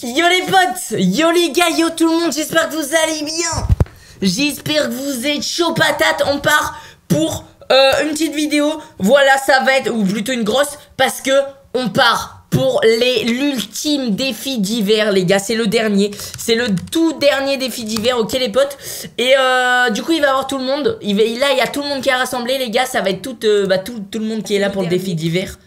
Yo les potes Yo les gars, yo tout le monde, j'espère que vous allez bien. J'espère que vous êtes chaud patate, on part pour euh, une petite vidéo. Voilà, ça va être, ou plutôt une grosse, parce que on part pour les l'ultime défi d'hiver les gars. C'est le dernier c'est le tout dernier défi d'hiver ok les potes? Et euh, du coup il va y avoir tout le monde. Il va, là il y a tout le monde qui est rassemblé les gars. Ça va être tout, euh, bah, tout, tout le monde qui est là pour le défi d'hiver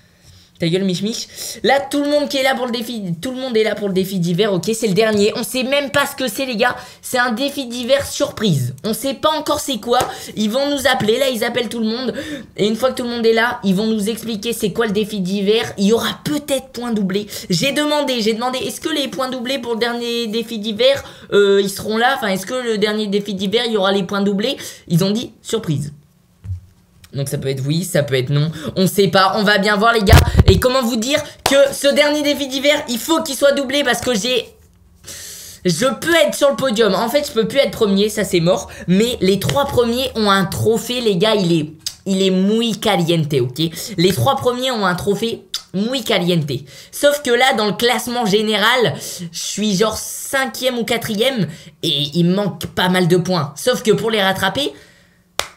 ta gueule, Mich Mich. Là, tout le monde qui est là pour le défi, tout le monde est là pour le défi d'hiver. Ok, c'est le dernier. On sait même pas ce que c'est, les gars. C'est un défi d'hiver surprise. On sait pas encore c'est quoi. Ils vont nous appeler. Là, ils appellent tout le monde. Et une fois que tout le monde est là, ils vont nous expliquer c'est quoi le défi d'hiver. Il y aura peut-être points doublés. J'ai demandé, j'ai demandé, est-ce que les points doublés pour le dernier défi d'hiver, euh, ils seront là? Enfin, est-ce que le dernier défi d'hiver, il y aura les points doublés? Ils ont dit surprise. Donc ça peut être oui, ça peut être non. On sait pas, on va bien voir les gars. Et comment vous dire que ce dernier défi d'hiver, il faut qu'il soit doublé parce que j'ai... Je peux être sur le podium. En fait, je peux plus être premier, ça c'est mort. Mais les trois premiers ont un trophée, les gars, il est... Il est muy caliente, ok? Les trois premiers ont un trophée muy caliente. Sauf que là, dans le classement général, je suis genre cinquième ou quatrième et il me manque pas mal de points. Sauf que pour les rattraper,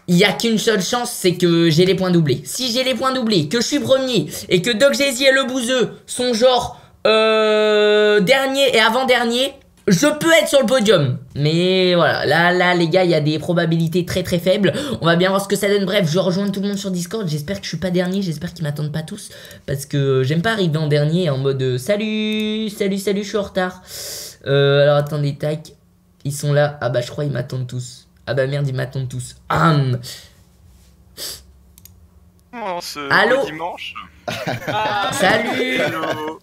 il n'y a qu'une seule chance, c'est que j'ai les points doublés. Si j'ai les points doublés, que je suis premier, et que Doc Jay-Z et le Bouzeux sont genre euh, dernier et avant-dernier, je peux être sur le podium. Mais voilà, là, là, les gars, il y a des probabilités très très faibles. On va bien voir ce que ça donne. Bref, je rejoins tout le monde sur Discord. J'espère que je suis pas dernier, j'espère qu'ils m'attendent pas tous. Parce que j'aime pas arriver en dernier en mode euh, salut, salut, salut, je suis en retard. Euh, alors attendez, tac. Ils sont là. Ah bah, je crois ils m'attendent tous. Ah bah merde, ils m'attendent tous. Hum. Ce Allô dimanche. Salut Hello.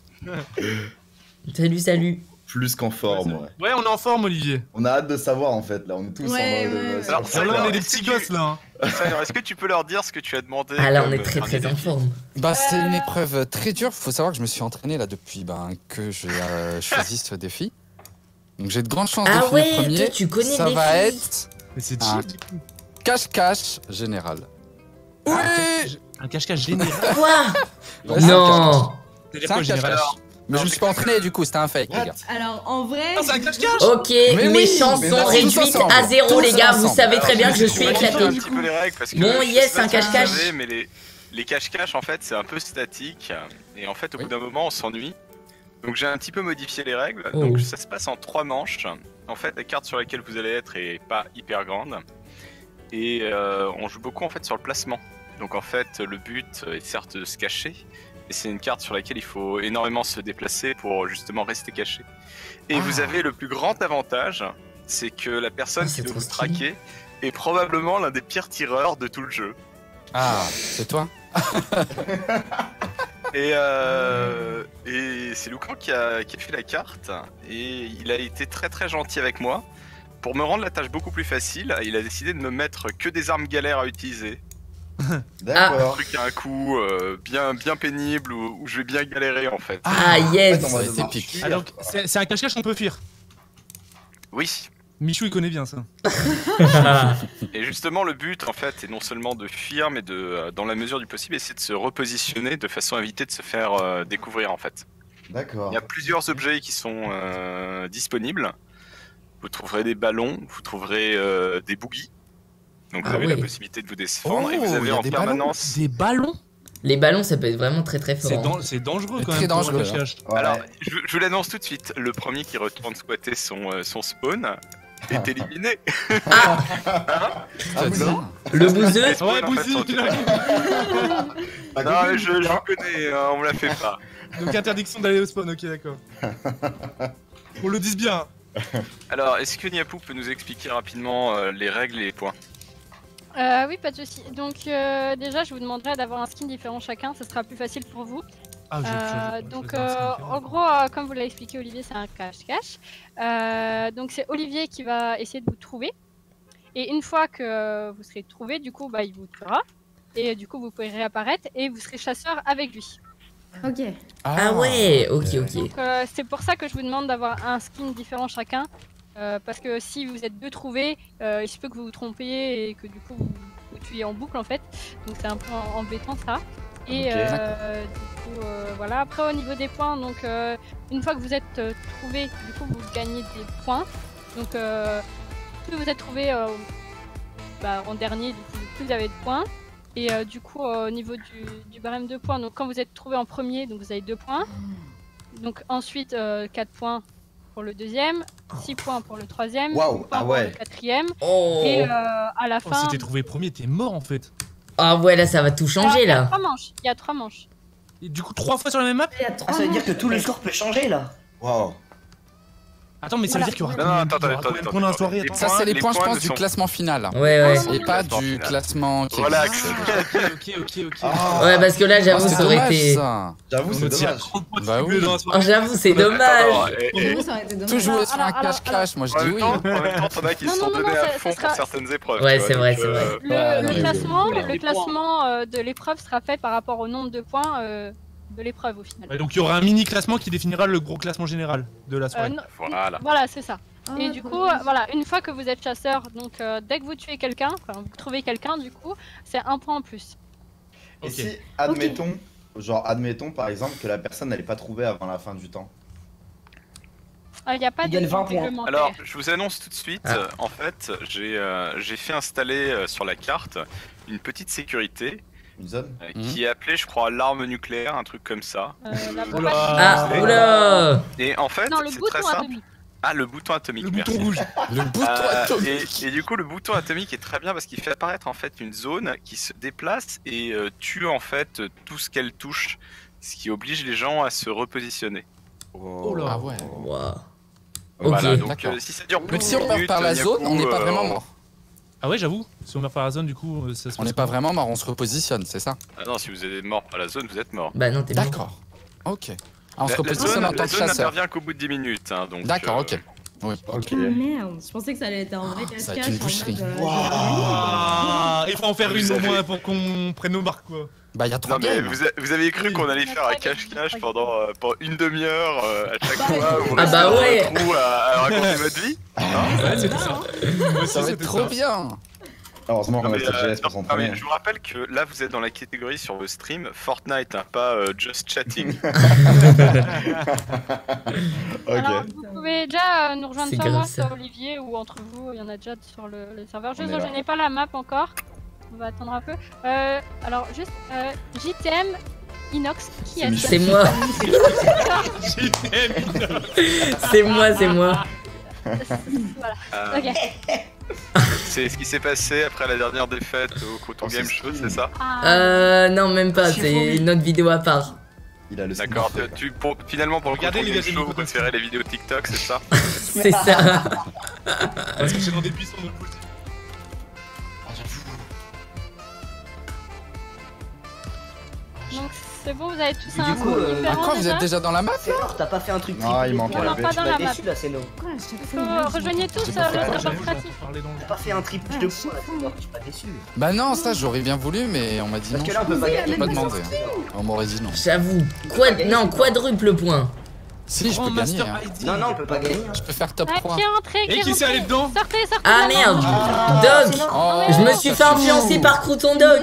Salut, salut Plus qu'en forme, ouais. Ouais, on est en forme, Olivier. On a hâte de savoir en fait, là, on est tous Ouais, en mode. ouais. euh, Alors, ça, là, on est des est-ce petits que- gosses, là. hein. Alors, est-ce que tu peux leur dire ce que tu as demandé Ah là, on comme est très dernier très en défi forme. Bah, c'est une épreuve très dure. Faut savoir que je me suis entraîné là depuis ben, que j'ai euh, choisi ce défi. Donc j'ai de grandes chances Ah de finir ouais, premier. toi, tu connais Ça va être Mais c'est cheap, du coup. cache-cache général. Oui Un cache-cache général. Quoi Ouais, c'est un Non C'est un général cache-cache. Mais je me suis pas entraîné du coup, c'était un fake, les gars. Alors en vrai, Ah, c'est un cache-cache Ok, Mais mes oui, chances sont réduites à zéro, les gars. Vous savez très bien que je suis éclaté. Bon, yes, un cache-cache. mais les, les cache-cache, en fait, c'est un peu statique. Et en fait, au Oui. bout d'un moment, on s'ennuie. Donc j'ai un petit peu modifié les règles. Oh. Donc ça se passe en trois manches. En fait, la carte sur laquelle vous allez être est pas hyper grande. Et euh, on joue beaucoup en fait sur le placement. Donc en fait, le but est certes de se cacher, mais c'est une carte sur laquelle il faut énormément se déplacer pour justement rester caché. Et Ah. vous avez le plus grand avantage, c'est que la personne Ah, qui trop vous traquer est probablement l'un des pires tireurs de tout le jeu. Ah, c'est toi Et, euh, et c'est Lucan qui a, qui a fait la carte et il a été très très gentil avec moi. Pour me rendre la tâche beaucoup plus facile, il a décidé de me mettre que des armes galères à utiliser. Un D'accord. truc à un coup euh, bien, bien pénible où, où je vais bien galérer en fait. Ah En yes épique. Ah, c'est c'est un cache-cache qu'on peut fuir. Oui. Michou, il connaît bien ça. Et justement le but en fait est non seulement de fuir mais de, euh, dans la mesure du possible, essayer de se repositionner de façon à éviter de se faire euh, découvrir en fait. D'accord. Il y a plusieurs objets qui sont euh, disponibles. Vous trouverez des ballons, vous trouverez euh, des boogies. Donc vous Ah avez ouais. la possibilité de vous défendre et Oh, vous il avez en des ballons. permanence. Des ballons? Les ballons, ça peut être vraiment très très fort. C'est hein. dan- dangereux quand très même. pour un dangereux. Ouais. Alors, je, je vous l'annonce tout de suite. Le premier qui retourne squatter son, euh, son spawn est éliminé. Ah, Ça oui. dit. Le bouseux Ouais, tu l'as Non, je, je hein connais, hein, on me la fait pas. Donc interdiction d'aller au spawn, ok d'accord. On le dise bien. Alors, est-ce que Niapou peut nous expliquer rapidement euh, les règles et les points? Euh, oui, pas de souci. Donc euh, déjà, je vous demanderai d'avoir un skin différent chacun, ce sera plus facile pour vous. Ah, je- je- Euh, je- je- donc euh, en gros, euh, comme vous l'avez expliqué Olivier, c'est un cache-cache. Euh, donc c'est Olivier qui va essayer de vous trouver. Et une fois que vous serez trouvé, du coup, bah, il vous tuera. Et du coup, vous pouvez réapparaître et vous serez chasseur avec lui. ok. Ah ouais, ok ok. Donc euh, c'est pour ça que je vous demande d'avoir un skin différent chacun. Euh, parce que si vous êtes deux trouvés, euh, il se peut que vous vous trompiez et que du coup vous, vous tuiez en boucle en fait. Donc c'est un peu embêtant ça. Et euh, du coup, euh, voilà. Après, au niveau des points, donc euh, une fois que vous êtes euh, trouvé, du coup, vous gagnez des points. Donc, euh, plus vous êtes trouvé euh, bah, en dernier, du coup, plus vous avez de points. Et euh, du coup, euh, au niveau du, du barème de points, donc quand vous êtes trouvé en premier, donc vous avez 2 points. Donc ensuite, 4 points pour le deuxième, 6 points pour le troisième, 6 points ah pour le quatrième. Oh. Et euh, à la Oh, fin, si t'es trouvé premier, t'es mort en fait. Ah ouais, là, ça va tout changer, il y a là. trois manches. Il y a trois manches. Et du coup, trois fois sur la même map Ah, ça veut dire que tout le score peut changer là. Waouh. Attends, mais ça veut dire qu'il y aura Non, non, attends, attends, combien de attends, points dans la soirée. Ça, c'est les les points, je pense, du sont- classement final. Ouais, ouais. Et pas du final. classement qui Relax. Ok, ok, ok. Ah, Ouais, parce que là, j'avoue, ça aurait été. J'avoue, c'est dommage. Bah points oui. soirée. j'avoue, c'est dommage. jouer Alors, sur un cache-cache, moi je dis oui. en même temps, t'en as qui Non, se non, sont non, donnés non, à ça- fond pour certaines épreuves. Ouais, c'est vrai, c'est vrai. euh, Le, Ouais, le classement, classement euh, de l'épreuve sera fait par rapport au nombre de points euh, de l'épreuve au final. Ouais, donc il y aura un mini classement qui définira le gros classement général de la Euh, soirée. non- Voilà. Voilà, c'est ça. Ah, Et du trop coup, bien. euh, voilà, une fois que vous êtes chasseur, donc euh, dès que vous tuez quelqu'un, enfin vous trouvez quelqu'un, du coup, c'est un point en plus. Et si, admettons, genre, admettons par exemple que la personne n'allait pas trouver avant la fin du temps. Il n'y a pas Il de gagne 20 points. Alors, je vous annonce tout de suite, Ah. euh, en fait, j'ai euh, j'ai fait installer euh, sur la carte une petite sécurité Une zone euh, Mhm. qui est appelée, je crois, l'arme nucléaire, un truc comme ça. Euh, la bombe Oula. atomique. Ah, oula Et en fait, c'est bouton très simple. atomique. Ah, le bouton atomique, Le merci. bouton rouge. Le bouton Euh, atomique. et, et du coup, le bouton atomique est très bien parce qu'il fait apparaître en fait une zone qui se déplace et euh, tue en fait euh, tout ce qu'elle touche, ce qui oblige les gens à se repositionner. Oh là. Ah ouais. Waouh. Ok. Voilà, donc euh, si ça dure plus Mais de si on minutes, par la zone, coup, on n'est pas euh, vraiment mort. Ah ouais, j'avoue. Si on meurt par la zone, du coup, euh, ça se On n'est pas vraiment mort, on se repositionne, c'est ça Ah non, si vous êtes mort par la zone, vous êtes mort. Bah non, t'es mort. D'accord. Ok. Ah, on se La- la repositionne zone, en tant la que zone chasseur. n'intervient qu'au bout de 10 minutes. hein, donc, D'accord, euh, ok. Oui, ok. Ah merde, je pensais que ça allait être un vrai ça va cache-cache. être une boucherie. euh, Ah, il faut en faire Vous une au moins pour qu'on prenne nos marques, quoi. Bah, il y a trois Non mais vous, a- vous avez cru qu'on allait faire un cache-cache pendant, euh, pendant une demi-heure euh, à chaque fois où on Ah bah dans un ouais. trou à, à raconter notre vie Ouais, c'était ça. Moi aussi, Ça va être c'était trop ça. bien. Heureusement qu'on Non, a mais, le euh, TGS pour non, s'entraîner. mais je vous rappelle que là vous êtes dans la catégorie sur le stream Fortnite, hein, pas euh, Just Chatting. Alors, Ok. vous pouvez déjà euh, nous rejoindre C'est grave, moi, ça. soit Olivier, ou entre vous, il y en a déjà sur le, le serveur. On Juste, est je là. n'ai pas la map encore. On va attendre un peu. Euh, alors, juste, euh, JTM Inox, qui Michel. C'est moi, JTM. c'est moi, c'est moi. Voilà, Euh, ok. c'est ce qui s'est passé après la dernière défaite au Croton Oh, Game Show, c'est ça Ah, Euh, non, même pas, c'est une autre vidéo à part. Il a le D'accord. tu- pour, finalement pour le Regardez les Game Show, vous préférez les vidéos TikTok, c'est ça C'est ça. Parce que j'ai dans des buissons de donc c'est bon, vous avez tous un du coup, euh, Ah quoi, vous êtes déjà dans la map C'est mort, t'as pas fait un truc Ah, il triple manque étoile. la- pas Tu dans la map. déçu là, c'est no. Rejoignez tous le le- T'as pas fait un triple de points là, c'est mort, je suis pas déçu. Bah non, ça j'aurais bien voulu, mais on m'a dit Parce non. que là on peut pas demandé. On m'aurait dit non. J'avoue. Quad... Non, quadruple point. Si, je peux gagner. Master hein. ID. Non, non, on peut pas gagner. Je peux faire top Ah, 3. qui est rentré Et est qui s'est allé dedans Sortez, sortez Ah merde map. Doc Oh, Je me suis fait influencer par Crouton Doc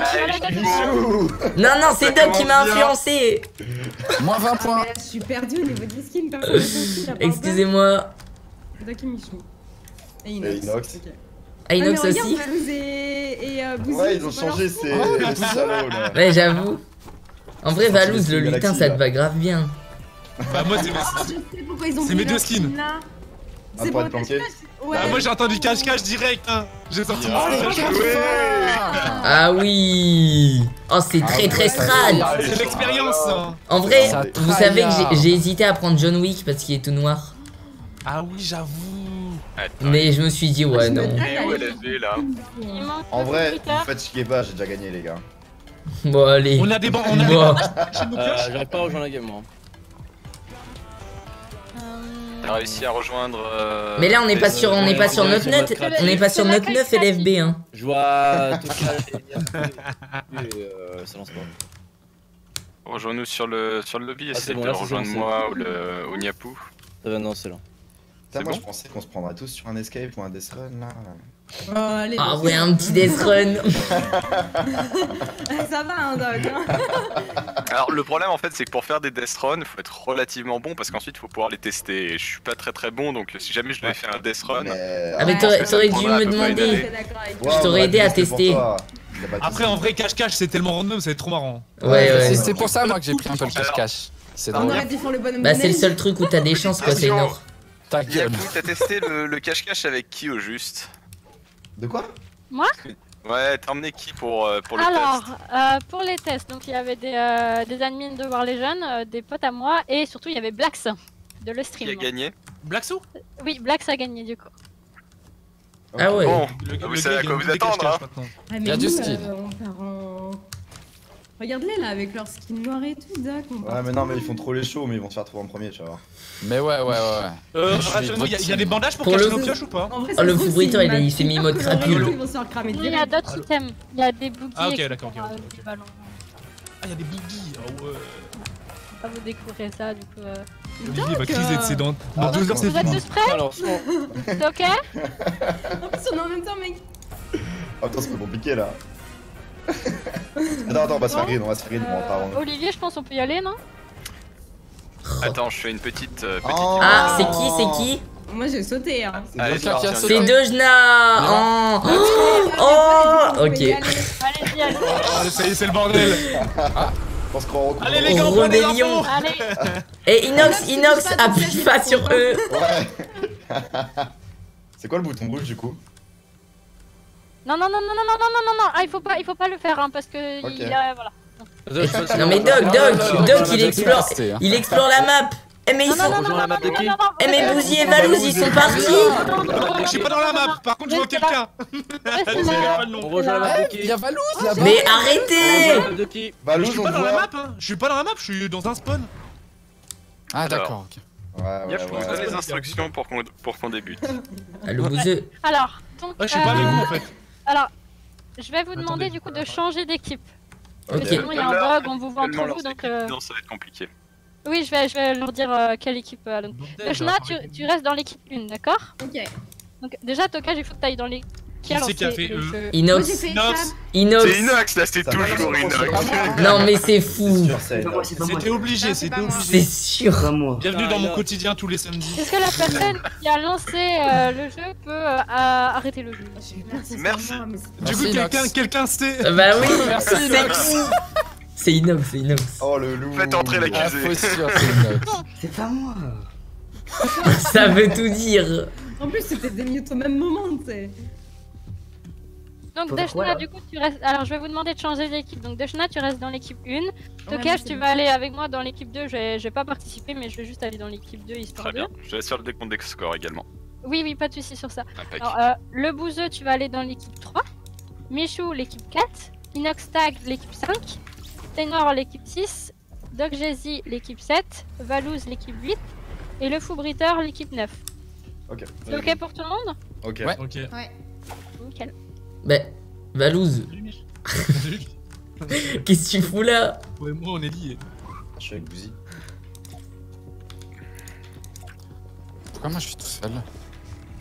Non, non, c'est Doc qui m'a influencé Moins 20 Ah, points. je suis perdue au niveau compris, la Excusez-moi. Doc et Michou. Et Et Inox. Ah, Inox Ah, aussi et, et euh, Ouais, ils ont changé, c'est. Ouais, j'avoue. En vrai, Valouz, le lutin, ça te va grave bien. Bah, moi, c'est mes. Ah, C'est mes deux skins. Ah, C'est pour être planqué Ouais. Bah, moi, j'ai entendu cache-cache direct, hein. J'ai sorti Oh, mon cache Ah oui Oh, c'est très ouais, très ça, strad c'est- l'expérience, hein. En vrai, vous savez que j'ai- hésité à prendre John Wick parce qu'il est tout noir. Ah oui, j'avoue. Mais je me suis dit, ouais, non. En vrai, vous fatiguez pas, j'ai déjà gagné les gars. Bon, allez. On a des bancs, on a des nos Euh. J'arrive pas à rejoindre la game moi. T'as réussi à rejoindre. euh, Mais là, on n'est pas sur, on n'est pas sur notre net, on n'est pas sur notre 9 LFB, hein. Je vois euh, ça lance pas. Rejoins-nous sur le, sur le lobby, Ah, essaye c'est bon, de rejoindre moi ou le ou Niapou. Ça va, non, c'est là. Moi bon je pensais qu'on se prendrait tous sur un escape ou un death run là. Oh, allez, Ah ouais, un petit death run. Ça va, hein, Doc. hein. Alors le problème en fait c'est que pour faire des death run, il faut être relativement bon parce qu'ensuite il faut pouvoir les tester. Et je suis pas très très bon donc si jamais je devais faire un death run, Mais... Ah mais Ouais. t'aurais dû me demander. Ouais, moi. Je t'aurais aidé à tester Après, en vrai, cache-cache, c'est tellement random, ça va être trop marrant. Ouais, ouais. C'est c'est pour ça, moi, que j'ai pris un peu le cache-cache. C'est On drôle. aurait dû faire le bonhomme Bah c'est le seul truc où t'as des chances quoi, c'est vous, t'as testé le cache-cache avec qui au juste? De quoi Ouais, t'as emmené qui pour, euh, pour le Alors, test euh, pour les tests, donc il y avait des, euh, des admins de War Legion, euh, des potes à moi, et surtout il y avait Blax de le Qui a stream. gagné Blackso Oui, Blax a gagné du coup. Ah ouais. Bon, Le, vous le savez gars, à quoi vous attendre, hein. maintenant. Ah, mais Il y a du style. euh, on part en... Regarde-les là avec leur skin noir et tout, part Ouais, mais non, mais ils font trop les shows, mais ils vont se faire trouver en premier, tu vois. Mais ouais, ouais, ouais. ouais. Euh, il y, a- il y a des bandages pour, Pour cacher le nos pioches ou pas Oh, le c'est il est- une il s'est mis mode crapule. colorée, Ils vont se faire cramer Il y a d'autres items, il y a des boogies, Ah, ok, d'accord, ok. Ah, il y a des boogies. Ah ouais. Ah, vous découvrez ça du coup. euh. Olivier va criser, euh, c'est dans, dans Ah, deux heures, c'est Vous êtes fini. tous prêts Alors, ok En plus, on est en même temps, mec. Oh, attends, c'est pas compliqué là. Attends, attends, on va se faire on va se faire green, on va. Olivier, je pense on peut y aller, non? Attends, je fais une petite. euh, petite Oh. Ah c'est qui c'est qui? Moi, j'ai sauté, hein. C'est Allez, déjà Quelqu'un qui a parti, sauté. C'est Dejna. Oh. Oh, On peut ok. Allez-y, allez Ah, ça y est, c'est le bordel. On se croit en Allez, les gars, on. Allez Et Inox, Inox, appuie pas sur eux. Ouais C'est quoi le bouton rouge du coup? Non, non, non, non, non, non, non, non, non, non, ah, il faut pas, il faut pas le faire, hein, parce que Ok. il a, voilà. Non on mais Doc, non, Doc, non, Doc, non, il non, explore, hein. il explore la map. Eh mais ils Non, non, sont, non, non, non, non, non, qui non, non, eh mais Bouzy et Valouz, ils sont partis. Je suis pas dans la map, par contre, je vois quelqu'un. Allez, là. pas de nom. On rejoint la map de Il qui y a Valouz là-bas. Mais arrêtez de qui Je Valouz, suis on pas dans la map, hein. Je suis pas dans la map, je suis dans un spawn. Ah, d'accord. ok. Ouais, ouais, je vous ouais. donne les instructions pour qu'on pour qu'on débute. Ah, Le bouseux. Alors, donc, Ouais, je suis pas avec euh, vous en fait. Alors, je vais vous Attendez, demander du coup de changer d'équipe. Ok. Parce que sinon il y a un bug, on vous voit entre vous, donc... euh, Sinon, ça va être compliqué. Oui, je vais, je vais leur dire euh, quelle équipe... Euh, donc. Dejna, tu, tu restes dans l'équipe 1, d'accord? Ok. Donc déjà, Tokaj, il faut que tu ailles dans les... Qui c'est qui a fait le E Inox, Inox. Inox. C'est Inox là, c'est toujours Inox. Non mais c'est fou. C'était obligé, c'était moi. C'est obligé. sûr. Bienvenue Ah, dans mon quotidien tous les samedis. Est-ce que la personne qui a lancé euh, le jeu peut euh, arrêter le jeu? Merci. Du coup, quelqu'un Inox. quelqu'un sait. Bah oui. Merci, Inox. C'est Inox, c'est Inox. Oh le loup Faites entrer la Ah. C'est pas moi. Ça veut tout dire. En plus, c'était des minutes au même moment, tu sais. Donc Deshna, du coup, tu restes... Alors, je vais vous demander de changer d'équipe. Donc Deshna, tu restes dans l'équipe 1. Ouais, Tokaj, moi, tu vas aller avec moi dans l'équipe 2. Je vais... je vais pas participer, mais je vais juste aller dans l'équipe 2, histoire Très bien. Je laisse faire le décompte des scores également. Oui, oui, pas de soucis sur ça. Impec. Alors, euh, le bouseux, tu vas aller dans l'équipe 3. Michou, l'équipe 4. Inoxtag, l'équipe 5. Ténor, l'équipe 6. Doc Jazzy, l'équipe 7. Valouz, l'équipe 8. Et le Foubriteur, l'équipe 9. Ok. C'est ok pour tout le monde? Ok. Ouais. Ok. Nickel. Bah, Valouz, qu'est-ce que tu fous là? Ouais, moi, on est liés. Je suis avec Bouzy. Pourquoi moi je suis tout seul?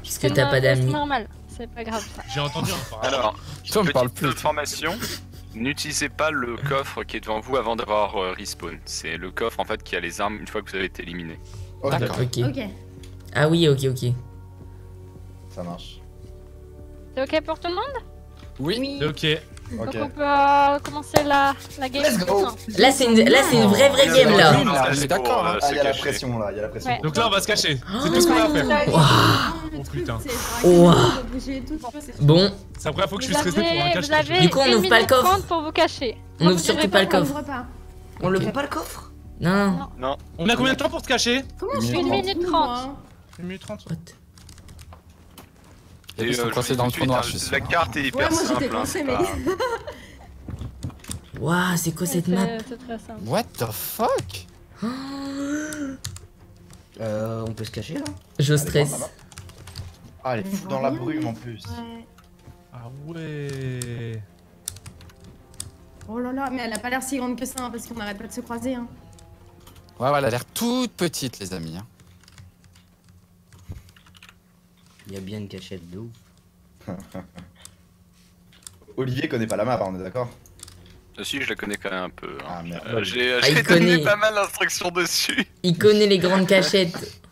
Parce que C'est t'as pas C'est d'amis. normal, c'est pas grave. J'ai entendu un. Alors, Toi, on me parle petite plus. information. N'utilisez pas le coffre qui est devant vous avant d'avoir euh, respawn. C'est le coffre en fait qui a les armes une fois que vous avez été éliminé. Ok. D'accord. Ok. Ok. Ah oui, ok, ok. Ça marche. C'est ok pour tout le monde? Oui. Ok. Ok. Donc on peut euh, commencer la, la game Let's go. Là, c'est une, là, c'est une vraie, vraie game là. Oui, là, on est d'accord, hein. Ah, il y a la pression là, il y a la pression. Ouais. Donc là, on va se cacher. C'est tout ce qu'on va faire. Oh putain. Ouah. Bon, C'est première fois que je Vous suis stressé pour un cache vous avez Du coup, on n'ouvre pas le coffre. 30 pour vous cacher. on Moi, ouvre vous surtout pas le On coffre. On fait pas le coffre? Non. Non, On a combien de temps pour se cacher? Comment Une je fais Une minute minute tout, 30. moi Une minute 30. Ils sont euh, coincés dans le trou noir, je suis. La carte est hyper Ouais, moi, j'étais mais- pas- Waouh, c'est quoi cette map C'est très simple. What the fuck? Euh, on peut se cacher là? Je Allez, stresse. Ah, elle est fou dans la brume en plus. Ouais. Ah ouais. Oh là là, mais elle a pas l'air si grande que ça, hein, parce qu'on arrête pas de se croiser. Hein. Ouais, ouais, elle a l'air toute petite, les amis. hein. Il y a bien une cachette de ouf. Olivier connaît pas la map, hein, on est d'accord? Euh, Si, je la connais quand même un peu. hein. Ah merde. Euh, J'ai Ah, donné connaît. pas mal d'instructions dessus. Il connaît les grandes cachettes.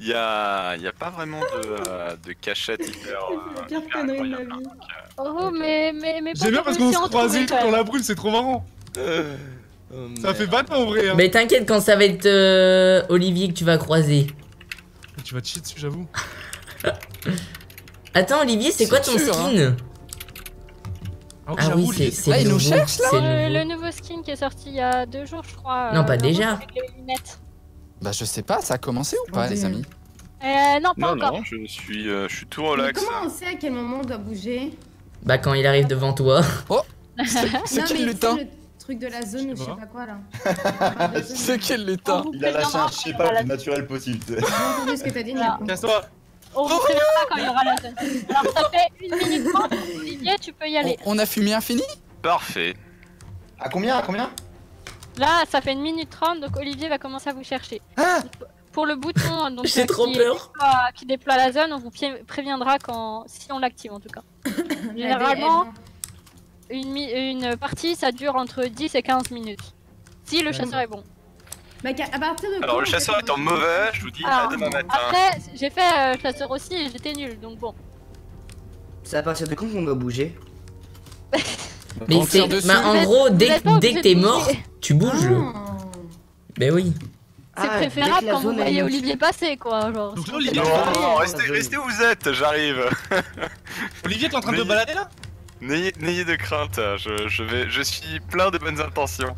Il y a, y a pas vraiment de, euh, de cachette hyper. C'est la euh, pire hyper connerie de ma incroyable, vie. hein, euh, Oh, mais, mais, mais J'aime bien parce qu'on se croisait quand dans la brune, c'est trop marrant. Ça fait ban en vrai. Hein. Mais t'inquiète quand ça va être euh, Olivier que tu vas croiser. Tu vas te chier dessus, j'avoue. Attends Olivier, c'est C'est quoi ton sûr, skin Ah oui, Ah oui, c'est c'est c'est Ah, il nous nouveau, cherche, là c'est Le, le nouveau. skin qui est sorti il y a deux jours, je crois. Non, euh, pas le déjà. Avec les lunettes. Bah je sais pas, ça a commencé ou pas Oh, les amis Euh, non, pas Non, encore. non, je suis, euh, je suis tout Mais relax. comment on sait à quel moment on doit bouger Bah quand il arrive devant toi. C'est Non, qui le lutin le truc de la zone ou je sais pas. quoi là. C'est qui le lutin Il a lâché un je sais pas le la- plus naturel possible. tu sais. J'ai entendu ce que t'as dit, Voilà. Nico. Casse-toi. On vous préviendra quand il y aura la zone. Alors, ça fait une minute trente. Olivier, tu peux y aller. on a fumé infini Parfait. À combien À combien? Là, ça fait une minute trente, donc Olivier va commencer à vous chercher. Ah Pour le bouton donc, J'ai euh, trop qui, peur. déploie, qui déploie la zone, on vous pré- préviendra quand si on l'active en tout cas. Généralement, DL. une, mi- une partie, ça dure entre 10 et 15 minutes. Si le chasseur est bon. Bah, qu'à- à partir de Alors le chasseur étant mauvais, je vous dis à Alors, demain matin. Après, j'ai fait euh, chasseur aussi et j'étais nul, donc bon. C'est à partir de quand qu'on doit bouger Mais c'est bah, en gros vous dès, dès que t'es mort, tu bouges. Ah. Ben oui. C'est Ah, préférable quand vous voyez Olivier passer, quoi. Genre, Donc Olivier- Non, non, non, restez, restez où vous êtes, j'arrive. Olivier, t'es en train de te balader là? N'ayez n'ayez de crainte, je, je vais, je suis plein de bonnes intentions.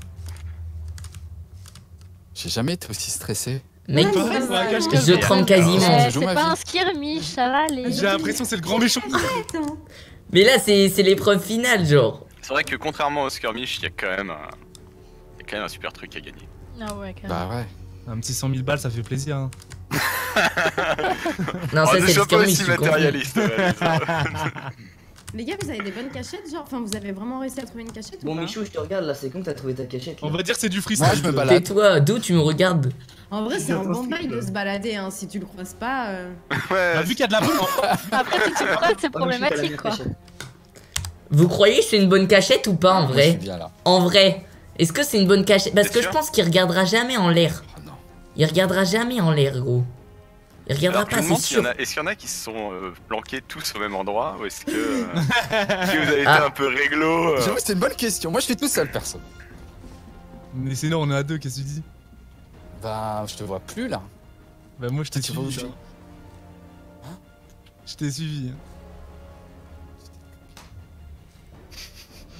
J'ai jamais été aussi stressé. Mec, Ouais, je trempe euh, quasiment. je c'est pas un skirmish, ça va aller. J'ai l'impression que c'est le grand méchant. Mais là c'est l'épreuve finale genre. C'est vrai que contrairement au skirmish, il y a quand même un, il y a quand même un super truc à gagner. Ah ouais, carrément. Bah ouais. Un petit 100 000 balles, ça fait plaisir. Hein. Non Oh, ça c'est le skirmish, tu comprends. matérialiste. Les gars, vous avez des bonnes cachettes, genre? Enfin, vous avez vraiment réussi à trouver une cachette Bon, ou pas? Michou, je te regarde là, c'est quand t'as trouvé ta cachette On là va dire que c'est du freestyle. Moi je me balade. Tais-toi, d'où tu me regardes? En vrai, c'est un bon bail de se balader, hein. Si tu le croises pas. euh, ouais, Bah, vu qu'il y a de la boue, Après, si tu le croises, c'est Ah, problématique, quoi. Vous croyez que c'est une bonne cachette ou pas en Moi, je suis vrai bien là. En vrai. Est-ce que c'est une bonne cachette? Parce que je sûr? pense qu'il regardera jamais en l'air. Oh non. Il regardera jamais en l'air gros. Il regardera Alors, pas, c'est sûr. Est-ce qu'il y en a qui se sont euh, planqués tous au même endroit ou est-ce que, euh, vous avez été Ah. un peu réglo euh, J'avoue, c'est une bonne question. Moi je suis tout seul perso. Mais sinon, on est à deux, qu'est-ce que tu dis? Bah je te vois plus là. Bah, moi, je t'ai Tu vois où suivi. je suis? Je t'ai suivi.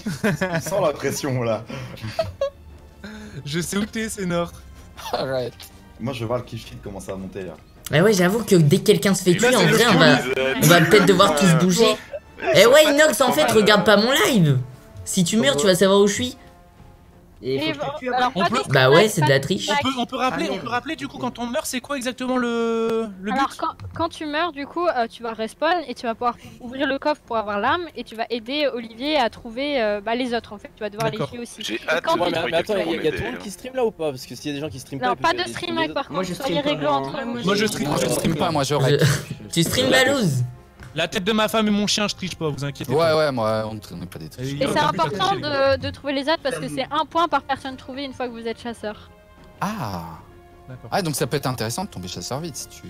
On sent la pression là. Je sais où t'es, c'est Nord. Arrête. Moi je vois le kiff feed commencer à monter là. Mais ouais, j'avoue que dès que quelqu'un se fait tuer, en vrai, on va, on va peut-être devoir tous bouger. Eh ouais, Inox, en fait, regarde pas mon live. Si tu meurs, tu vas savoir où je suis. Et Et faut que bon, tu tues alors, après. On pas peut- de Bah ouais, c'est de pas la triche. On peut, on peut rappeler, Ah, on peut rappeler du coup quand on meurt, c'est quoi exactement le, le but Alors quand, quand tu meurs du coup euh, tu vas respawn et tu vas pouvoir ouvrir le coffre pour avoir l'arme et tu vas aider Olivier à trouver euh, bah, les autres en fait tu vas devoir les D'accord. tuer aussi. J'ai Et hâte quand de tu- Ouais, mais, trouver mais attends, quelqu'un il y, a- pour il y a tout le m'aider. monde qui stream là ou pas? Parce que s'il y a des gens qui streament Non pas, pas de stream par Moi, contre je soyez stream entre vous. moi, Moi je je- stream. Je stream pas, moi j'aurais. Tu stream Balouz La tête de ma femme et mon chien, je triche pas, vous inquiétez Ouais pas. ouais, moi on ne traîne pas des trucs. Et Et Ouais, c'est important de, de trouver les autres parce que c'est un point par personne trouvée une fois que vous êtes chasseur. Ah. Ah donc ça peut être intéressant de tomber chasseur vite si tu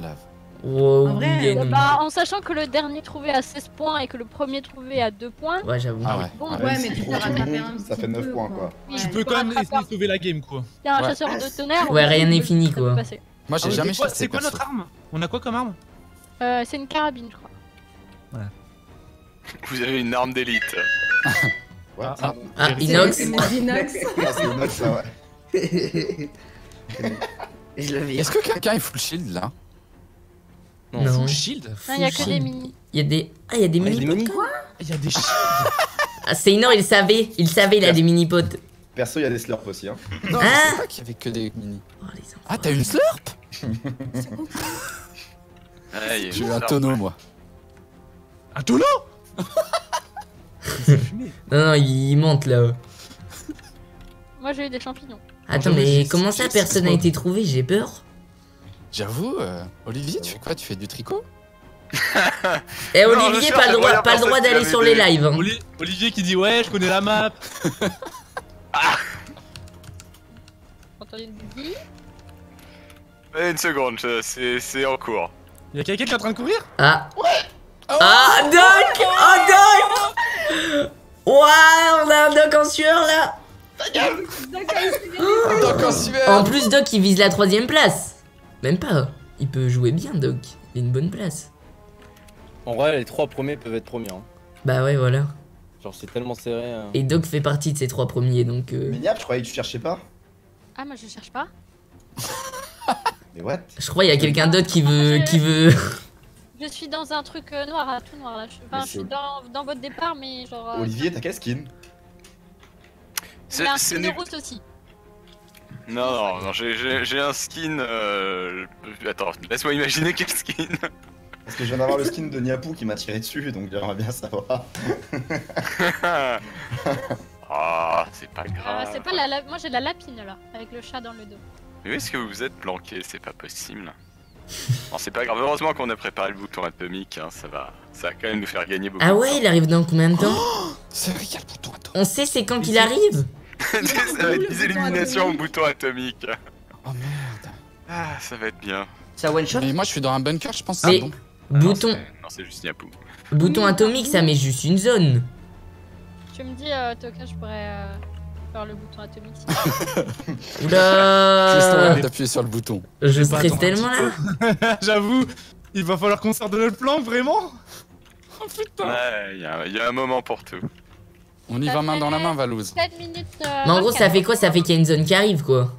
laves. Wow, En vrai. Bah en sachant que le dernier trouvé a 16 points et que le premier trouvé a 2 points. Ouais, j'avoue. Ah ouais. Bon, ouais. Ouais, mais tu peux rattraper un ça fait 9 peu, points quoi. oui, Tu tu peux quand même essayer de sauver la game quoi. Il y a un Ouais. chasseur de tonnerre. Ouais, rien n'est fini, quoi. Moi j'ai Ah, jamais chassé C'est quoi notre arme? On a quoi comme arme? Euh, c'est une carabine je crois. Vous avez une arme d'élite. Ouais, Ah, Ah, C'est- Inox. C'est Inox. Ah, c'est une autre, ça, ouais. Je. Est-ce que quelqu'un est full shield là? Non. Full shield? Non, il y a que des shield. mini. Il y a des. Ah, il y a des Ah, il y a mini des mini Il y a des shields Ah, Seynor, il savait. Il savait, il a des mini potes. Perso, il y a des slurps aussi. Hein. Non, sais pas qu'il y avait que des mini. Oh, les enfants. Ah t'as une slurp? J'ai eu un tonneau moi. Un tonneau. Non, non, il monte là. Moi j'ai eu des champignons. Attends, mais comment ça, personne n'a c'est- été trouvé J'ai peur. J'avoue, euh, Olivier, tu fais quoi? Tu fais du tricot? Eh Non, Olivier, pas le droit, rien pas le pour droit ça qui d'aller sur les lives. hein. Oli- Olivier qui dit ouais, je connais la map. Entendu une bougie. Eh, Une seconde, je- c'est c'est en cours. Y'a quelqu'un qui est en train de courir? Ah. Ah, Doc Oh, Doc Waouh, on a un Doc en sueur là Donc en sueur. En plus, Doc, il vise la troisième place. Même pas. Il peut jouer bien, Doc. Il a une bonne place. En vrai, les trois premiers peuvent être premiers. hein. Bah ouais, voilà. Genre, c'est tellement serré. hein. Et Doc fait partie de ces trois premiers, donc... euh, Miniap, je croyais que tu cherchais pas. Ah, moi je cherche pas. Mais what? Je crois qu'il y a quelqu'un d'autre qui veut... qui veut... Je suis dans un truc euh, noir, là, tout noir là. Je, enfin, je suis c'est- dans, dans votre départ, mais genre. euh, Olivier, t'as quel skin a un C'est skin nul. rousse aussi. Non, non, non, j'ai- un skin. Euh... Attends, laisse-moi imaginer quel skin. Parce que je viens d'avoir le skin de Niapou qui m'a tiré dessus, donc j'aimerais bien savoir. Ah, c'est pas Euh, grave. c'est pas la, la- Moi j'ai la lapine là, avec le chat dans le dos. Mais où est-ce que vous vous êtes planqué? C'est pas possible. Bon, c'est pas grave. Heureusement qu'on a préparé le bouton atomique. Hein. Ça va, ça va quand même nous faire gagner beaucoup. Ah ouais, il arrive dans combien de temps? C'est vrai y a le bouton toi. On sait c'est quand qu'il arrive ça va être des éliminations au bouton atomique. Oh merde. Ah, ça va être bien. Ça one shot? Mais moi je suis dans un bunker, je pense que Mais- c'est bon. Ah non, Bouton, c'est- Non, c'est juste Niapou. bouton atomique, ça met juste une zone. Tu me dis, euh, Toka, je pourrais euh, le bouton atomique. Oula d'appuyer sur le bouton. Je stresse tellement là J'avoue, il va falloir qu'on sorte de notre plan, vraiment Oh putain Ouais, il y, a- y a un moment pour tout. On y Ça va main dans la main, Valouz. 7 minutes. euh, Mais en gros, ça 24. fait quoi? Ça fait qu'il y a une zone qui arrive quoi.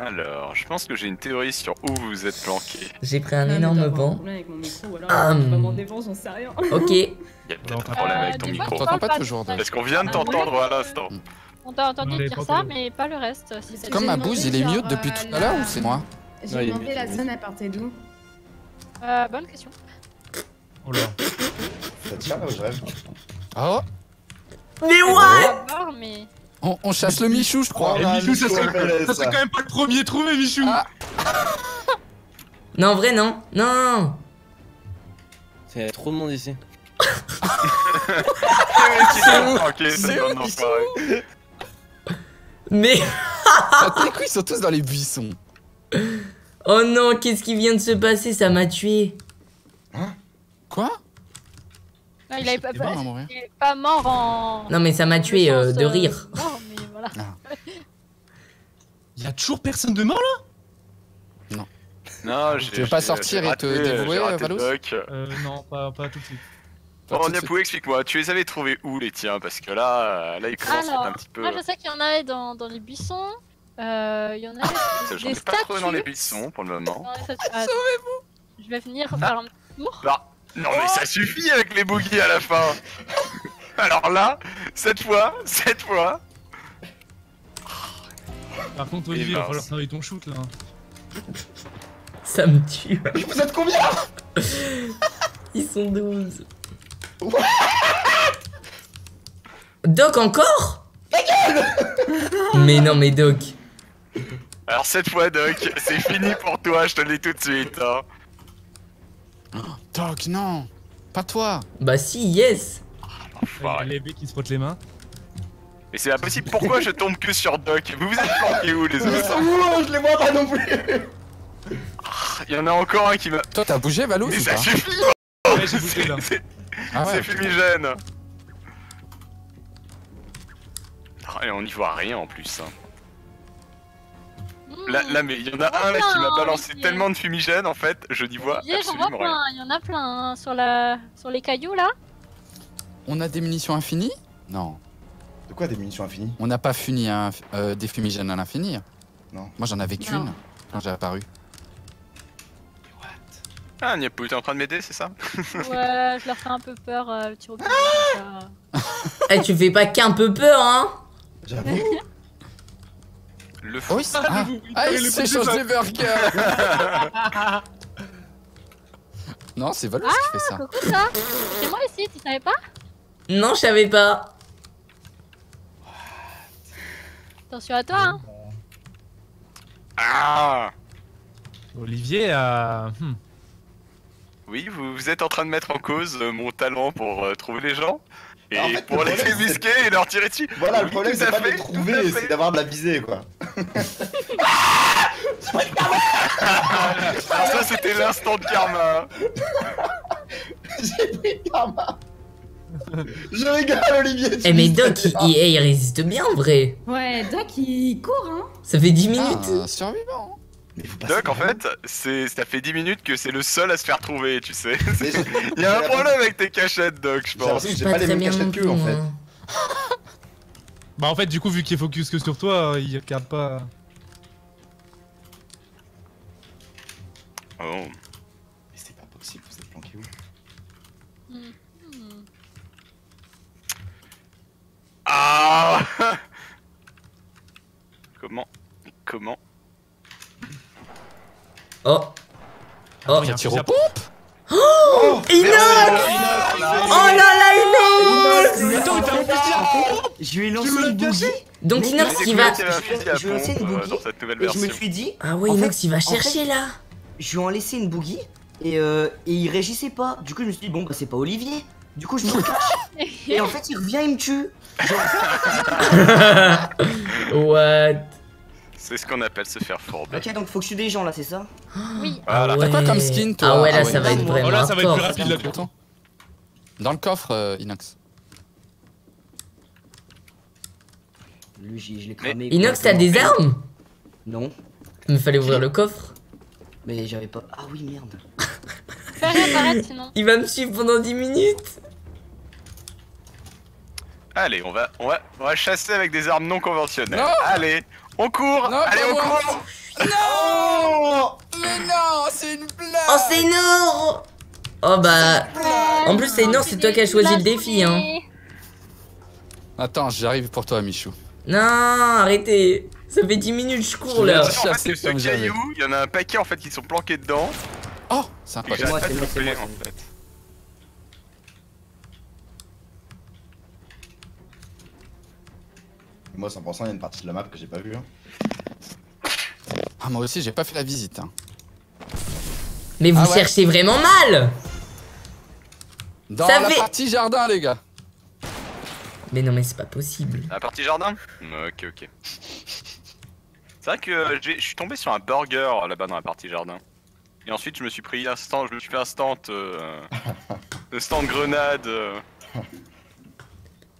Alors, je pense que j'ai une théorie sur où vous êtes planqué. J'ai pris un mais énorme banc. Ah, hum. Ok. Il y a peut-être un problème avec ton micro. tu T'entends parles pas toujours, Parce qu'on vient de Ah, t'entendre à l'instant. On t'a entendu On dire ça, mais pas le reste. Si c'est Comme ma bouse, il est mute depuis tout à l'heure ou c'est moi J'ai demandé la zone à partir d'où Euh, bonne question. Oh là. Ça tient là où je rêve Oh Mais On what. On, on chasse le Michou, je crois. Oh, là, Michou, ça serait, ça quand même pas le premier trouvé, Michou Ah. Non, en vrai, non. Non Il y a trop de monde ici. C'est. Mais. Ah, tes couilles, ils sont tous dans les buissons. Oh non, qu'est-ce qui vient de se passer? Ça m'a tué. Quoi? Non, il avait pas, bon mourir. il est pas mort en. Non, mais ça m'a tué euh, de rire. mort, mais voilà. Il y a toujours personne de mort là? Non, j'ai. Tu veux pas sortir et te dévouer, Doc. Euh, non, pas, pas tout de suite. Pas Oh. Niapou, explique-moi, tu les avais trouvés où les tiens? Parce que là, euh, là, ils commencent à être Alors, un petit peu. moi je sais qu'il y en avait dans, dans les buissons. Euh, il y en avait J'en des ai pas trouvé dans les buissons pour le moment. Ah, Je vais venir faire un petit tour. Ah, non, mais ça suffit avec les boogies à la fin. Alors là, cette fois, cette fois. Par contre, Olivier, il va falloir travailler ton shoot là. Ça me tue. Vous êtes combien? Ils sont 12. Doc encore? Mais non, mais Doc. Alors cette fois, Doc, c'est fini pour toi, je te le dis tout de suite. Hein. Doc, non Pas toi Bah si, yes. Il y a Enfoiré. les B qui se frottent les mains. Mais c'est impossible, pourquoi je tombe que sur Doc? Vous vous êtes planqués où les autres? Ouh, je les vois pas non plus Il y en a encore un qui m'a... Toi, t'as bougé, Valous Mais ça pas suffit Ouais, j'ai bougé là. C'est Ah ouais, fumigène Ah, Et on n'y voit rien en plus. hein. Là, là, mais il y en a un là qui m'a plein, balancé tellement de fumigène en fait, je n'y vois Olivier, j'en vois absolument rien. plein, il y en a plein hein, sur, la... sur les cailloux là. On a des munitions infinies? Non. De quoi des munitions infinies? On n'a pas fini un, euh, des fumigènes à l'infini Non. Moi, j'en avais qu'une quand j'ai apparu. Ah, Niapou, t'es en train de m'aider, c'est ça? Ouais, je leur fais un peu peur, euh, le tir au but, euh. Eh, tu fais pas qu'un peu peur, hein? J'avoue. Le fou. Oh, ah, vous- ah, il le s'est changé de burger Non, c'est Valous qui fait ça. Coucou ça C'est moi ici, tu savais pas Non, je savais pas. Attention à toi hein Ah Olivier a. hmm. Oui, vous, vous êtes en train de mettre en cause euh, mon talent pour euh, trouver les gens et En fait, pour le les problème, débusquer et leur tirer dessus. Voilà, le problème c'est pas de fait, à trouver, c'est d'avoir de la visée quoi. Alors ça, c'était l'instant de karma. J'ai pris le karma. Je rigole Olivier. Eh mais Doc, il résiste bien en vrai. Ouais, Doc, il court, hein. Ça fait 10 minutes. Ah, survivant. Doc, en fait, c'est ça fait 10 minutes que c'est le seul à se faire trouver, tu sais. Il y a un problème avec tes cachettes, Doc, je pense. j'ai pas, pas les très mêmes bien cachettes non que plus. en fait. moi. Bah, en fait, du coup, vu qu'il est focus que sur toi, il regarde pas. Oh. Mais c'est pas possible, vous êtes planqué où Hmm. Ah Comment Comment Oh. Oh. il y a un Tire fusil au à pompe Inox Oh là là, Inox Je lui ai lancé une bougie. Donc Inox, cool va... je vais lancer pompe une euh, bougie, Et je me suis dit, Ah ouais, Inox, il va chercher là. je lui ai en laissé une bougie et, euh, et il réagissait pas. Du coup, je me suis dit, bon, bah c'est pas Olivier. Du coup, je me cache. et en fait, il revient, il me tue. What? C'est ce qu'on appelle se faire fourber. Ok, donc faut que je tue des gens là, c'est ça Oui. Voilà. T'as quoi comme skin, toi Ah ouais, là, Ah ça ouais. va être Oh, vraiment là, ça va être plus rapide, là, temps. Dans le coffre, euh, Inox. Lui, je l'ai cramé. Inox, t'as des armes? Non, Il me fallait ouvrir le coffre. mais j'avais pas. Ah oui, merde. Sinon. Il va me suivre pendant 10 minutes. Allez, on va, on va, on va chasser avec des armes non conventionnelles. Non Allez, on court. Non, Allez, on moi. court. Non Mais non, c'est une blague Oh, c'est Nord Oh bah... En plus, c'est Nord, c'est toi qui as choisi le défi, hein. Attends, j'arrive pour toi, Michou. Non, arrêtez. Ça fait 10 minutes, je cours là. En fait, Chasser ce caillou, il y en a un paquet en fait qui sont planqués dedans. Oh, c'est Et incroyable. j'arrive moi, pas c'est de moi, c'est choper, moi, en c'est fait. Moi 100% il y a une partie de la map que j'ai pas vue. Hein. Ah, moi aussi, j'ai pas fait la visite. hein. Mais vous Ah ouais. cherchez vraiment mal Dans Ça la fait- partie jardin, les gars. Mais non, mais c'est pas possible. La partie jardin? Ok, ok. C'est vrai que euh, je suis tombé sur un burger là-bas dans la partie jardin. Et ensuite, je me suis pris un stand, je me suis fait un stand, euh, un stand grenade. euh.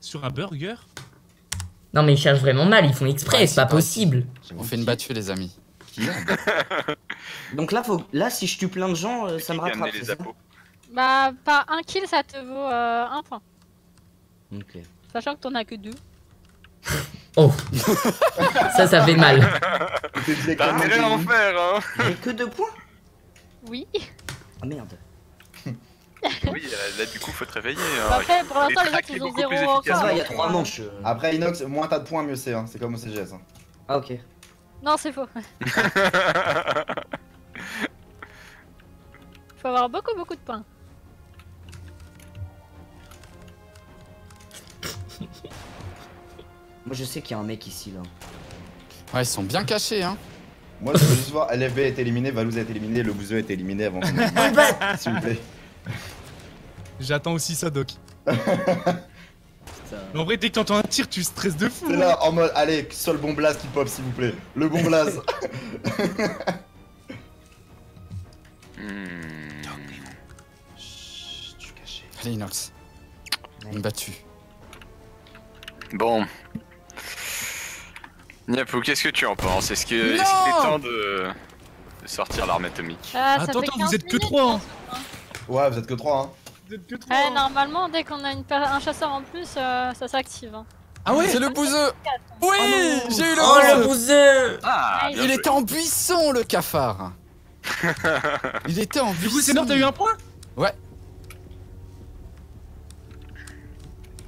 Sur un burger? Non, mais ils cherchent vraiment mal, ils font exprès, Ouais, c'est pas possible. On fait une battue, les amis. Donc là, faut... là, si je tue plein de gens, euh, ça me rattrape. les Bah, pas un kill, ça te vaut euh, un point. Ok. Sachant que t'en as que deux. Oh Ça, ça fait mal. T'as intérêt à en faire, hein J'ai que deux points? Oui. Ah merde. Oui, là, du coup, faut te réveiller. Bah, Hein. Après, pour l'instant, les autres, ils ont zéro encore. efficace. Ça va, il y a trois euh, manches. euh. Après Inox, moins t'as de points, mieux c'est. Hein. C'est comme au CGS. Hein. Ah ok. Non, c'est faux. Faut avoir beaucoup, beaucoup de points. Moi je sais qu'il y a un mec ici là. Ouais, ils sont bien cachés, hein. Moi je veux juste voir LFB est éliminé, Valouz est éliminé, le bouseux est éliminé avant. S'il vous plaît. J'attends aussi ça, Doc. Mais en vrai, dès que t'entends un tir, tu stresses de fou. C'est là en mode, allez, seul bon blaze qui pop s'il vous plaît. Le bon blaze. Hmm. Chut, je suis caché. Allez, Inox. Une battue. Bon. Niapou, qu'est-ce que tu en penses? Est-ce que est-ce qu'il est temps de... de sortir l'arme atomique? Ah, ça Attends, fait attends, 15 vous êtes que minutes, 3 hein. Ouais, vous êtes que 3 hein. Vous êtes que 3 Ouais, normalement, dès qu'on a une un chasseur en plus, euh, ça s'active. hein. Ah ouais C'est le bouseux Oui J'ai eu le Oh, le bouseux Ah, bien Il était en buisson, le cafard Il était en buisson Du coup, c'est Nord, t'as eu un point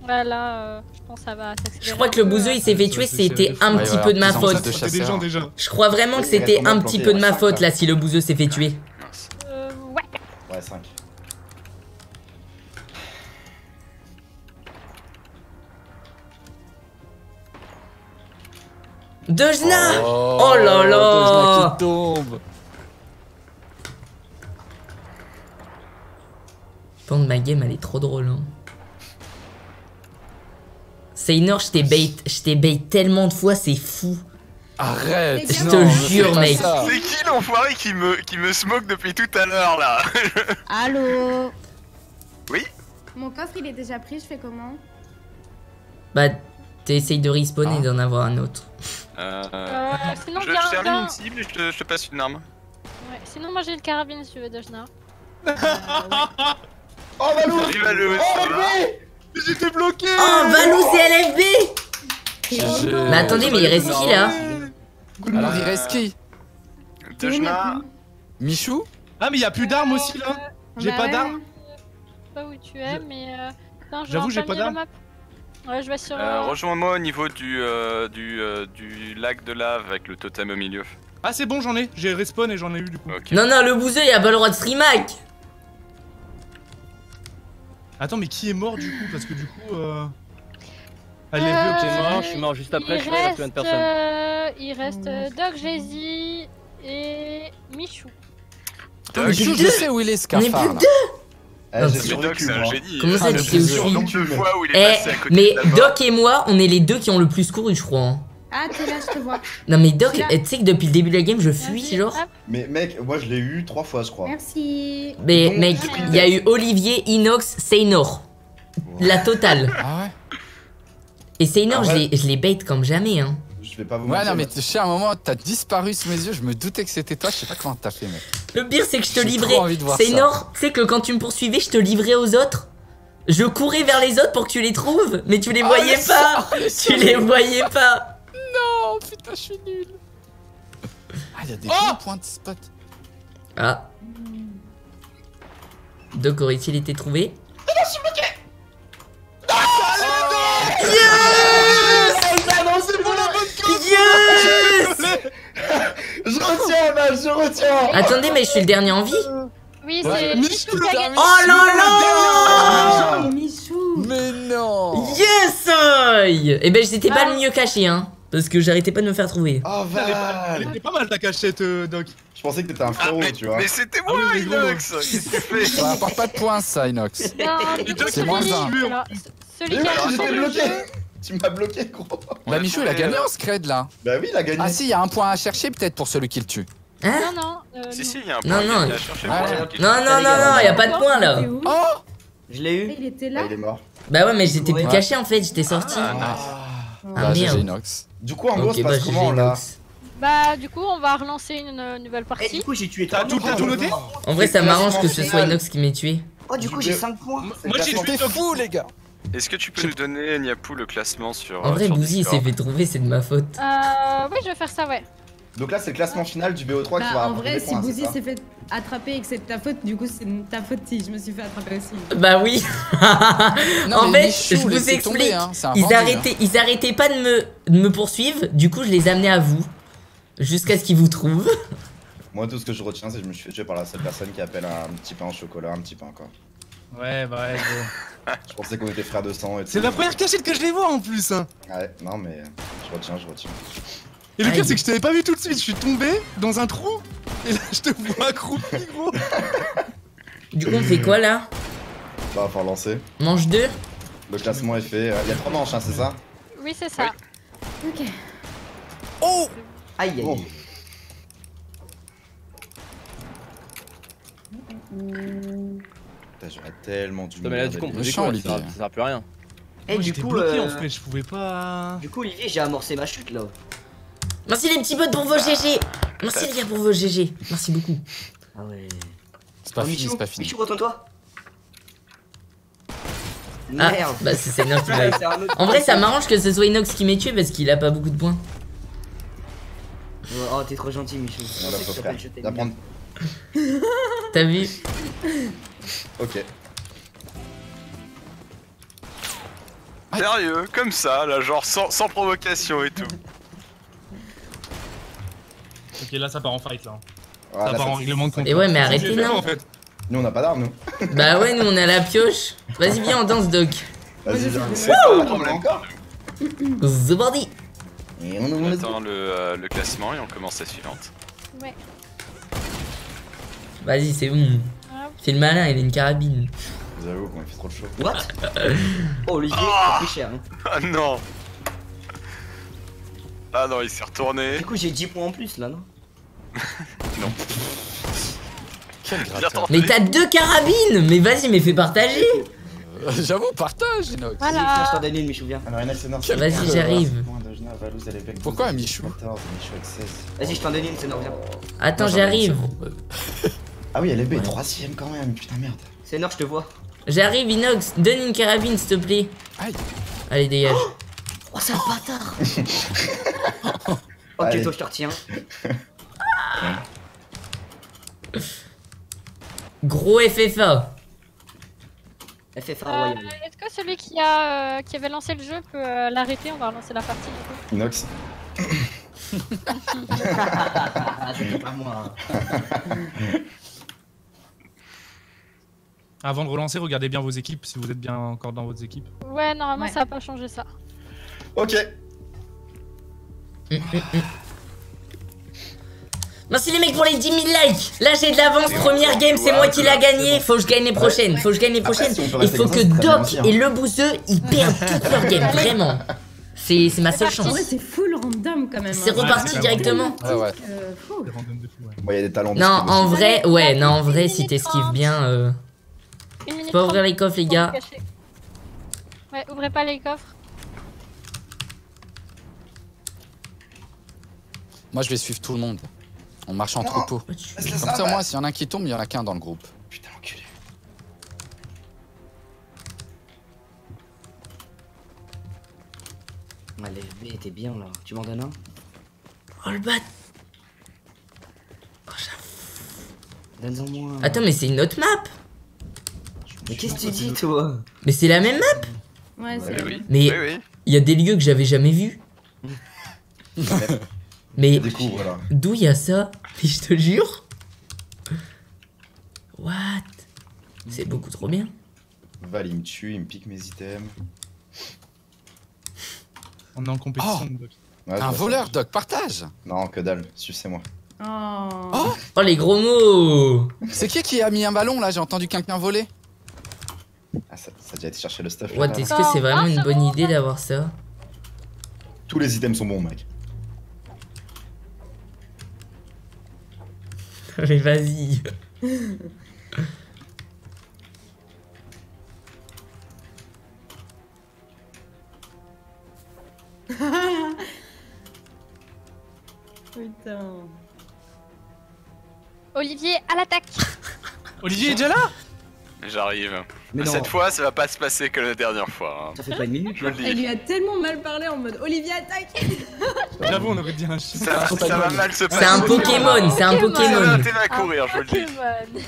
Ouais, là, euh, je pense que ça va. Je crois que le bouseux, il s'est fait tuer, c'était un Ouais, petit peu de ma faute. de des gens déjà. Je crois vraiment que c'était un petit peu de ma faute là si le bouseux s'est fait tuer. Euh, ouais. Ouais, 5. Dejna oh, oh, là là Dejna qui tombe ma game, elle est trop drôle. Hein. Seynor, je t'ai bait, je bait tellement de fois, c'est fou. Arrête Je te jure, mec C'est qui l'enfoiré qui me, qui me smoke depuis tout à l'heure, là Allô Oui Mon coffre, il est déjà pris, je fais comment Bah, t'essayes de respawner ah. d'en avoir un autre euh, Euh, sinon, je, je termine une cible et je te, je te passe une arme. Ouais, Sinon, moi j'ai le carabine si tu veux, Dojna. Oh, Valou Oh, LFB J'étais bloqué Oh, Valou, c'est LFB. Mais attendez, mais il reste qui là? Alors il reste qui? Dejna, Michou? Ah, mais y a plus d'armes aussi là J'ai Bah pas ouais. d'armes Je sais pas où tu es, mais. Euh... J'avoue, j'ai pas d'armes. Ouais, je vais sur. euh, euh, rejoins-moi au niveau du, euh, du, euh, du lac de lave avec le totem au milieu. Ah, c'est bon, j'en ai. J'ai respawn et j'en ai eu du coup. Ok. Non, non, le bouseux, il a pas le droit de streamac Attends, mais qui est mort du coup? Parce que du coup. Euh... Allez, Euh, ok, T'es c'est mort, je suis mort juste après, il je suis reste de personnes. euh, il reste Doc Jay-Z et Michou. Doc, Michou, je sais où il est ce On est plus Doc, c'est un génie. Comment ça, Ah, tu le sais où je suis Eh, mais. Doc et moi, on est les deux qui ont le plus couru, je crois. hein. Ah, t'es là, je te vois. Non, mais Doc, eh, tu sais que depuis le début de la game, je fuis, genre. Mais mec, moi je l'ai eu trois fois, je crois. Merci. Mais Donc, mec, il y a eu Olivier, Inox, Seynor. La totale. Ah ouais Et Seynor, Ah je ouais. l'ai- je l'ai bait comme jamais, hein. Je vais pas vous Ouais, mentir, non, mais tu sais, à un moment, t'as disparu sous mes yeux, je me doutais que c'était toi, je sais pas comment t'as fait, mec. Le pire, c'est que je te J'ai livrais. trop envie de voir Seynor, tu sais que quand tu me poursuivais, je te livrais aux autres. Je courais vers les autres pour que tu les trouves, mais tu les Ah, voyais pas. Tu les voyais pas. Oh putain, je suis nul. Ah, il y a des Oh bons points de spot. Ah. Doc aurait-il été trouvé? Yes Je retiens, je retiens Attendez, mais je suis le dernier en vie Oui, c'est. Michou. Oh là là. Mais non Yes Eh ben j'étais pas le mieux caché hein Parce que j'arrêtais pas de me faire trouver Oh, Elle est pas- elle était pas mal ta cachette, euh, Doc. Je pensais que t'étais un Ah, frérot, mais, tu vois. mais c'était Ah moi, gros. Inox Qu'est-ce que tu fais Ça rapporte pas de points, ça, Inox. C'est moins un. Celui Mais qui oui, a j'étais lancé le bloqué jeu. Tu m'as bloqué, gros Bah, Michou, il a gagné en scred là. Bah oui, il a gagné. Ah, si, il y a un point à chercher peut-être pour celui qui le tue. Hein Non, non. euh, Si, non. si, il y a un Non, point non. qu'il a cherché Ouais. pour celui qui- Non non non non, y a pas de point là où Oh Je l'ai eu. Il était Ah, là il est mort. Bah ouais mais j'étais plus Ouais. caché en fait, j'étais sorti Ah. Ah, GG merde. Du coup, en gros, Ok ça bah passe j'ai comment là. Bah, du coup, on va relancer une euh, nouvelle Eh, partie. du coup, j'ai tué T'as tout- t'as tout noté En vrai ça m'arrange que ce soit. Inox qui m'ait tué Oh, du coup, j'ai 5 points. Moi, j'ai classement. tué T'es fou, les gars Est-ce que tu peux nous donner, Niapou, le classement sur. En euh, vrai sur Bouzy il Discord s'est fait trouver, c'est de ma faute Euh, oui, je vais faire ça, ouais. Donc là, c'est le classement final du BO3 qui Bah, va en vrai, si Bouzy s'est fait attraper et que c'est de ta faute, du coup, c'est de ta faute si je me suis fait attraper aussi. Bah oui Non, En mais fait, je vous explique. tomber, hein, Ils vendu, hein. arrêtaient, ils arrêtaient pas de me, de me poursuivre, du coup je les amenais à vous. Jusqu'à ce qu'ils vous trouvent. Moi, tout ce que je retiens, c'est que je me suis fait tuer par la seule personne qui appelle un petit pain au chocolat, un petit pain quoi. Ouais, bah ouais, gros. Je pensais qu'on était frères de sang et tout. C'est la première cachette que je les vois en plus. hein. Ouais, non, mais je retiens, je retiens. Et le pire, c'est que je t'avais pas vu tout de suite. Je suis tombé dans un trou. Et là, je te vois accroupi, gros. Du coup on fait quoi là? Bah, faut relancer. Manche 2 Le classement est fait. Il y a trois manches, hein, c'est ça? Oui, c'est ça. Ok. Aïe, aïe, aïe. Putain, j'aurais tellement dû Non, mais là, du coup, on peut Le champ, décoller, ça, ça sert à plus à rien. Eh, du coup, bloqué euh, en fait, je pouvais pas. du coup, Olivier, j'ai amorcé ma chute là. Merci les petits potes pour vos GG Merci les gars pour vos GG Merci beaucoup Ah ouais. C'est pas Oh, fini, c'est pas fini. Michou, retourne-toi. Ah, Merde. bah c'est Inox qui m'a- En vrai ça m'arrange que ce soit Inox qui m'ait tué parce qu'il a pas beaucoup de points. Oh, t'es trop gentil, Michou. Viens prendre. T'as vu? Ok. Sérieux, comme ça, là, genre sans, sans provocation et tout. Ok, là, ça part en fight là. Voilà, ça part en règlement de compte. Et ouais, mais arrêtez, non. en fait. Nous, on n'a pas d'armes, nous. Bah ouais nous on est à la pioche. Vas-y viens on danse Doc. Vas-y, viens. C'est The body Et on On on attend le, euh, le classement et on commence la suivante. Ouais. Vas-y c'est bon. Fais le malin il a une carabine. vous avoue qu'on fait trop de chaud. What? Oh, Olivier, ça pris cher. Hein. Ah non Ah non, il s'est retourné. Du coup, j'ai 10 points en plus là, non? Entendu. Mais t'as deux carabines Mais vas-y, mais fais partager Euh, J'avoue, partage, Inox. Je Voilà. une, Michou, viens. C'est. Vas-y, j'arrive. Pourquoi Michou? 14, Michou avec 16. Vas-y, je t'en donne une, c'est viens. Attends, j'arrive. Ah oui, elle est B, 3ème quand même, putain merde. C'est Nord, je te vois. J'arrive, Inox. Donne une carabine, s'il te plaît. Aïe. Allez, dégage. Oh, c'est un bâtard Ok, Allez. toi, je te retiens. Gros FFA. FFA Euh, Royal. Est-ce que celui qui, a, euh, qui avait lancé le jeu peut euh, l'arrêter? On va relancer la partie du coup. Inox. Ah, c'était pas moi. Avant de relancer, regardez bien vos équipes si vous êtes bien encore dans votre équipe. Ouais, normalement Ouais. ça va pas changer ça. Ok. Merci les mecs pour les 10 000 likes. Là j'ai de l'avance. Première game, c'est moi qui l'a gagné. Faut que je gagne les prochaines. Faut que je gagne les prochaines. Il faut que Doc et le bouseux ils perdent toutes leurs games. Vraiment. C'est c'est ma seule chance. vrai, c'est full random quand même. C'est hein. reparti directement. C'est random de fou, ouais. Bon, il y a des talents. de Non, en vrai, ouais, non, en vrai, si t'esquives bien, euh... Une minute pas ouvrir les coffres, les gars. Ouais, ouvrez pas les coffres. Moi, je vais suivre tout le monde. On marche en troupeau. Laisse-le Comme ça, ça, va. moi, s'il y en a un qui tombe, il y en a qu'un dans le groupe. Putain, enculé. Allez, B, t'es bien là. Tu m'en donnes un? Oh le bat. Donne-en moi. un. Attends, mais c'est une autre map. Mais qu'est-ce que tu dis, toi? Mais c'est la même map. Ouais, c'est Oui, oui. Mais Oui, oui. il y a des lieux que j'avais jamais vus. Mais d'où il y a ça? Mais je te jure. What? C'est beaucoup trop bien. Val, il me tue, il me pique mes items. On est en compétition. Oh. Doc. Ouais, je un ça. voleur, Doc, partage Non, que dalle, sucez-moi. Oh. Oh les gros mots C'est qui qui a mis un ballon là? J'ai entendu quelqu'un voler. Ah, ça, ça a déjà été chercher le stuff. What. Est-ce que c'est vraiment une bonne idée d'avoir ça Tous les items sont bons, mec. Mais vas-y. Putain. Olivier, à l'attaque Olivier est déjà là? J'arrive. Mais Cette fois, ça va pas se passer que la dernière fois. hein. ça fait pas une minute Je Elle lui a tellement mal parlé en mode Olivier attaque J'avoue, on aurait dit un chien. Ça, ça va mal se passer. C'est un Pokémon, c'est un Ça va Pokémon. intérêt à courir, je vous le dis. Pokémon.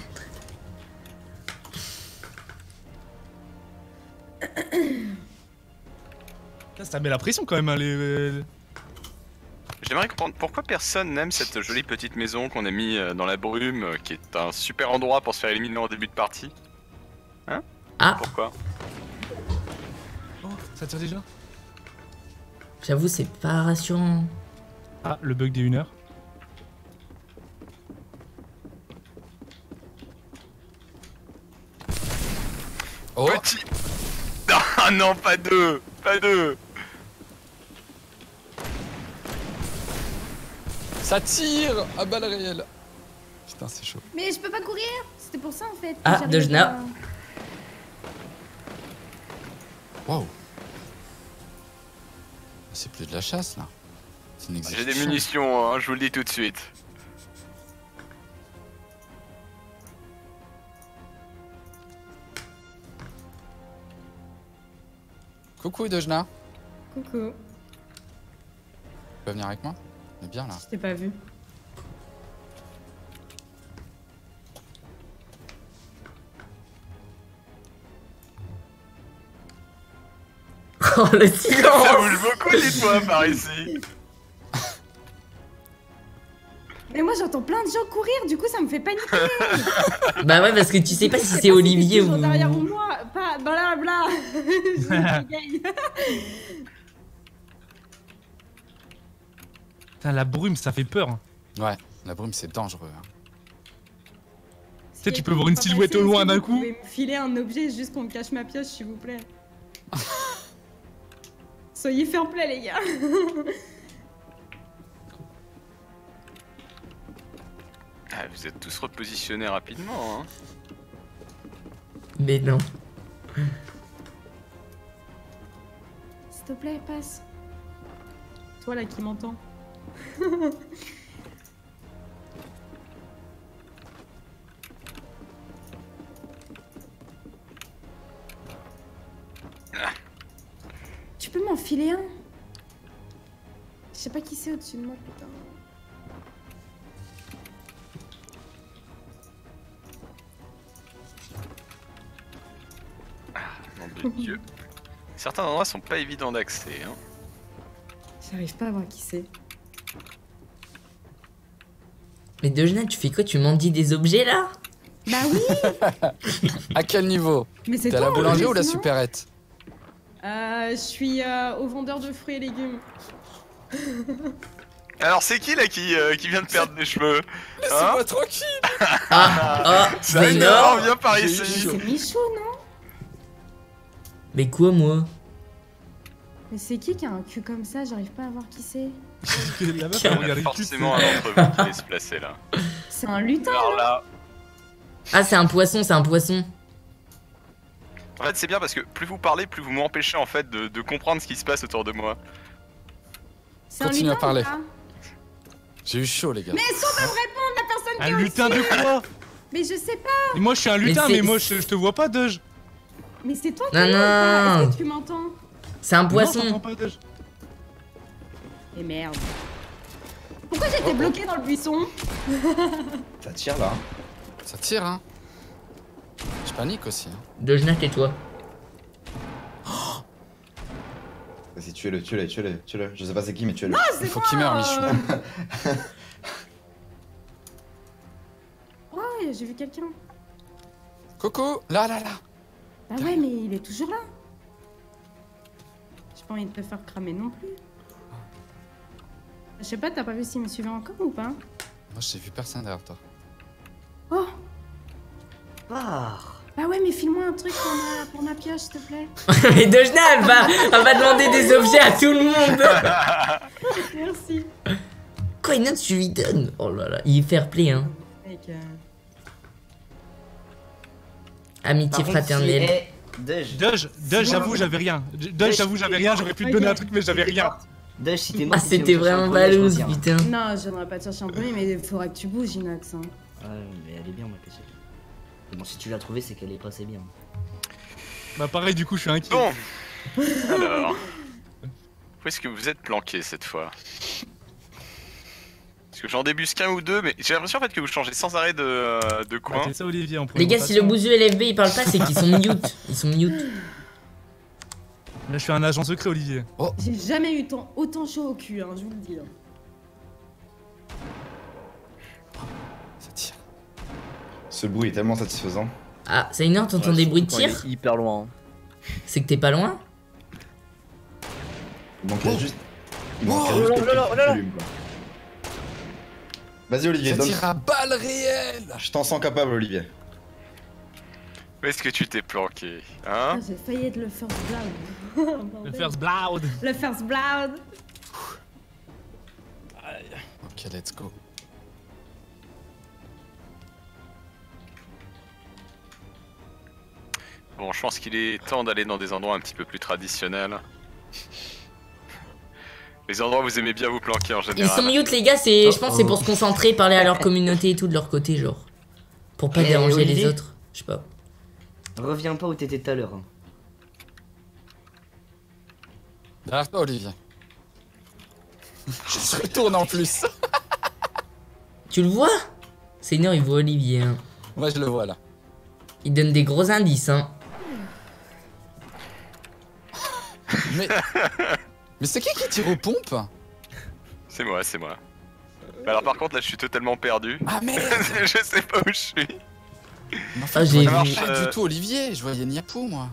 Putain, Ça met la pression quand même, hein, les... J'aimerais comprendre pourquoi personne n'aime cette jolie petite maison qu'on a mis euh, dans la brume, euh, qui est un super endroit pour se faire éliminer en début de partie. Hein Ah. Pourquoi Oh, ça tire déjà J'avoue, c'est pas rassurant. Ah, le bug des 1 heure. Oh, Petit. Ah non, pas deux Pas deux ça tire à balles réelles. Putain, c'est chaud. Mais je peux pas courir C'était pour ça en fait. Ah, Dejna. Waouh. C'est plus de la chasse là. J'ai des munitions, hein, je vous le dis tout de suite. Coucou Dejna. Coucou, Tu peux venir avec moi? On est bien là. je t'ai pas vu. Oh le Ça silence bouge beaucoup, dites-moi, par ici. Mais moi j'entends plein de gens courir, du coup ça me fait paniquer. Bah ouais, parce que tu sais pas si c'est Olivier ou... derrière moi, pas blabla. Je bégaye. Putain, la brume, ça fait peur. hein. Ouais, la brume c'est dangereux. hein. sais, tu peux voir une silhouette au loin d'un vous coup. pouvez me filer un objet juste qu'on me cache ma pioche, s'il vous plaît. Soyez fair play, les gars. Ah, vous êtes tous repositionnés rapidement, hein. Mais non. S'il te plaît, passe. Toi là qui m'entends. M'en filer un Je sais pas qui c'est au-dessus de moi, putain. Nom de Dieu. Certains endroits sont pas évidents d'accès, hein. J'arrive pas à voir qui c'est. Mais Dejna, tu fais quoi? Tu mendies des objets là? Bah oui À quel niveau? Mais c'est T'es à la boulangerie ou la supérette? Je suis euh, au vendeur de fruits et légumes. Alors c'est qui là qui, euh, qui vient de perdre des cheveux Laissez-moi Hein tranquille Ah, ah, mais énerve, non viens par ici. C'est Michaud, non? Mais quoi, moi? Mais c'est qui qui a un cul comme ça? J'arrive pas à voir qui c'est. Forcément un d'entre vous qui est se placer là. C'est un lutin Alors là, Ah, c'est un poisson, c'est un poisson. En fait c'est bien parce que plus vous parlez, plus vous m'empêchez en fait de, de comprendre ce qui se passe autour de moi. Un Continue à parler. J'ai eu chaud, les gars. Mais son pas me répondre, la personne qui Un est lutin de quoi Mais je sais pas Et moi je suis un lutin, mais, moi je, je te vois pas, Doge. Mais c'est toi qui Non, non. Est-ce que tu m'entends C'est un Non, poisson. t'entends pas, Doge. Et merde. Pourquoi j'étais bloqué dans le buisson Ça tire là. Ça tire, hein Je panique aussi. Hein. Dejna, tais-toi. Vas-y, tuez-le, tuez-le, tuez-le, tuez-le. Je sais pas c'est qui, mais tuez-le. Il faut qu'il meure, Michou. Euh. Oh, j'ai vu quelqu'un. Coco, là, là, là. Bah ouais, mais il est toujours là. J'ai pas envie de te faire cramer non plus. Je sais pas, t'as pas vu s'il me suivait encore ou pas? Moi, j'ai vu personne derrière toi. Oh Bah ouais, mais file-moi un truc pour ma, pour ma pioche, s'il te plaît. Mais Dejna, elle va, elle va demander des objets à tout le monde. Merci. Quoi, une note, tu lui donnes Oh là là, il est fair play, hein. Mec, euh, Amitié Par contre, fraternelle. eh, Dej. Doge, Doge, j'avoue, j'avais rien. Doge, j'avoue, j'avais rien, j'aurais pu te donner un truc, mais j'avais rien. Dej, si t'es mort, Ah, c'était vraiment je balouse, putain. Non, je viendrai pas te chercher un premier, mais il faudra que tu bouges, Inox. Hein. Ouais, mais elle est bien, ma. Bon, si tu l'as trouvée, c'est qu'elle est passée bien. Bah pareil, du coup, je suis inquiet. Bon Alors. Où est-ce que vous êtes planqué cette fois? Parce que j'en débusque un ou deux, mais j'ai l'impression en fait que vous changez sans arrêt de, euh, de Ah, coin. c'est ça, Olivier, en Les gars, si le bouseux LFB il parle pas, c'est qu'ils sont mute. Ils sont mute. Là, je suis un agent secret, Olivier. J'ai jamais eu tant, autant chaud au cul, hein, je vous le dis. Ce bruit est tellement satisfaisant. Ah, ça une heure, t'entends Ouais, des bruits de tir hyper loin. C'est que t'es pas loin Il manquerait Oh. juste. Il Oh. Vas-y, Olivier, Ça donne. tire à balles réelles Je t'en sens capable, Olivier. Où est-ce que tu t'es planqué Ah, Hein J'ai failli être le first blood. Le first blood. Le first blood. Ok, let's go. Bon, je pense qu'il est temps d'aller dans des endroits un petit peu plus traditionnels. Les endroits où vous aimez bien vous planquer en Ils général. sont mute, les gars, c'est, je pense que c'est pour se concentrer, parler à leur communauté et tout de leur côté, genre. Pour pas déranger les autres. Je sais pas. Reviens pas où t'étais tout à l'heure. hein. Derrière toi, Olivier? Je se retourne en plus. Tu le vois? C'est une heure, il voit Olivier. Hein. Moi, je le vois là. Il donne des gros indices, hein. Mais. Mais c'est qui qui tire aux pompes C'est moi, c'est moi. Alors par contre là je suis totalement perdu. Ah merde je sais pas où je suis. Mais en fait, Ah, j'ai vu. pas Euh, du tout Olivier, je voyais Niapou moi.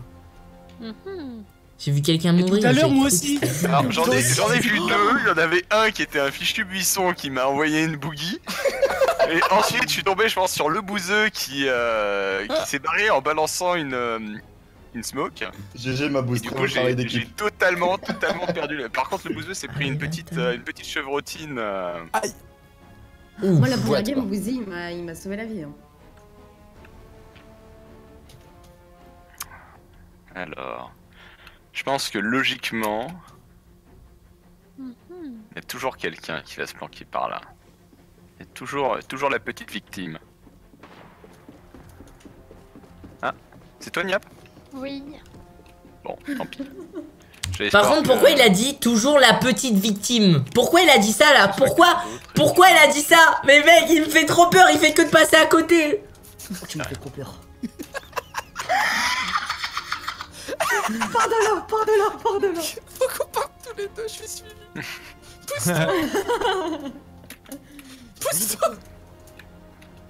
Mhm. J'ai vu quelqu'un mourir. tout à l'heure, moi aussi. Alors j'en ai, aussi. j'en ai vu deux, il y en avait un qui était un fichu buisson qui m'a envoyé une bougie. Et ensuite, je suis tombé, je pense, sur le bouseux qui, euh, Ah. qui s'est barré en balançant une, euh, une smoke. GG ma Et boost, du coup, j'ai totalement, totalement perdu. le- Par contre, le bouseux s'est pris une petite, euh, une petite chevrotine. euh, Ouh. Moi, la première game. Bouzy, il m'a- il m'a sauvé la vie. hein. Alors, je pense que logiquement, Mhm. il y a toujours quelqu'un qui va se planquer par là. Il y a toujours, toujours la petite victime. Ah, c'est toi, Niap? Oui. Bon, tant pis. Par contre, que- pourquoi il a dit toujours la petite victime? Pourquoi il a dit ça là? Pourquoi Pourquoi il a dit ça? Mais mec, il me fait trop peur, il fait que de passer à côté Oh, tu me fais trop peur? Pars de là, pars de là, pars de là. Faut qu'on parte tous les deux, je suis suivi. Pousse-toi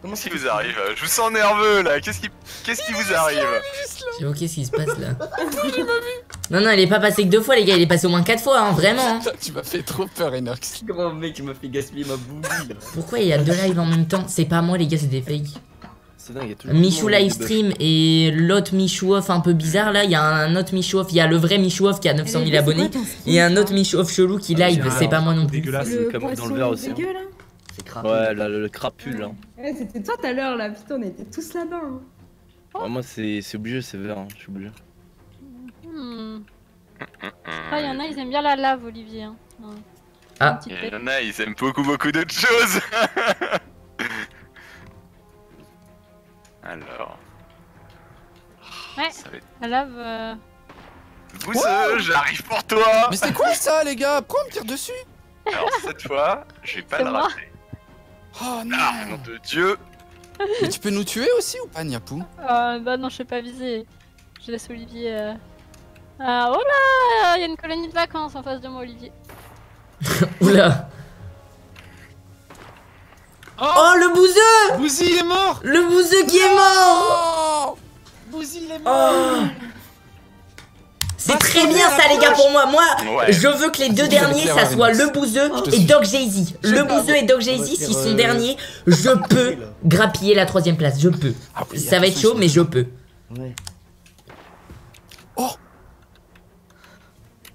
Comment Qu'est-ce qui ça vous arrive? Je vous sens nerveux là. Qu'est-ce qui, qu'est-ce qui vous arrive? J'avoue, qu'est-ce qui se passe là? Non, non, il est pas passé que deux fois, les gars, il est passé au moins quatre fois, hein, vraiment. hein. Tu m'as fait trop peur, Enox. Comment mec, tu m'as fait gaspiller ma bougie là? Pourquoi il y a deux lives en même temps? C'est pas moi, les gars, c'est des fakes. C'est dingue, il y a toujours. Michou tout le monde live qui stream et l'autre Michou off un peu bizarre là. Il y a un autre Michou off, il y a le vrai Michou off qui a 900 000 abonnés. Et un autre Michou off chelou qui Ah, live, j'ai c'est pas moi non plus. Dégueulasse, Le comme dans le verre aussi. C'est crapé. Ouais, là, le, le crapule, hein. Ouais, c'était toi tout à l'heure, là. Putain, on était tous là-bas. hein. Ouais, moi, c'est c'est obligé, c'est vert, hein. je suis obligé. Hmm. Ah, il y en a, ils aiment bien la lave, Olivier. Hein. Ouais. Ah. Il y en a, ils aiment beaucoup, beaucoup d'autres choses. Alors. Ouais. Ça va être... La lave. euh, j'arrive pour toi Mais c'était quoi ça, les gars? Pourquoi on me tire dessus? Alors cette fois, je vais pas C'est le rater. Oh non Ah, nom de Dieu Mais tu peux nous tuer aussi ou pas, Niapou euh, bah non, je sais pas viser. Je laisse Olivier. euh. Ah, oh là Il y a une colonie de vacances en face de moi, Olivier. Oula. Oh le bouseux Bouzy, il est mort Le bouseux qui est mort Oh Bouzy, il est Oh C'est très bien ça les gars pour moi. Moi, Ouais. je veux que les deux Je derniers ça soit le bouseux Je te et. Doc Jay-Z. Le bouseux et Doc Jay-Z s'ils sont euh, derniers, je peux grappiller la troisième place. Je peux. Ah Ça va être chaud mais je peux. Ouais.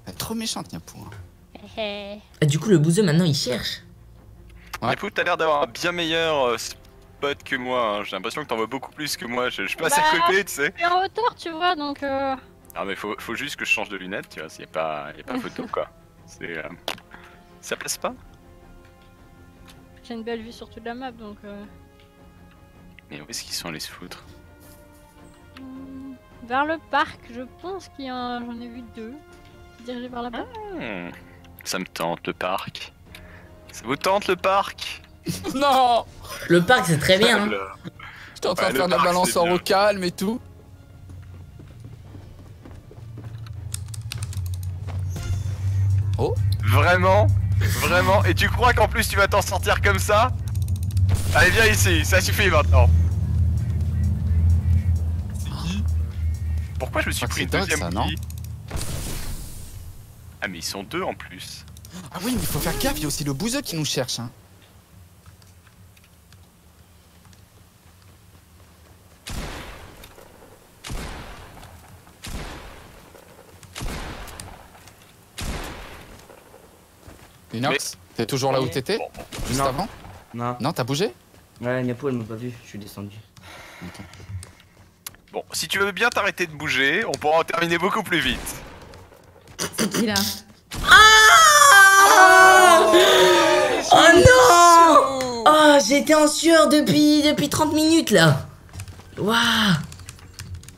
Elle est trop méchante, Niapou. hein. Hé Ah, Du coup le bouseux maintenant il cherche. Ouais. Écoute, t'as l'air d'avoir un bien meilleur euh, spot que moi. hein. J'ai l'impression que t'en vois beaucoup plus que moi. Je, je suis pas assez Bah. à côté, tu sais. Et en hauteur, tu vois, donc. Euh... Ah mais faut, faut juste que je change de lunettes, tu vois. A pas, y a pas photo quoi. C'est, euh, ça passe pas? J'ai une belle vue sur toute la map, donc. Euh... Mais où est-ce qu'ils sont allés se foutre? Hmm, Vers le parc, je pense qu'il y en a... j'en ai vu deux. Dirigés vers là-bas. Hmm, Ça me tente le parc. Ça vous tente le parc? Non Le parc c'est très bien. hein. J'étais en train Ouais, de faire de la c'est bien. au calme et tout. Vraiment Vraiment Et tu crois qu'en plus tu vas t'en sortir comme ça? Allez viens ici, ça suffit maintenant. C'est qui? Pourquoi je me suis Ah, pris une deuxième ça, non Ah mais ils sont deux en plus. Ah oui, mais il faut faire gaffe, il y a aussi le bouseux qui nous cherche. Hein. Inox, t'es toujours là où t'étais Juste Non. avant Non. Non, t'as bougé Ouais, Niapo, elle m'a pas vu, je suis descendu. Bon, si tu veux bien t'arrêter de bouger, on pourra en terminer beaucoup plus vite. C'est qui, là Ah Oh non Oh j'étais en sueur depuis, depuis 30 minutes là. Waouh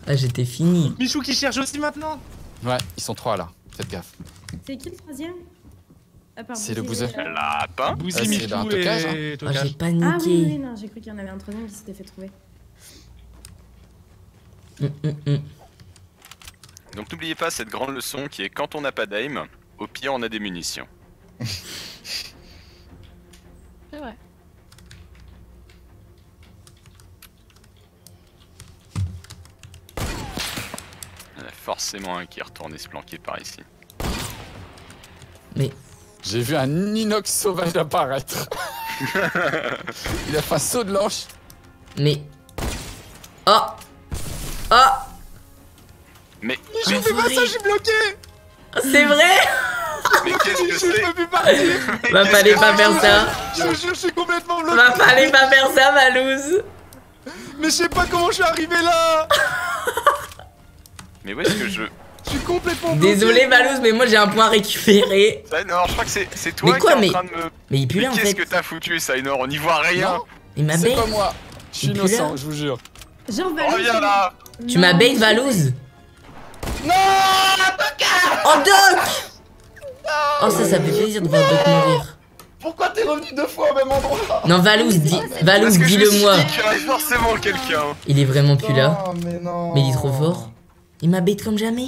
Ah j'étais fini. Michou qui cherche aussi maintenant Ouais, ils sont trois là, faites gaffe. C'est qui le troisième? C'est le bouseux. Lapin Bouzy, Ah, Michou dans un tocage, hein. et Oh Tocage. j'ai Ah oui, oui, paniqué. non, j'ai cru qu'il y en avait un troisième qui s'était fait trouver. Hum, hum, hum. Donc n'oubliez pas cette grande leçon qui est quand on n'a pas d'aim, au pire on a des munitions. C'est vrai. Il y en a forcément un qui est retourné se planquer par ici. Mais J'ai vu un inox sauvage apparaître. Il a fait un saut de l'anche. Mais. Oh Oh Mais, Je fais pas ça, je suis bloqué. C'est vrai. Mais qu'est-ce que Je peux plus partir. Va fallait pas faire ça. Je te jure, je suis complètement bloqué. Va fallait pas faire ça, Malouz Mais je sais pas comment je suis arrivé là. Mais où est-ce que je. Je suis complètement Désolé, Malouz, mais moi j'ai un point à récupérer. Sainor, je crois que c'est toi Mais quoi, qui es mais- en train de me. Mais il pue là en qu'est-ce fait. que t'as foutu, Sainor On n'y voit rien Non. Il m'a C'est pas moi. Je suis innocent, je vous jure. Genre, Valouz, Reviens là Tu m'as bait, Valouz Oh, Doc Oh, ça, ça fait plaisir de voir Doc mourir. Pourquoi t'es revenu deux fois au même endroit Non, Valouz, dis, Valouz, Parce que je me dis-le suis moi. dit qu'il y aurait forcément quelqu'un Il est vraiment plus là. Non, mais non. Mais il est trop fort. Il m'a bait comme jamais.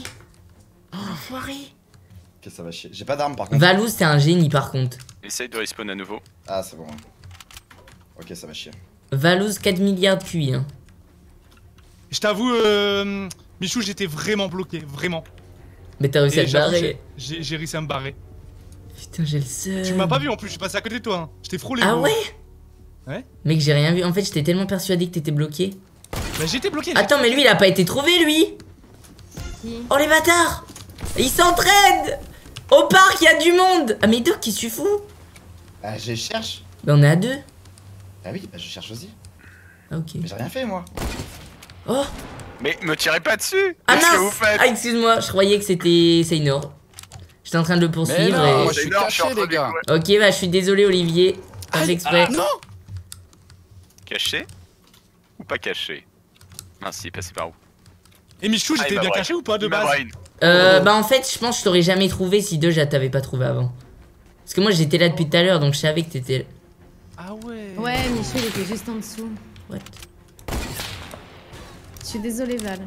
Oh, enfoiré. Ok, ça va chier. J'ai pas d'arme par contre. Valouz, c'est un génie par contre. Essaye de respawn à nouveau. Ah, c'est bon. Ok, ça va chier. Valouz, 4 milliards de QI. Hein. Je t'avoue, euh, Michou, j'étais vraiment bloqué, vraiment. Mais t'as réussi à te barrer. j'ai- réussi à me barrer. Putain, j'ai le seum. Tu m'as pas vu en plus, je suis passé à côté de toi. Hein. Je t'ai frôlé. Ah gros. ouais Ouais. Mec, j'ai rien vu. En fait, j'étais tellement persuadé que t'étais bloqué. Bah j'étais bloqué. Attends, mais lui, il a pas été trouvé, lui Oh, les bâtards Ils s'entraident Au parc, il y a du monde Ah, mais Doc, qu'est-ce que tu fous Ah, je cherche. Bah, on est à deux. Ah oui, bah je cherche aussi. Ah, ok. Mais j'ai rien fait moi. Oh Mais me tirez pas dessus Ah, faites Ah, excuse-moi, je croyais que c'était Seynor. J'étais en train de le Mais poursuivre non, et... moi je suis caché, train les de gars. Ok, bah, je suis désolé, Olivier. Pas exprès. Non Caché Ou pas caché? Mince, il est passé par où? Et Michou, Ah, j'étais m'a bien caché ou pas de base? Euh, bah, en fait, je pense que je t'aurais jamais trouvé si deux, je t'avais pas trouvé avant. Parce que moi, j'étais là depuis tout à l'heure, donc je savais que t'étais... Ah ouais. Ouais, Michou, il était juste en dessous. What Je suis désolée, Val.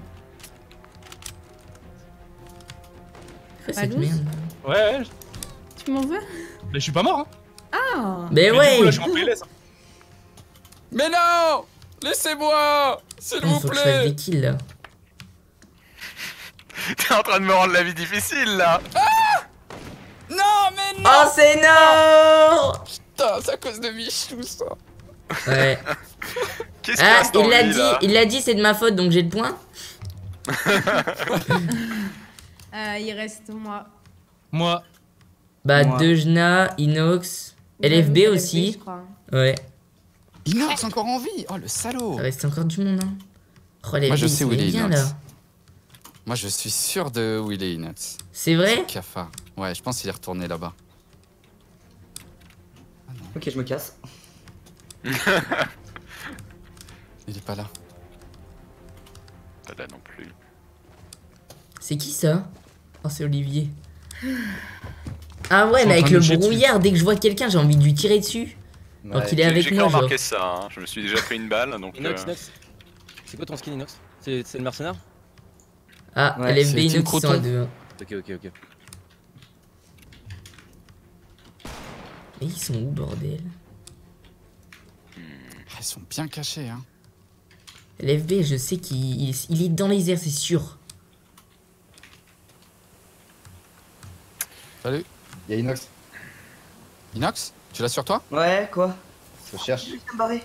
C'est quoi cette merde Ouais, ouais. Tu m'en veux? Mais je suis pas mort. Hein. Ah Mais Mais du ouais coup, là, je suis en PLS. hein. Mais non Laissez-moi S'il Il vous faut que je fasse plaît des kills, là. T'es en train de me rendre la vie difficile là Non, mais non Oh, c'est Nord Putain, c'est à cause de Michou, ça. Ouais. Qu'est-ce Ah, il l'a dit, là il l'a dit, c'est de ma faute, donc j'ai le point. Euh, Il reste moi. Moi. Bah, Moi. Dejna, Inox, LFB aussi. je crois. Ouais, Inox encore en vie Oh, le salaud ça reste encore du monde, hein. Oh, LFB, Moi, je il sais où il est, bien, Inox. là. Moi, je suis sûr de où il est, Inox. C'est vrai C'est cafard. Ouais, je pense qu'il est retourné là-bas. Ok, je me casse. Il est pas là. Pas là non plus. C'est qui, ça? Oh, c'est Olivier. Ah ouais, mais avec le brouillard, dès que je vois quelqu'un, j'ai envie de lui tirer dessus. Donc il est J'ai- avec J'ai moi, genre. remarquer ça, hein. je me suis déjà pris une balle donc. Inox, euh, Inox. C'est quoi ton skin Inox? C'est c'est le mercenaire? Ah, Ouais, LFB, c'est Team Inox, ils sont à Croton. deux. Ok, ok, ok. Mais ils sont où, bordel? Ah, Ils sont bien cachés, hein. LFB, je sais qu'il il- il est dans les airs, c'est sûr. Salut. Y'a Inox. Inox Tu l'as sur toi? Ouais, quoi? Je cherche. Je vais me barrer.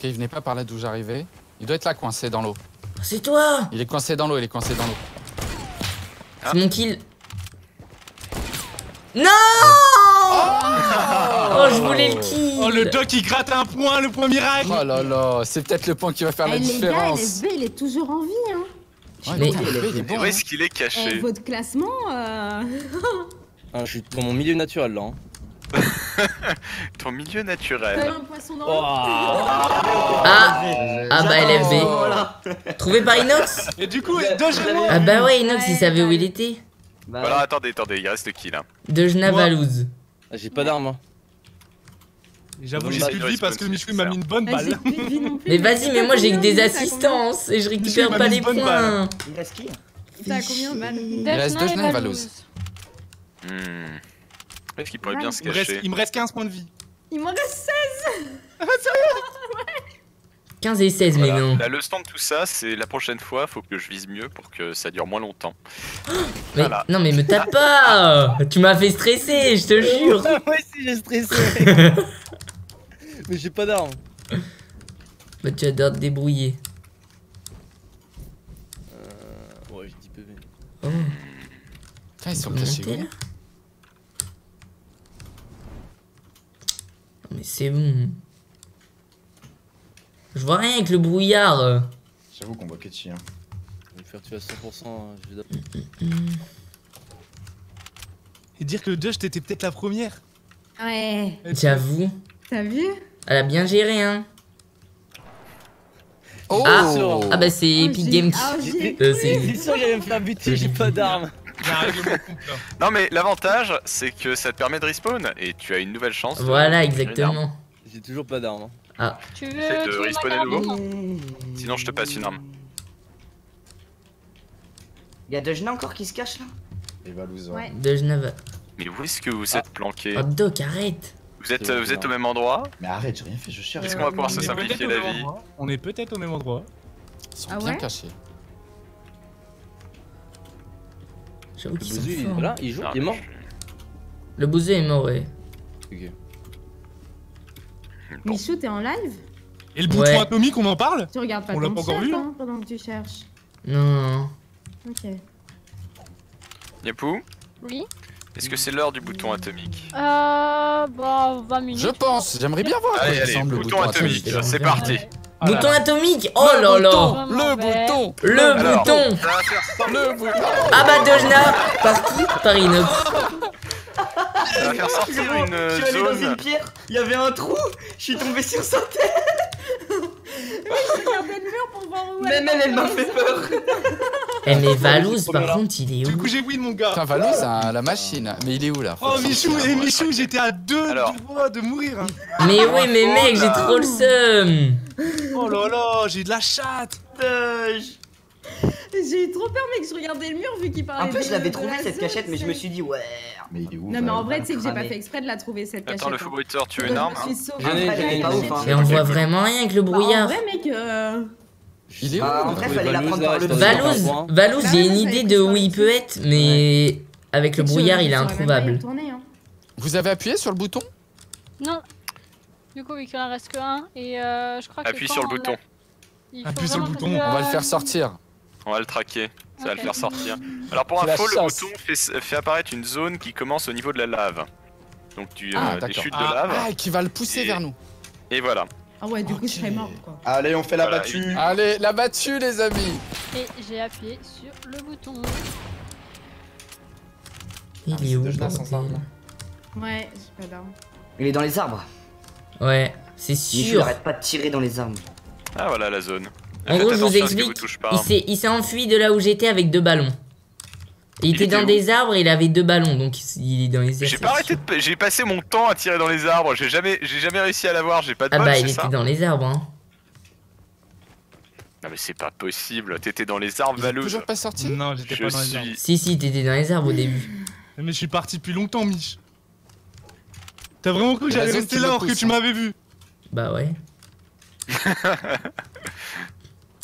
Ok, il venait pas par là d'où j'arrivais. Il doit être là, coincé dans l'eau. Oh, c'est toi Il est coincé dans l'eau, il est coincé dans l'eau. C'est mon kill. Non Oh, je voulais le kill Oh, le doc, il gratte un point, le point miracle. Oh là là, c'est peut-être le point qui va faire la Eh, les gars, différence. LFB, il est toujours en vie, hein. Ouais, Mais- il est bon. Où hein. est-ce qu'il est Et caché votre classement, euh... Ah, je suis dans mon milieu naturel là. Hein. Ton milieu naturel. un poisson dans Oh. l'eau. Ah Ah bah LFB. Voilà. Trouvé par Inox Et du coup, moi. Ah bah ouais, Inox, il Ouais, savait où il était. Bah, Voilà, attendez, attendez, il reste qui là Dejna Moi. Valouz. Ah, J'ai pas d'armes. hein. J'avoue, j'ai plus de vie parce que Michou il m'a mis une bonne Ah, balle. Mais vas-y, mais moi j'ai que des assistances et je récupère pas les points. Il reste qui? T'as combien de balles reste et Valouz. Hmm. Est-ce qu'il pourrait bien se Il me, reste, cacher il me reste 15 points de vie. Il m'en reste 16 15 et 16, mais non. La leçon de tout ça, c'est la prochaine fois, faut que je vise mieux pour que ça dure moins longtemps. Mais, Voilà. Non, mais me tape pas Tu m'as fait stresser, je te jure Moi aussi j'ai stressé. Mais j'ai pas d'armes. Bah, tu adores te débrouiller. Euh... Ouais, j'ai 10 PV. Oh, Putain, ils sont monter, où là mais c'est bon. Je vois rien avec le brouillard. J'avoue qu'on voit Ketchi. Hein. Je vais me faire tuer à 100%. hein, Je vais d'abord- Et dire que le Josh t'étais peut-être la première. Ouais. J'avoue. T'as vu? Elle a bien géré, hein. Oh Ah. Ah bah c'est Oh, Epic Games Euh, c'est- C'est sûr j'allais me faire buter, j'ai pas d'armes. De. Non mais l'avantage, c'est que ça te permet de respawn et tu as une nouvelle chance. de- Voilà, de exactement. J'ai toujours pas d'armes. hein. Tu veux. Essaye de tu veux ma respawner carte nouveau. Sinon, je te passe une arme. Y'a Dejna encore qui se cache là Et. Ouais. De Genève. Mais où est-ce que vous êtes planqué Oh, Doc, arrête. Vous êtes, vous êtes au même endroit Mais arrête, j'ai rien fait, je cherche. Est-ce qu'on va pouvoir se simplifier la vie endroit. On est peut-être au même endroit. Ils sont Ah bien cachés. J'avoue Le qu'ils sont il est forts. là, il joue, il est mort. Le bouseux est mort, ouais. Ok. Michou, t'es en live? Et le bouton Ouais. atomique, on en parle? Tu regardes pas On l'a ton pas encore chat, vu, là hein, pendant que tu cherches. Non. Ok. Yapou, Oui. est-ce que c'est l'heure du bouton atomique? Euh. Bah, 20 minutes. Je pense, j'aimerais bien voir à quoi Allez, il allez, ressemble le bouton atomique, atomique. c'est parti Bouton là. atomique Oh Le là là bouton, Le bouton Le Alors, bouton Le bouton Ah bah Dojna Par qui Par Inox. ça va faire sortir Frérot, une Je suis allé dans zone. une pierre, il y avait un trou, je suis tombé sur sa tête. Regardez le mur pour voir où Même elle, elle m'a fait peur. Eh mais Valouz, par contre, il est Du où coup, j'ai win, mon gars. Putain, Valouz a la machine. Mais il est où là Oh, Michou, et Michou, j'étais à deux doigts de mourir. hein. Mais oui, mais mec, j'ai trop le seum Oh là là, j'ai de la chatte. J'ai eu trop peur, mec. Je regardais le mur vu qu'il parlait. En plus, je l'avais trouvé la cette cachette, mais je me suis dit, ouais. Mais il est où Non, mais en Val vrai, tu sais que j'ai pas cramé. fait exprès de la trouver cette cachette. Attends, le hein. footballeur, tu as Donc, une arme. Et on voit vraiment rien avec le Bah, en brouillard vrai, mec. euh, Il est où Bah, en là vrai, Oui, fallait la Valouz, prendre par le Bah j'ai ouais, une idée de où il peut être, mais avec le brouillard, il est introuvable. hein. Vous avez appuyé sur le bouton? Non. Du coup, vu qu'il en reste que un, et euh, je crois que. Appuie sur le bouton. il Appuie sur le bouton, On va le euh, faire sortir. On va le traquer, ça va le faire sortir. Alors pour info, le bouton fait, fait apparaître une zone qui commence au niveau de la lave. Donc du, Ah, euh, des chutes Ah, de lave. Ah, qui va le pousser Et- vers nous. Et voilà. Ah ouais, du coup, je serais mort, quoi. Allez, on fait la battue. Allez, la battue, les amis Et j'ai appuyé sur le bouton. Il mais est où, Ouais, j'ai pas d'armes. Il est dans les arbres. Ouais, c'est sûr arrête pas de tirer dans les arbres. Ah voilà la zone. En Faites gros, je vous explique, vous touche pas. il s'est, il s'est enfui de là où j'étais avec deux ballons. Il, Il était était dans des arbres et il avait deux ballons, donc il est dans les airs. J'ai c'est pas arrêté sûr. de... J'ai passé mon temps à tirer dans les arbres, j'ai jamais, j'ai jamais réussi à l'avoir, j'ai pas de Ah bol, bah, il ça était dans les arbres, hein. Non mais c'est pas possible, t'étais dans les arbres Valouz. toujours pas sorti? Non, j'étais pas dans les arbres. suis... Si, si, t'étais dans les arbres au début. Mais je suis parti depuis longtemps, Mich. T'as vraiment cru que j'allais rester là alors que tu hein. m'avais vu? Bah ouais.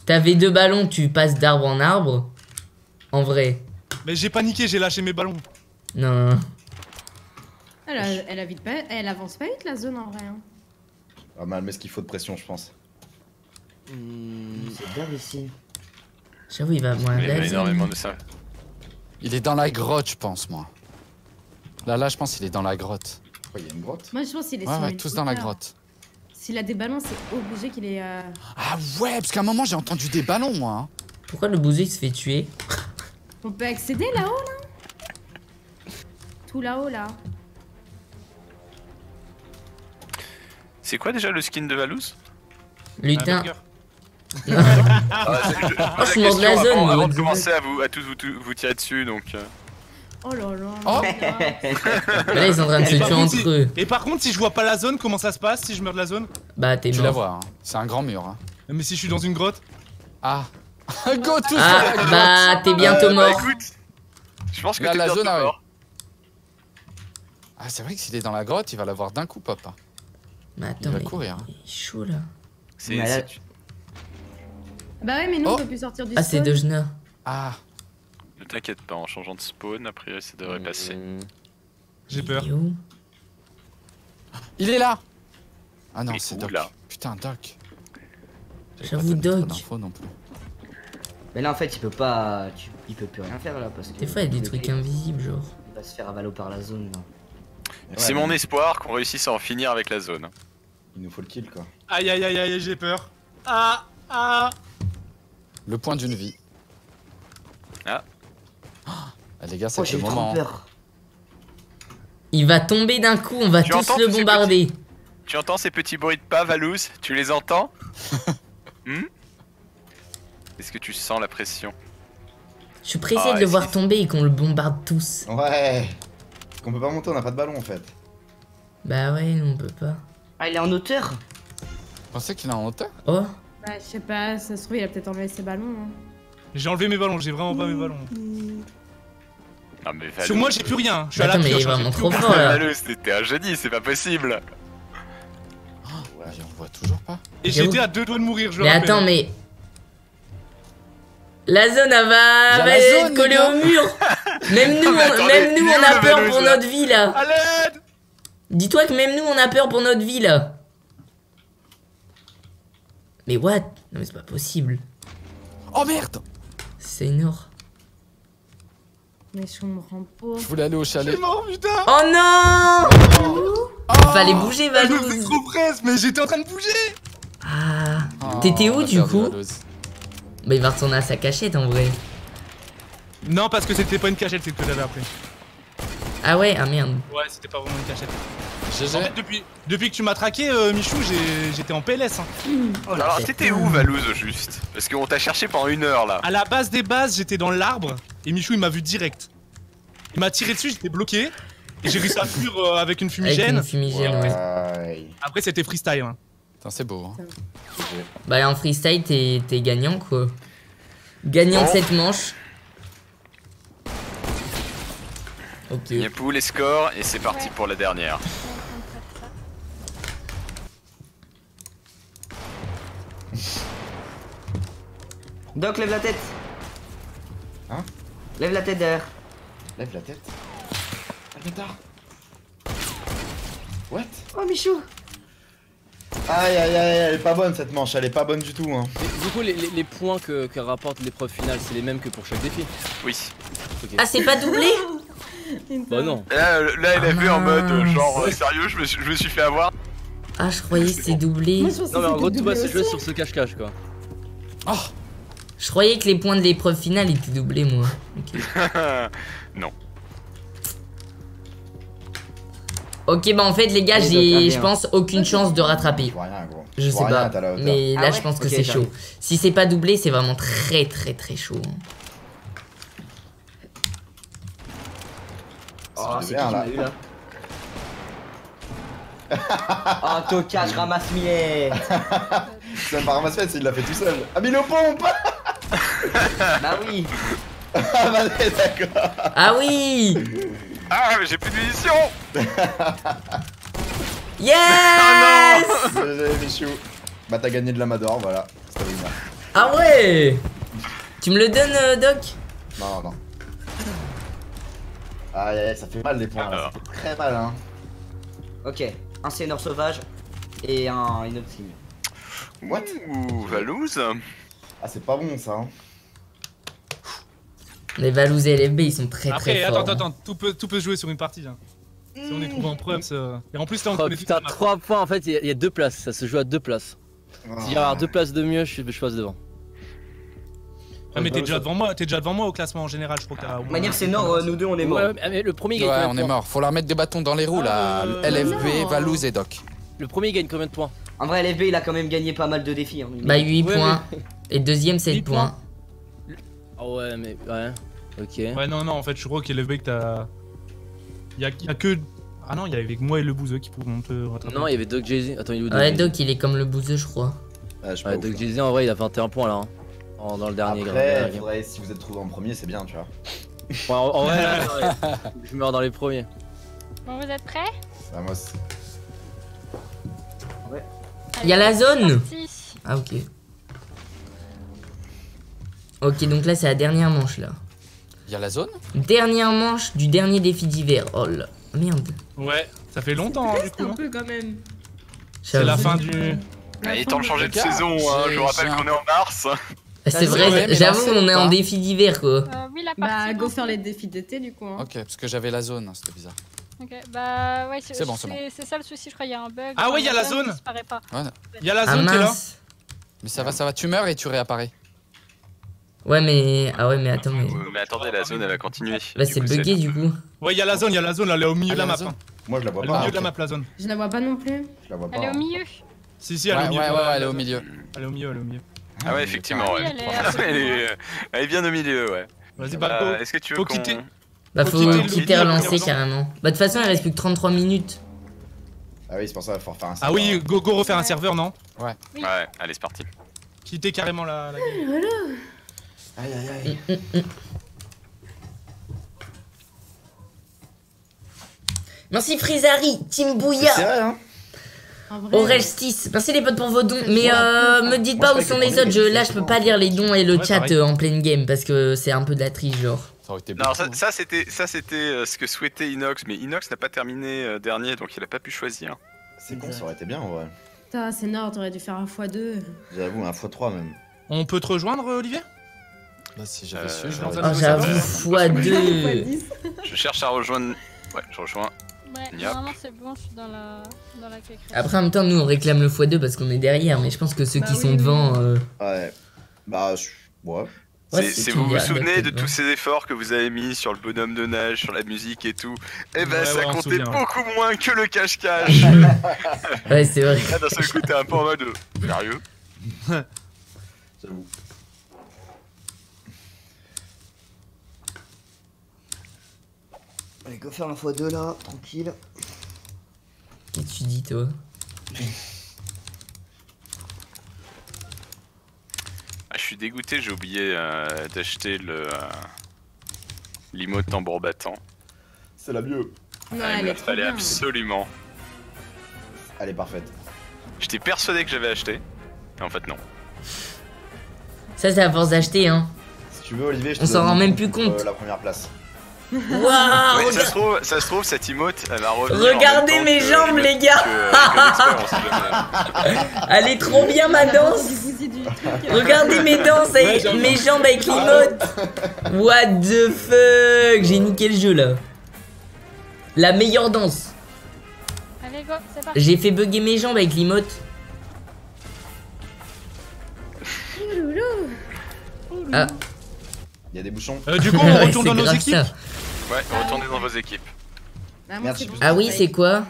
T'avais deux ballons, tu passes d'arbre en arbre. En vrai. Mais j'ai paniqué, j'ai lâché mes ballons. Non, non. Elle, a- elle, a vite pas... elle avance pas vite, la zone, en vrai. hein. Ah, mais elle met ce qu'il faut de pression, je pense. C'est bien ici. J'avoue, il va moins Il y a la énormément zone. de ça. Il est dans la grotte, je pense, moi. Là, là, je pense qu'il est dans la grotte. Oh, il y a une grotte? Moi, je pense qu'il est Ouais, sur ouais, une tous dans la grotte. S'il a des ballons, c'est obligé qu'il est. euh, Ah ouais, parce qu'à un moment, j'ai entendu des ballons, moi. hein. Pourquoi le bouseux il se fait tuer On peut accéder là-haut, là? Tout là-haut, là. C'est quoi déjà le skin de Valouz? Lutin. Ah, je, je- je pose Oh, je suis mort de la zone, avant, avant de commencer à vous, à tous vous tirer dessus, donc... euh, Oh là là. Oh. là. Ils sont en train de se tuer contre, si... entre eux. et par contre, si je vois pas la zone, comment ça se passe si je meurs de la zone? Bah, t'es Tu la mort. vois, hein. c'est un grand mur. hein. Mais si je suis dans une grotte Ah Go dans Ah, la grotte bah, t'es bientôt Euh, bah, mort. écoute, je pense que Là, la zone arrive. mort. Ah, c'est vrai que s'il est dans la grotte, il va l'avoir d'un coup, pop. hein. Mais Il attends, va mais courir. hein. il est chaud là. C'est c'est- Bah ouais, mais nous Oh. on peut plus sortir du Ah, c'est. Dojna. Ah, Ne t'inquiète pas, en changeant de spawn, a priori ça devrait passer. Mmh. J'ai peur. Il est où il est là Ah non, c'est Doc. là Putain, Doc. J'avoue, pas Doc. d'infos non plus. Mais là en fait il peut pas. tu- Il peut plus rien faire là parce que. Des fois, il y a des trucs invisibles, genre. Il va se faire avalo par la zone là. C'est mon espoir qu'on réussisse à en finir avec la zone. Il nous faut le kill quoi. Aïe aïe aïe aïe, j'ai peur. Ah ah Le point d'une vie. Ah. Ah, les gars, Oh c'est j'ai le moment. peur. Il va tomber d'un coup, on va Tu tous le bombarder. Tu entends ces petits bruits de pas, Valouz? Tu les entends? Hmm? Est-ce que tu sens la pression? Je suis pressé Ah, de le voir tomber et qu'on le bombarde tous. Ouais. Parce qu'on peut pas monter, on a pas de ballon en fait. Bah ouais, nous, on peut pas. Ah il est en hauteur Vous pensez qu'il est en hauteur Oh, Bah je sais pas, ça se trouve il a peut-être enlevé ses ballons. hein. J'ai enlevé mes ballons, j'ai vraiment pas mes ballons. Non mais Valouz. Sur moi, j'ai plus rien. Je suis à attends, la mais il est pioche. hein, vraiment trop fort là. T'es un génie, c'est pas possible Mais on voit toujours pas. Et j'étais à deux doigts de mourir, je le Mais rappelle. attends, mais. La zone, elle va, va la être zone, collée les gars. au mur. Même nous, Mais on, attendez, même nous, il est on où, a le peur Valouz, pour là notre vie là. À l'aide Dis-toi que même nous, on a peur pour notre vie là. Mais what? Non, mais c'est pas possible. Oh merde C'est énorme. Mais je comprends pas. Je voulais aller au Je chalet. suis mort, putain Oh non Oh Fallait bouger, Ah, Je me Valouz. fais trop presse, mais j'étais en train de bouger Ah. Oh, T'étais où, du coup. Bah, il va retourner à sa cachette en vrai. Non, parce que c'était pas une cachette, c'est ce que j'avais appris. Ah ouais, ah merde. Ouais, c'était pas vraiment une cachette. En fait, depuis, depuis que tu m'as traqué, euh, Michou, j'étais en PLS. Hein. Oh, Alors t'étais où Valouz au juste Parce qu'on t'a cherché pendant une heure là. À la base des bases, j'étais dans l'arbre et Michou il m'a vu direct. Il m'a tiré dessus, j'étais bloqué. Et j'ai réussi à fuir euh, avec une Avec fumigène. une fumigène, ouais. Ouais. Après, c'était freestyle. Hein. Putain, c'est beau. Hein. Bah, en freestyle, t'es gagnant quoi. Gagnant de cette manche. Ok. Il y a pour les scores et c'est parti Ouais. pour la dernière. Doc lève la tête Hein Lève la tête derrière. Lève la tête. Ah bâtard. What? Oh Michou Aïe aïe aïe, elle est pas bonne cette manche, elle est pas bonne du tout hein. Du coup, les, les- les points que, que rapporte l'épreuve finale, c'est les mêmes que pour chaque défi. Oui. Ah, c'est pas doublé? Bah non. Là, là elle a Ah vu en mode euh, genre euh, sérieux, je me, suis, je me suis fait avoir. Ah, je croyais que c'était doublé. Moi je pensais Non, mais en que gros, tout va se jouer aussi. sur ce cache-cache quoi. Oh Je croyais que les points de l'épreuve finale étaient doublés, moi. Ok. non. Ok, bah en fait, les gars, j'ai, je allez, pense, aucune chance de rattraper. Je vois rien gros. Je sais vois rien, pas. t'as la hauteur. Mais Ah là, ouais je pense que Ok, c'est j'arrive. chaud. Si c'est pas doublé, c'est vraiment très, très, très chaud. hein. Oh, c'est qui qui là. m'a eu là Oh Toka, je ramasse Millet C'est pas ramassé, il l'a fait tout seul. Ah mais le pompe Bah oui Ah bah d'accord. Ah oui Ah, mais j'ai plus de munitions Yes Désolé Michou. Bah t'as gagné de la Mador, voilà. Ah ouais Tu me le donnes, euh, Doc? Non, non. Aïe, aïe, ça fait mal les points là. Ça fait très mal hein. Ok, un sénor sauvage et un une autre signe. What? Ouh, Valouz Ah c'est pas bon ça hein. Les Valouz et LFB, ils sont très, Après, très attends, forts. attends, attends, tout peut, tout peut se jouer sur une partie. Hein. Si on est trouvé en preuve, ça... Et en plus, là, on Oh putain, toute la map. 3 points en fait, il y, a- il y a deux places, ça se joue à deux places. S'il y a deux places de mieux, je, je passe devant. Ah, mais t'es déjà devant moi, t'es déjà devant moi au classement en général, je crois que t'as. De manière, sénor, euh, nous deux on est morts. Ouais, le premier il gagne Ouais, combien on de est points mort. Faut leur mettre des bâtons dans les roues là. Euh, LFB. Valouz et Doc. Le premier il gagne combien de points En vrai, LFB il a quand même gagné pas mal de défis. Hein. Bah, 8 Ouais, points. Et deuxième, 7 Huit points. Ah ouais, mais ouais. Ok. Ouais, non, non, en fait, je crois que LFB que t'as. Y'a y a que. Ah non, il y avait que moi et le bouseux qui pourront te rattraper. Non, il y avait Doc Jay-Z. Attends, il est où Doc Ouais, Doc, il est comme le bouseux, je crois. Ouais, je Ouais, Doc. Jay-Z en vrai, il a 21 points là. Hein. En- dans le dernier Après, faudrait, si vous êtes trouvé en premier, c'est bien, tu vois. Ouais, en, en vrai, là, ouais, je meurs dans les premiers. Bon, vous êtes prêts? Ah, moi, c'est- Il y a la zone. Ah, ok. Ok, donc là, c'est la dernière manche, là. Il y a la zone? Dernière manche du dernier défi d'hiver. Oh là, merde. Ouais, ça fait longtemps hein, du coup. un hein. peu quand même. C'est la fin du. Ah, il est temps de changer de saison, hein. je vous rappelle qu'on est en mars. Ah, C'est vrai, j'avoue, lancez on est en pas défi d'hiver, quoi. Euh, oui, la Bah, partie. go faire les défis d'été du coup. hein. Ok, parce que j'avais la zone, hein, c'était bizarre. Ok, bah ouais, c'est bon, c'est bon. c'est ça le souci, je crois, il y a un bug. Ah ouais, il y a la ne zone. pas. Il y a la Ah zone qui est là. Mais ça va, ça va, tu meurs et tu réapparais. Ouais, mais. Ah ouais, mais attends, mais. Mais attendez, la zone elle va continuer. Bah, c'est bugué, du coup. Ouais, il y a la zone, il y a la zone, elle est au milieu Ah, de la map. hein. Moi, je la vois Elle est au pas. milieu de la ok. map, la zone. Je la vois pas non plus. Je la vois pas. Elle est au milieu. Si, si, elle est au ouais, milieu. ouais, ouais, elle est au milieu. Elle est au milieu, elle est au milieu. Ah ouais, effectivement, Oui, ouais. elle est assez elle, est, elle est bien au milieu, ouais. Vas-y, bah, Euh. Est-ce que tu veux Faut qu'on... quitter. Bah, Faut faut quitter le quitter relancer carrément. Bah, de toute façon, il reste plus que 33 minutes. Ah oui, c'est pour ça qu'il faut refaire un Ah oui, go, go refaire un serveur, non Ouais, allez, c'est parti. Quitter carrément la, la game. Aïe aïe aïe. Merci Frizari, Team C'est Bouya, vrai, hein. Orestis. Merci les potes pour vos dons. Mais euh, me dites pas où sont les autres. Je, là, je peux pas lire les dons et le Ouais, chat euh, en pleine game parce que c'est un peu de la triche, genre. Ça aurait été Non, ça, ça, c'était, ça c'était euh, ce que souhaitait Inox, mais Inox n'a pas terminé euh, dernier, donc il a pas pu choisir. C'est con, ça aurait été bien en vrai. Putain, c'est nord, t'aurais dû faire un x2. J'avoue, un x3 même. On peut te rejoindre, Olivier? Bah, si j'avais Euh, su, je fait. j'avoue, Euh, x2. Je cherche à rejoindre. Ouais, je rejoins. Ouais, Yep. normalement c'est bon, je suis dans la, dans la Après, en même temps, nous, on réclame le x2 parce qu'on est derrière. Mais je pense que ceux Bah qui oui, sont oui, devant. euh, Ouais. Bah, je... ouais. Ouais, vous vous souvenez de tous ces efforts que vous avez mis sur le bonhomme de neige, sur la musique et tout? Eh ben Ouais, ça ouais, comptait beaucoup moins que le cache-cache Ouais, c'est vrai. Là d'un seul coup t'es un peu en mode euh, sérieux? J'avoue. Allez, go faire un x2 là, tranquille. Qu'est-ce que tu dis, toi Ah, je suis dégoûté, j'ai oublié euh, d'acheter le euh, l'emote tambour battant. C'est la mieux. Non, Ah, il elle me fallait bien. absolument. Elle est parfaite. J'étais persuadé que j'avais acheté, mais en fait non. Ça, c'est à force d'acheter, hein. Si tu veux, Olivier, je te On s'en rend même plus pour, compte. euh, la première place. Waouh Ouais, ça, se trouve, ça se trouve, cette emote, elle va revenir. Regardez mes que jambes, les gars. que, euh. Elle est trop bien, ma danse. Regardez mes danses avec Ouais, mes jambes avec l'emote What the fuck J'ai niqué le jeu, là. La meilleure danse. Allez, go, c'est parti. J'ai fait bugger mes jambes avec l'emote. Ah, Il y a des bouchons. Euh, du coup, on retourne dans nos équipes. ça. Ouais, retournez dans vos équipes. Bah, moi, Merci. bon. Ah oui, c'est quoi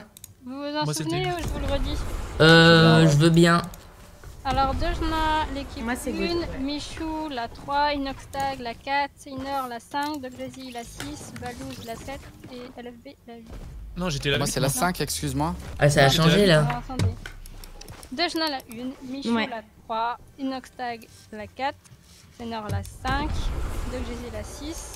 Vous vous en Moi, souvenez ou je vous le redis Euh, je veux bien. Alors, Dejna, l'équipe Moi, c'est 1, good, ouais. Michou, la 3, Inoxtag, la 4, Seiner, la 5, Doglazy, la 6, Valouz, la 7 et LFB, la 8. Non, j'étais là. Moi, c'est la 5, excuse-moi. Ah, ça a changé, là. Alors, attendez. Dejna, la 1, Michou, Ouais. la 3, Inoxtag, la 4, Seiner, la 5, Doglazy, la 6,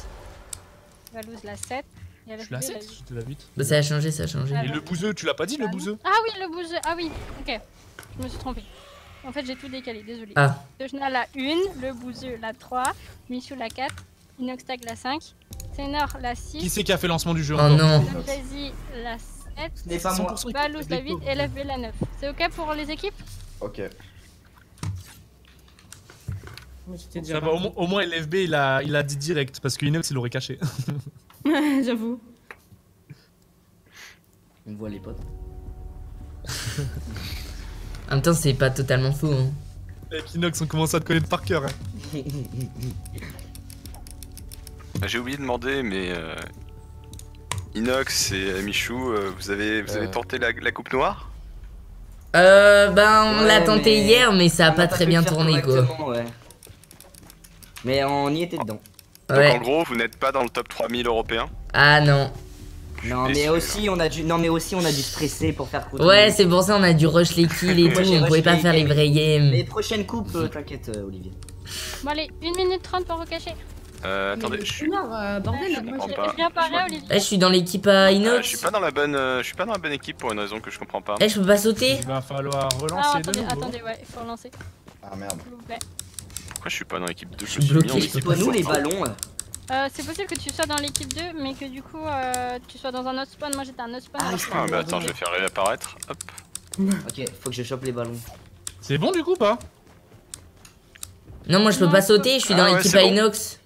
Valouz, la 7 et Je suis la la 7, 8. j'étais la 8. Bah, ça a changé, ça a changé. Ah, Et le bouseux, tu l'as pas dit, le bouseux Ah oui, le bouseux. Ah oui, ok. Je me suis trompée. En fait, j'ai tout décalé, désolé. Ah. Dejna la 1, le bouseux la 3, Michou la 4, Inoxtag la 5, Senor la Qui 6, c'est qui a fait lancement du jeu Oh non. Doglazy la 7, Ce n'est pas moi. 100% Valouz la 8 et LFB la 9. C'est ok pour les équipes? Ok. Je Ça va, au, mo- au moins LFB il a, il a dit direct parce que Inox il aurait caché. J'avoue. On voit les potes. En même temps, c'est pas totalement faux. Hein. Avec Inox on commence à te connaître par cœur. hein. Ah, J'ai oublié de demander, mais euh, Inox et euh, Michou, euh, vous avez, vous avez Euh. tenté la, la coupe noire? Euh, ben, on Ouais, l'a tenté mais hier, mais ça a On pas a très bien tourné, quoi. ouais. Mais on y était dedans. Donc Ouais. en gros, vous n'êtes pas dans le top 3000 européen Ah non. Non mais aussi on a dû non mais aussi on a dû stresser pour faire coup Ouais, c'est pour ça on a dû rush les kills et tout. On pouvait pas faire les vrais games. Les prochaines coupes, euh, t'inquiète euh, Olivier. Bon, allez, 1 minute 30 pour vous cacher. euh, Attendez, je suis. non, euh, bordel, je moi, comprends j'ai- pas. Je Olivier. Eh, je suis dans l'équipe à Ah, Inox. je suis pas dans la bonne, euh, je suis pas dans la bonne équipe pour une raison que je comprends pas. Eh, je peux pas sauter Il va falloir Ah, relancer de attendez, nouveau. attendez, ouais, il faut relancer, Ah merde. s'il vous plaît. Pourquoi je suis pas dans l'équipe 2 Je suis bloqué, je peux pas nous, les ballons. euh, Euh, c'est possible que tu sois dans l'équipe 2, mais que du coup, euh, tu sois dans un autre spawn. Moi, j'étais un autre spawn. Ah, Ah bah attends, je vais faire réapparaître. Hop. Ok, faut que je chope les ballons. C'est bon du coup ou pas? Non, moi je peux Non, pas sauter, je suis Ah dans ouais, l'équipe à bon. Inox.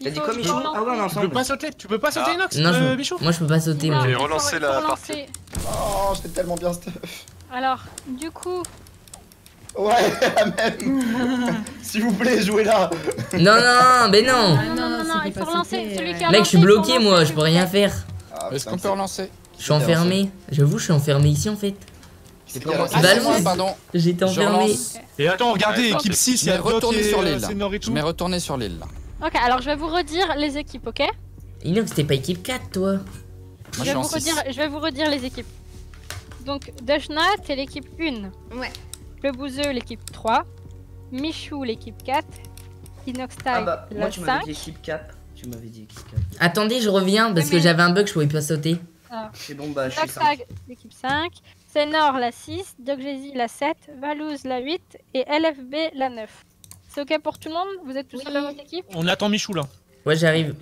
Il T'as dit quoi, Michou. Ah ouais, on est Tu peux ensemble. pas sauter, tu peux pas sauter Ah. Inox Non, euh, je... Michou moi je peux pas sauter. J'ai relancé la partie. Oh, j'étais tellement bien stuff. Alors, du coup, Ouais, la même. S'il vous plaît, jouez là. Non, non, mais non. non, non, non, non, il faut relancer. Celui ouais. qui a Mec, je suis bloqué moi, je peux rien faire. Ah, Est-ce qu'on peut relancer Je suis enfermé. J'avoue, je suis enfermé ici en fait. Ah. J'étais Je enfermé. Et attends, regardez, équipe c'est- 6, il y a et sur euh, l'île, Je tout. vais retourner sur l'île là. Ok, alors je vais vous redire les équipes, ok? Inox, t'es pas équipe 4 toi. Je, vais vous 6. redire, je vais vous redire les équipes. Donc, Dashna, c'est l'équipe 1. Ouais. Le Bouzeux, l'équipe 3. Michou, l'équipe 4. Inox Ah bah, moi, la tu 5. m'avais dit équipe cap. Tu m'avais dit équipe cap. Attendez, je reviens parce que j'avais un bug, je pouvais pas sauter. C'est bon, bah, je suis Black 5. Tag, l'équipe 5. Senor, la 6. Dogjesy, la 7. Valouz, la 8. Et LFB, la 9. C'est ok pour tout le monde? Vous êtes tous Oui. dans votre équipe? On attend Michou là. Ouais, j'arrive.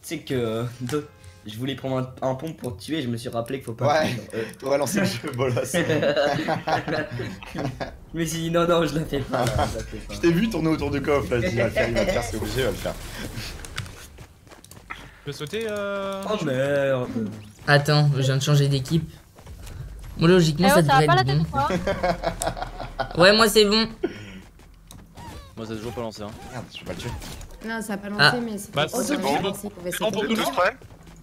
Sais que euh, deux, je voulais prendre un, un pont pour te tuer, je me suis rappelé qu'il faut pas. Ouais. Euh, On va lancer le jeu, bolos. je me suis dit non, non, je la fais pas. là, je la fais pas. Je t'ai vu tourner autour du coffre là, je dis, il va le faire, il va le faire, c'est obligé, il va le faire. Tu peux sauter euh... Oh merde. Attends, je viens de changer d'équipe. Bon, logiquement, Eh ça oh, ça devrait va pas la être bon. Ouais, moi c'est bon. Moi, ça a toujours pas lancé. Hein. Merde, je vais pas le tuer. Non, ça a pas lancé, Ah. mais c'est Bah, c'est bon. C'est bon pour Tous prêts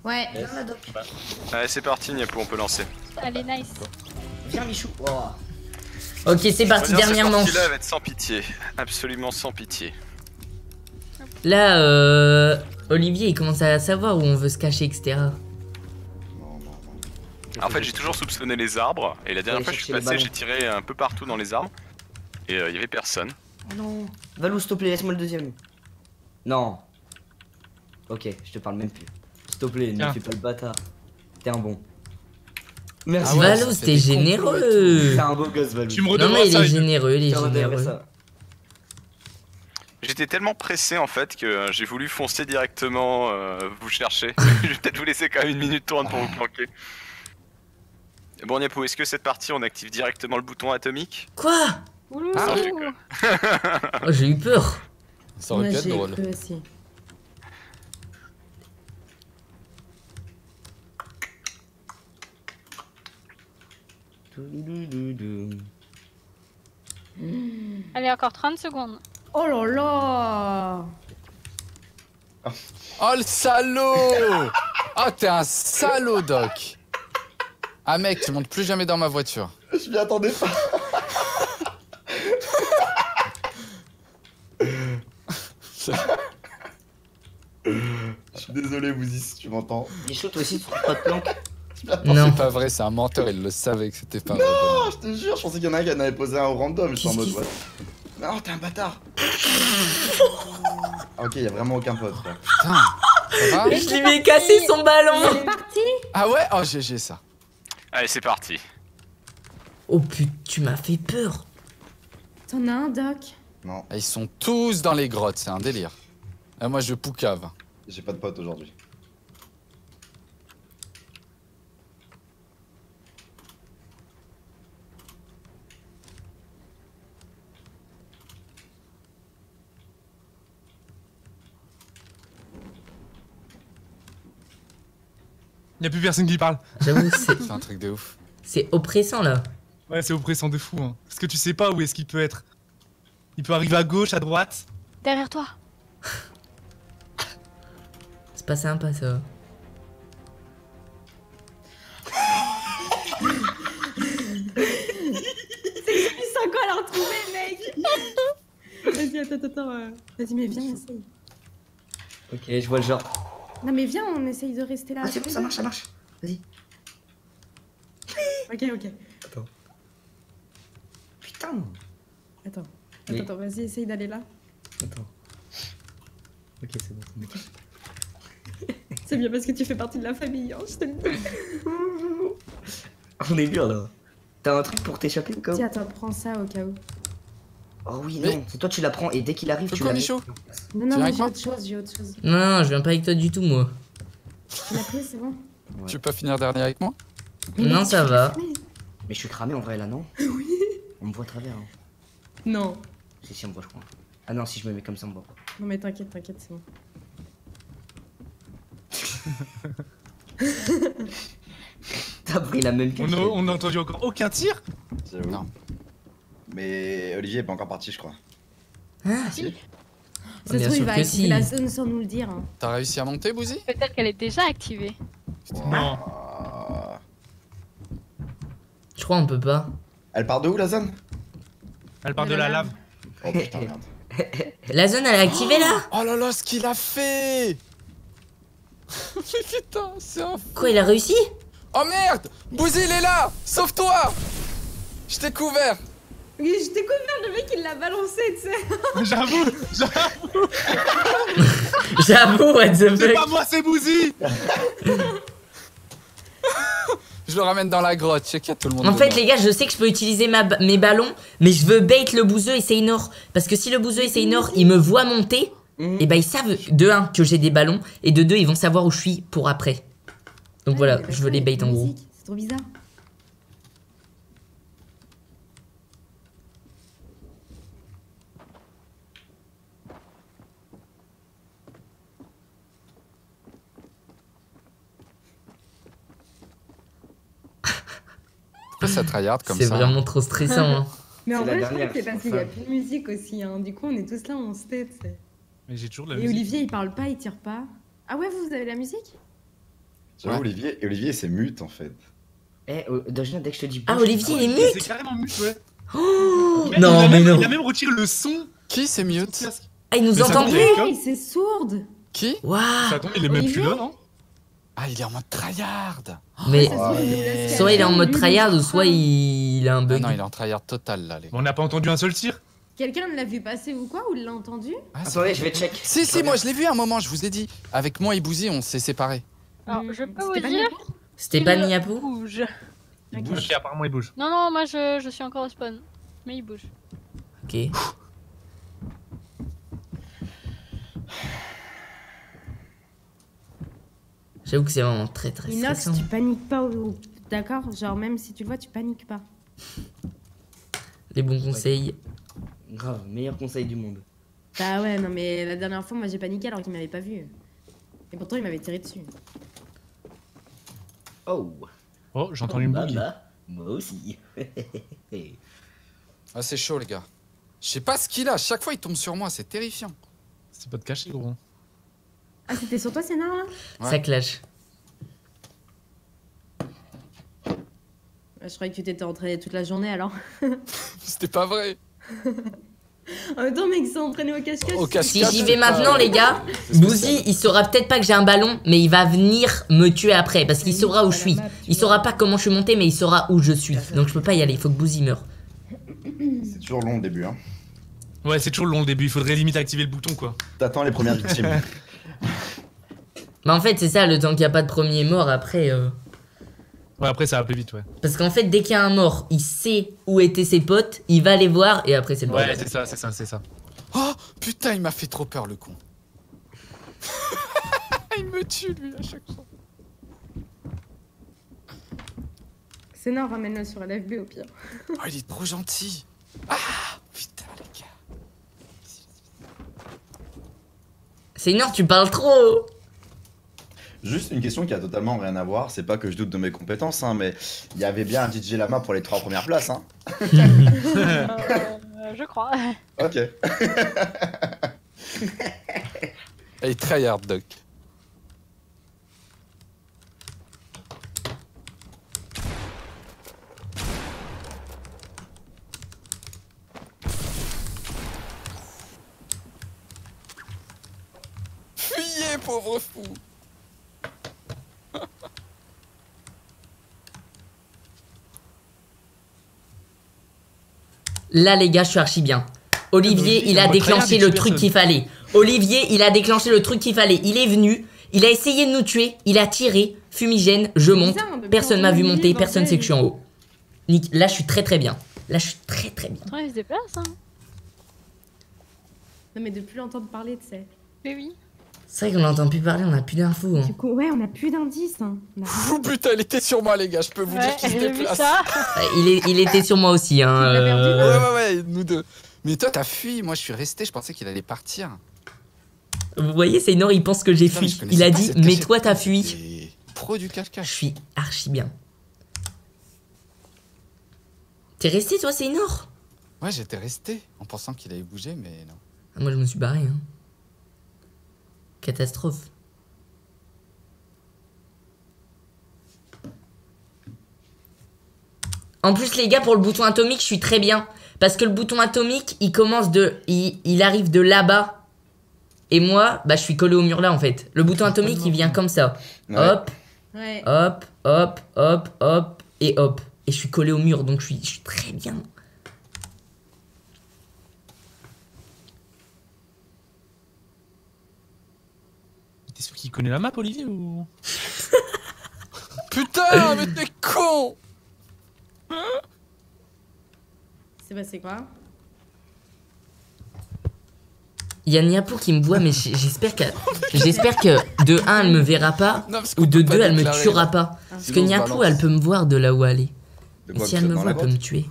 Ouais. Allez, c'est parti, Niapo, on peut lancer. Allez, nice. Viens, Michou. Oh. Ok, c'est parti, dernière cette manche. partie-là va être sans pitié. Absolument sans pitié. Là, euh, Olivier, il commence à savoir où on veut se cacher, etc. Non, non, non. En fait, j'ai toujours soupçonné les arbres. Et la dernière fois que je suis passé, j'ai tiré un peu partout dans les arbres. Et euh, il y avait personne. Oh non. Valou, s'il te plaît, laisse-moi le deuxième. Non. Ok, je te parle même plus. S'il te plaît, ne fais pas le bâtard. T'es un bon. Merci. Ah ouais, c'était généreux. T'es un beau gosse, Valou. Tu me Non, mais il est généreux, il est généreux. J'étais tellement pressé en fait que euh, j'ai voulu foncer directement euh, vous chercher. je vais peut-être vous laisser quand même une minute trente pour vous planquer. Bon Niapo, est-ce que cette partie on active directement le bouton atomique? Quoi? Ah. Oh, j'ai eu peur. Ça aurait pu être drôle. Aussi. Allez, encore 30 secondes. Oh là là Oh le salaud Oh t'es un salaud Doc Ah mec, tu montes plus jamais dans ma voiture. Je m'y attendais pas. Je suis désolé, Bouzy, si tu m'entends. Michou, toi aussi, tu trouves pas de planque? Non. C'est pas vrai, c'est un menteur, il le savait que c'était pas vrai. Oh, je te jure, je pensais qu'il y en a un qui en avait posé un au random. Je suis en mode, ouais. Non, t'es un bâtard. Ok, y a vraiment aucun pote, quoi. Putain, ça va Je lui ai cassé son ballon. C'est parti Ah ouais? Oh GG ça. Allez, c'est parti. Oh putain, tu m'as fait peur. T'en as un, Doc? Non, Ah, Ils sont tous dans les grottes, c'est un délire. Ah, moi je poucave. j'ai pas de pote aujourd'hui. Y'a plus personne qui parle. J'avoue, c'est- C'est un truc de ouf. c'est oppressant là. Ouais, c'est oppressant de fou. Hein. Parce que tu sais pas où est-ce qu'il peut être. Il peut arriver à gauche, à droite. Derrière toi. C'est pas sympa ça. C'est quoi la retrouver, mec? Vas-y, attends, attends, attends. euh, Vas-y, mais viens, essaye. Ok, je vois le genre. Non, mais viens, on essaye de rester là. Ah, c'est bon, ça marche, ça marche. Vas-y. Ok, ok. Putain. Attends, Mais- attends, attends, vas-y, essaye d'aller là. Attends. Ok, c'est bon. c'est bien parce que tu fais partie de la famille, hein, je te le dis. On est bien là. T'as un truc pour t'échapper cas où? Tiens, attends, prends ça au cas où. Oh oui, Mais- non, c'est toi tu la prends et dès qu'il arrive, tu Coco la mets. Michaud Non, Tu non, viens mais avec j'ai moi autre chose, j'ai autre chose. Non, non, je viens pas avec toi du tout, moi. Tu l'as pris, c'est bon Tu veux pas finir dernier avec moi Non, ça va. Mais je suis cramé en vrai là, non Oui. On me voit à travers. Hein. Non. Si, si, on me voit, je crois. Ah non, si je me mets comme ça, on me voit pas. Non, mais t'inquiète, t'inquiète, c'est bon. T'as pris la même On cachette. a, on a entendu encore aucun tir J'avoue. Non. Mais Olivier est pas encore parti, je crois. Ah, Si. Ça se trouve, il va activer si. la zone sans nous le dire. hein. T'as réussi à monter, Bouzy? Peut-être qu'elle est déjà activée. Non. Ah. Je crois on peut pas. Elle part de où la zone? Elle part De de la la lave. lave. Oh putain, merde. La zone, elle est activée là? Oh là là, ce qu'il a fait Mais putain, c'est un... Quoi, il a réussi? Oh merde Bouzy, il est là Sauve-toi Je t'ai couvert Oui, je t'ai couvert, le mec il l'a balancé, tu sais. J'avoue, j'avoue, J'avoue, what the c'est pas fuck moi, c'est Bouzy Je le ramène dans la grotte, y a tout le monde En fait, dedans. les gars, je sais que je peux utiliser ma mes ballons, mais je veux bait le bouseux et Seynor. Parce que si le bouseux et Seynor, ils me voient monter, Mhm. et bah ils savent, de un, que j'ai des ballons, et de deux, ils vont savoir où je suis pour après. Donc voilà, je veux les bait en gros. C'est trop bizarre. Ça tryhard comme C'est ça vraiment trop stressant. hein. Mais en C'est vrai, je crois que c'est parce qu'il y a plus de musique aussi. Hein. Du coup, on est tous là, on se tu. Mais j'ai toujours de la Et musique. Olivier, il parle pas, il tire pas. Ah ouais, vous, vous avez la musique? Ouais. Olivier, Olivier c'est mute en fait. Eh, Dojna, dès que je te dis. Ah, Olivier, il est C'est mute carrément mute, ouais. Oh Même, Non, a mais même- non Il a même retiré le son. Qui c'est mute? Ah, il nous Mais entend plus c'est sourde Qui? Waouh Ça tombe, il est même plus là, non? Ah, il est en mode tryhard Mais soit il est en mode tryhard, ou soit il a un Ah bug. non, il est en tryhard total là, les gars. On n'a pas entendu un seul tir. Quelqu'un l'a vu passer ou quoi Ou l'a entendu? Ah, Attendez, je vais check. Si, si, moi je l'ai vu à un moment, je vous ai dit. Avec moi et Bouzy, on s'est séparés. Alors, Hmm, je peux c'était vous pas dire. Niapo? C'était pas Il Niapo? Bouge. Il bouge. Apparemment il bouge. Non, non, moi je, je suis encore au spawn. Mais il bouge. Ok. J'avoue que c'est vraiment très très Inox, stressant. tu paniques pas, d'accord Genre, même si tu le vois, tu paniques pas. Les bons conseils. Grave, meilleur conseil du monde. Bah ouais, non, mais la dernière fois, moi j'ai paniqué alors qu'il m'avait pas vu. Et pourtant, il m'avait tiré dessus. Oh. Oh, j'ai entendu une Bah, bougie. bah, Moi aussi. Ah, c'est chaud, les gars. Je sais pas ce qu'il a, chaque fois il tombe sur moi, c'est terrifiant. C'est pas de cacher, gros. Ah, c'était sur toi, Sénat là? Ouais. Ça clash. Ouais, Je croyais que tu t'étais entraîné toute la journée alors. C'était pas vrai. En même temps, mec, s'est entraîné au cache-cache. Au cache- Si j'y vais maintenant, les gars, Bouzy, il saura peut-être pas que j'ai un ballon, mais il va venir me tuer après parce qu'il saura où je suis. Il saura pas comment je suis monté, mais il saura où je suis. Donc je peux pas y aller, il faut que Bouzy meure. C'est toujours long au début, hein. Ouais, c'est toujours long le début. Il faudrait limite activer le bouton, quoi. T'attends les premières victimes. Bah en fait, c'est ça, le temps qu'il y a pas de premier mort après. euh, Ouais, après ça va plus vite, ouais. Parce qu'en fait, dès qu'il y a un mort, il sait où étaient ses potes, il va les voir et après c'est le Ouais, c'est ça, c'est ça, c'est ça. Oh putain, il m'a fait trop peur le con. il me tue lui à chaque fois. Sénat, ramène-le sur LFB au pire. Oh, il est trop gentil. Ah putain, les gars. Seigneur, tu parles trop Juste une question qui a totalement rien à voir, c'est pas que je doute de mes compétences, hein, mais il y avait bien un DJ Lama pour les trois premières places, hein. Euh, je crois. Ok. Il est tryhard, Doc. Pauvre fou Là, les gars, je suis archi bien. Olivier, Olivier, il a déclenché le truc qu'il fallait. Olivier, il a déclenché le truc qu'il fallait. Il est venu, il a essayé de nous tuer, il a tiré, fumigène, je monte. Personne m'a vu monter, personne sait que je suis en haut. Nick, là, je suis très très bien. Là, je suis très très bien. Il se déplace, hein. Non, mais de plus l'entendre parler, tu sais. Mais oui. C'est vrai qu'on n'entend plus parler, on a plus d'infos. hein. Du coup, ouais, on a plus d'indices. Hein. Oh putain, il était sur moi, les gars, je peux vous Ouais, dire qu'il se déplace. il, est, il était sur moi aussi. Hein, euh, Ouais, ouais, ouais, nous deux. Mais toi, t'as fui, moi je suis resté, je pensais qu'il allait partir. Vous voyez, Seynor, il pense que j'ai fui. je Il a dit, mais toi, t'as fui. Pro du Je cache-cache. suis archi bien. T'es resté, toi, Seynor Ouais, j'étais resté en pensant qu'il allait bouger, mais non. Ah, Moi, je me suis barré. Hein. Catastrophe. En plus, les gars, pour le bouton atomique, je suis très bien. Parce que le bouton atomique, il commence de. Il, il arrive de là-bas. Et moi, bah, je suis collé au mur là, en fait. Le bouton atomique, il vient comme ça. Ouais. Hop, Ouais. hop, hop, hop, hop, et hop. Et je suis collé au mur, donc je suis, je suis très bien. T'es sûr qu'il connaît la map, Olivier ou? Putain, mais t'es con C'est passé quoi? Il y a Niapo qui me voit, mais j'espère que, j'espère que de 1, elle me verra pas, Non, ou de peut pas 2, elle me tuera pas. Parce que Sinon, on se Niapo, balance. elle peut me voir de là où elle est. Quoi, si elle me voit, elle peut me tuer.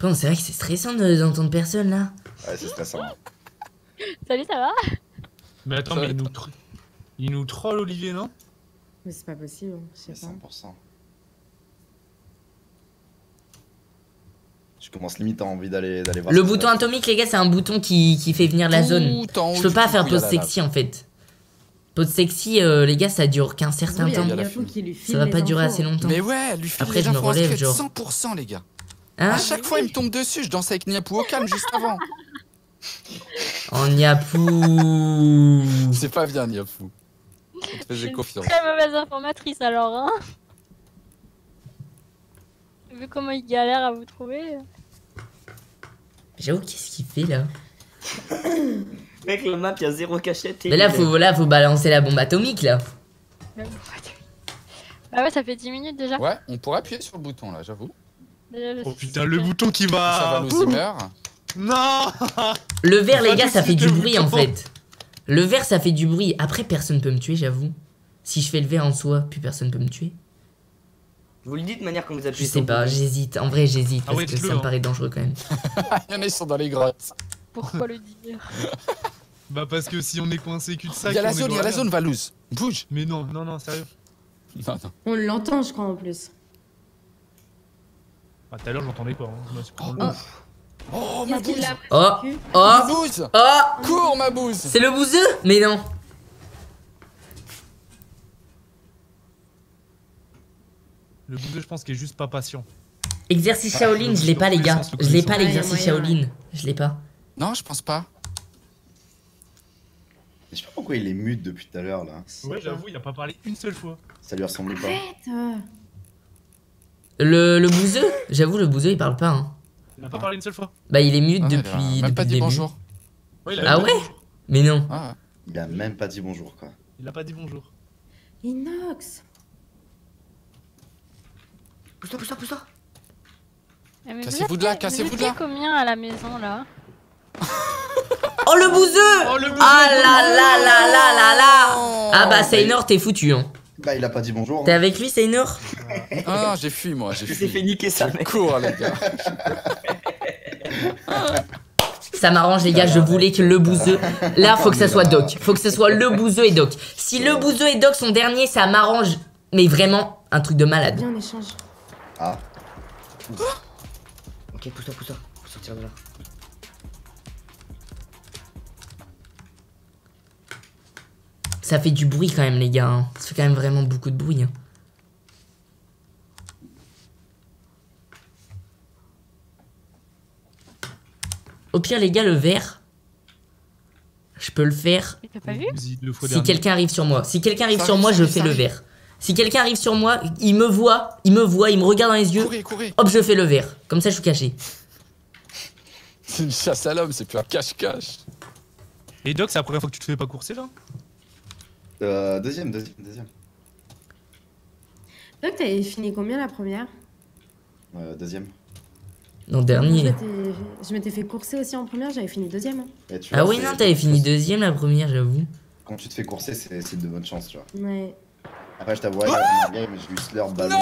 Bon, c'est vrai que c'est stressant de- d'entendre personne là. Ouais, c'est stressant. Salut, ça va? Mais attends, Ça mais il nous, tr- il nous troll, Olivier, non? Mais c'est pas possible, je sais C'est pas. 100%. Je commence limite à envie d'aller d'aller voir. Le bouton atomique, les gars, c'est un bouton qui, qui fait venir la zone. Tout en haut Je peux pas faire pause lave. sexy en fait. Pause sexy, euh, les gars, ça dure qu'un certain Il y a temps. Ça va pas durer assez longtemps. Mais ouais, lui file Après, les je me relève, inscrites, genre. 100% les gars. Hein à chaque fois, il me tombe dessus, je danse avec Niapou au calme juste avant. En Niapou. C'est pas bien, Niapou. Suis confiance. Très mauvaise informatrice alors, hein. Vu comment il galère à vous trouver. J'avoue, qu'est-ce qu'il fait là Mec, la map, il y a zéro cachette. et Mais là il- faut, là, faut balancer la bombe atomique là. Bah ouais, ça fait 10 minutes déjà. Ouais, on pourrait appuyer sur le bouton là, j'avoue. Je Oh putain, le bouton qui Ça va va. nos Zimmer. Non Le verre, les gars, ça fait du bruit en fait. Le verre, ça fait du bruit. Après, personne peut me tuer, j'avoue. Si je fais le verre en soi, plus personne peut me tuer. Vous le dites de manière quand vous Je appuyez sais sur le pas, j'hésite. En vrai, j'hésite Ah parce ouais, que ça me hein. paraît dangereux quand même. Il y en a, ils sont dans les grottes. Pourquoi le dire? Bah parce que si on est coincé cul-de-sac. Il y a la zone, il y a la zone, Valouz. Bouge. Mais non, non, non, sérieux. Non, non. On l'entend, je crois, en plus. Ah, tout à l'heure, j'entendais pas. Hein. Oh. Oh, ma bouse. Oh, oh, Ma bouse. oh Cours, ma bouse. C'est le bouseux? Mais non. Le bouseux, je pense qu'il est juste pas patient. Exercice Ah, Shaolin, je l'ai pas, les gars. Je l'ai pas l'exercice Shaolin. Je l'ai pas. Non, je pense pas. Je sais pas pourquoi il est mute depuis tout à l'heure là. Ouais, j'avoue, il a pas parlé une seule fois. Ça lui ressemble pas. Arrête euh. Le, le bouseux J'avoue, le bouseux, il parle pas. Hein. Il a pas parlé une seule fois. Bah, il est mute Ah, il a depuis, même depuis pas le dit début. bonjour. Ouais, il a Ah pas dit ouais bonjour. Mais non. Ah. Il a même pas dit bonjour quoi. Il a pas dit bonjour. Inox Pousse-toi, pousse-toi, pousse-toi. Eh, mais Cassez-vous vous de là, cassez-vous vous de là. combien à la maison là? Oh, le bouseux Oh, le bouseux Ah là là là là là là Oh. Ah bah, Seynor, t'es foutu. Hein. Bah il a pas dit bonjour. T'es hein. avec lui, Seynor Ah non, j'ai fui moi, j'ai Il s'est fait fui. niquer ça, mec. Cours les gars. Ça m'arrange, les gars, je voulais que le bouseux. Là, faut que ça soit Doc. Faut que ce soit le bouseux et Doc. Si le bouseux et Doc sont derniers, ça m'arrange. Mais vraiment, un truc de malade. Viens, on échange. Ah. Ok, pousse-toi, pousse-toi. Faut sortir de là. Ça fait du bruit quand même, les gars. hein. Ça fait quand même vraiment beaucoup de bruit. hein. Au pire, les gars, le verre, je peux le faire pas vu si quelqu'un arrive sur moi. Si quelqu'un arrive Ça sur arrive, moi, je arrive, fais le arrive. verre. Si quelqu'un arrive sur moi, il me voit, il me voit, il me regarde dans les yeux, Courez, courez. hop, je fais le verre. Comme ça, je suis caché. C'est une chasse à l'homme, c'est plus un cache-cache. Et Doc, c'est la première fois que tu te fais pas courser là? Euh, deuxième, deuxième, deuxième. Donc, t'avais fini combien la première? Euh, deuxième. Non, dernier. Je m'étais fait courser aussi en première, j'avais fini deuxième. hein. Ah vois, oui, non, t'avais fini deuxième la première, j'avoue. Quand tu te fais courser, c'est de bonne chance, tu vois. Ouais. Après, je t'avoue, game, j'ai eu slurp ballon.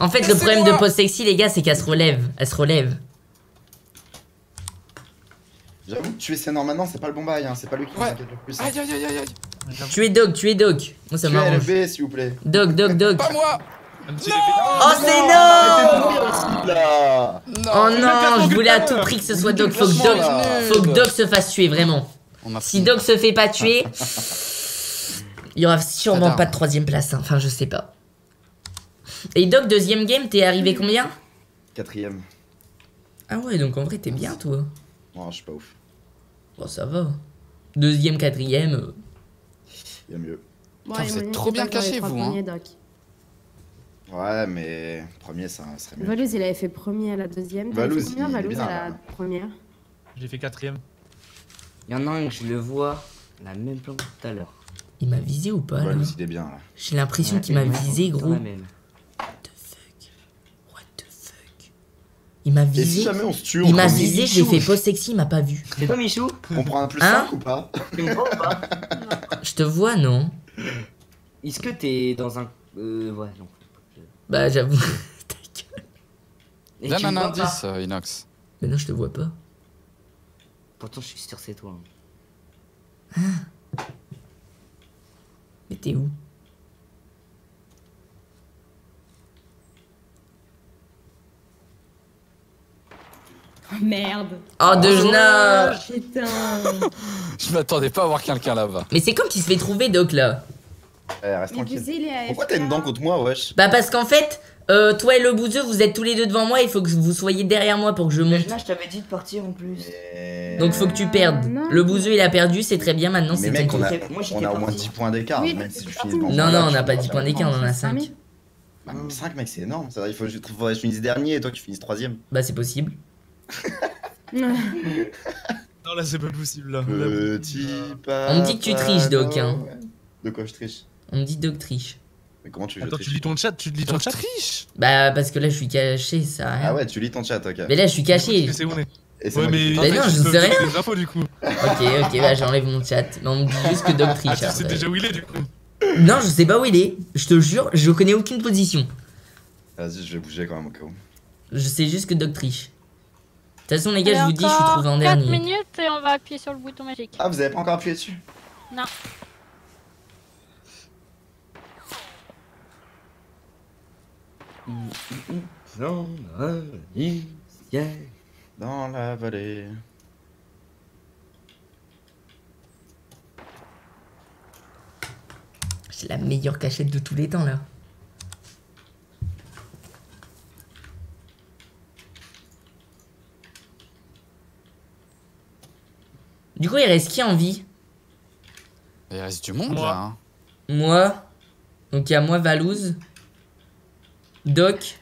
En fait, le problème de pause sexy, les gars, c'est qu'elle se relève. Elle se relève. J'avoue que tuer Sénor maintenant, c'est pas le bon bail, hein. c'est pas lui qui Ouais. s'inquiète le plus. hein. Aïe aïe aïe aïe aïe. Tu es Doc, tu es Doc. Moi, ça Tuez m'arrange. LB, s'il vous plaît. Doc, Doc, Doc. Pas moi Un petit Oh, c'est non Oh non, je voulais à tout prix que ce soit Doc. Faut que Doc, faut que Doc se fasse tuer, vraiment. Si. Doc se fait pas tuer, il y aura sûrement pas de troisième place. hein. Enfin, je sais pas. Et Doc, deuxième game, t'es arrivé combien? Quatrième. Ah ouais, donc en vrai, t'es bien, toi. Non, je suis pas ouf. Bon, ça va. Deuxième, quatrième. Il y a mieux. Bon, Putain, et vous êtes moyen trop bien cachés, trois vous, hein. premiers, Doc. Ouais, mais premier, ça serait mieux. Valouz, il avait fait premier à la deuxième. Valouz, combien, Valouz, bien, à la première J'ai fait quatrième. Il y en a un que je le vois, la même plan que tout à l'heure. Il m'a visé ou pas, là Ouais, il est bien, là. J'ai l'impression Ouais, qu'il m'a ouais, visé, gros. la même. What the fuck What the fuck Il m'a Et si visé. jamais on se tue, on Il m'a visé, j'ai fait pause sexy, il m'a pas vu. C'est toi, Michou on prend un plus Hein 5 ou pas Tu me vois ou pas Je te vois, non Est-ce que t'es dans un. Euh, ouais, non. Bah, j'avoue. Ta gueule. Donne un indice, euh, Inox. Mais non, je te vois pas. Pourtant, je suis sûr que c'est toi. hein. Mais t'es où? merde Oh, de Putain Je m'attendais pas à voir quelqu'un là-bas. Mais c'est quand il se fait trouver, Doc, là Eh, reste Mais tranquille. Pourquoi t'as une dent contre moi, wesh Bah, parce qu'en fait, euh, toi et le bouseux, vous êtes tous les deux devant moi, il faut que vous soyez derrière moi pour que je monte. Là, je t'avais dit de partir en plus. Et- Donc, faut que tu perdes. Euh. Le bouseux, il a perdu, c'est très bien, maintenant, Mais c'est mec, on a, Moi, j'étais on a au moins parti. 10 points d'écart, Oui, Non, non, on n'a pas peux 10 points d'écart, on en a 5. Samy Bah, même 5 mec, c'est énorme. Ça, il faut, que je finisse dernier et toi que tu finisses troisième. Bah, c'est possible. Non, là, c'est pas possible là. Petit pas. On me dit que tu triches, Doc, hein. De quoi je triche On me dit Doc triche. Mais comment tu veux Attends, tu triche lis ton chat, tu lis ton Ton chat triche Bah, parce que là, je suis caché, ça. Ah ouais, tu lis ton chat, ok. Mais là, je suis caché. Je sais où on est. C'est Ouais, mais. pas. non, je tu peux sais rien. des infos du coup. Ok, ok, bah, j'enlève mon chat. Mais on me dit juste que Doc Ah, triche. tu alors, sais déjà où il est du coup. Non, je sais pas où il est. Je te jure, je connais aucune position. Vas-y, je vais bouger quand même au cas où. Je sais juste que Doc triche. De toute façon, les gars, Allez, je vous dis, je suis trouvé en 4 dernier. minutes et on va appuyer sur le bouton magique. Ah, vous avez pas encore appuyé dessus? Non. Il- yeah. Dans la vallée. C'est la meilleure cachette de tous les temps, là. Du coup, il reste qui en vie? Il reste du monde Moi. là. hein. Moi. Donc, il y a moi, Valouz. Doc.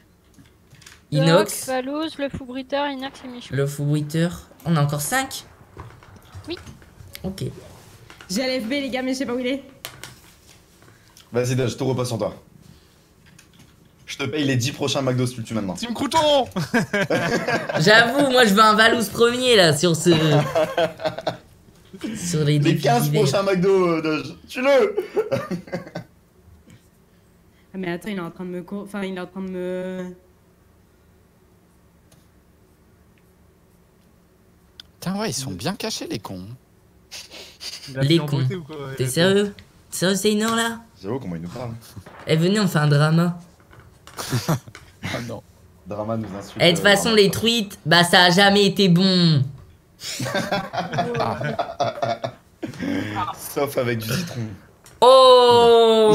Inox. Doc, Valouz, le fou bruiteur, Inox et Michou. Le fou bruiteur. On a encore 5 Oui. Ok. J'ai LFB, les gars, mais je sais pas où il est. Vas-y, Daj, je te repasse sur toi. Je te paye les 10 prochains McDo si tu le tues maintenant. Team Crouton J'avoue, moi, je veux un Valouz premier, là, sur ce. sur les Les défis 15 d'hiver. prochains McDo, euh, Daj, tue-le Ah, mais attends, il est en train de me. cour- Enfin, il est en train de me. Putain, ouais, ils sont bien cachés les cons. Les cons. T'es sérieux? Sérieux, c'est une heure, là? J'avoue comment il nous parle. Eh, venez, on fait un drama. Ah non. Drama nous insulte. Eh, de toute façon, les tweets, bah, ça a jamais été bon. Sauf avec du citron. Oh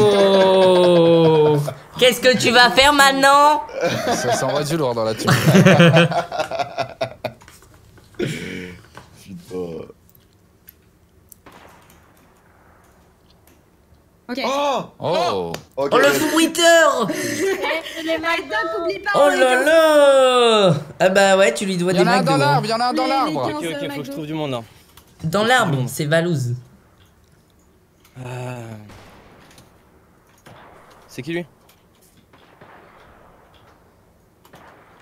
Qu'est-ce que tu vas faire maintenant? Ça s'envoie du lourd dans la team. Putain. Ok. Oh Oh Ok. Oh, le les McDo pas Oh là 15 là Ah bah ouais, tu lui dois des en a un McDo. dans l'arbre, il y en a un dans l'arbre. 15 Ok, ok, faut que je McDo. trouve du monde. hein. Dans l'arbre, c'est Valouz. Ah. C'est qui lui?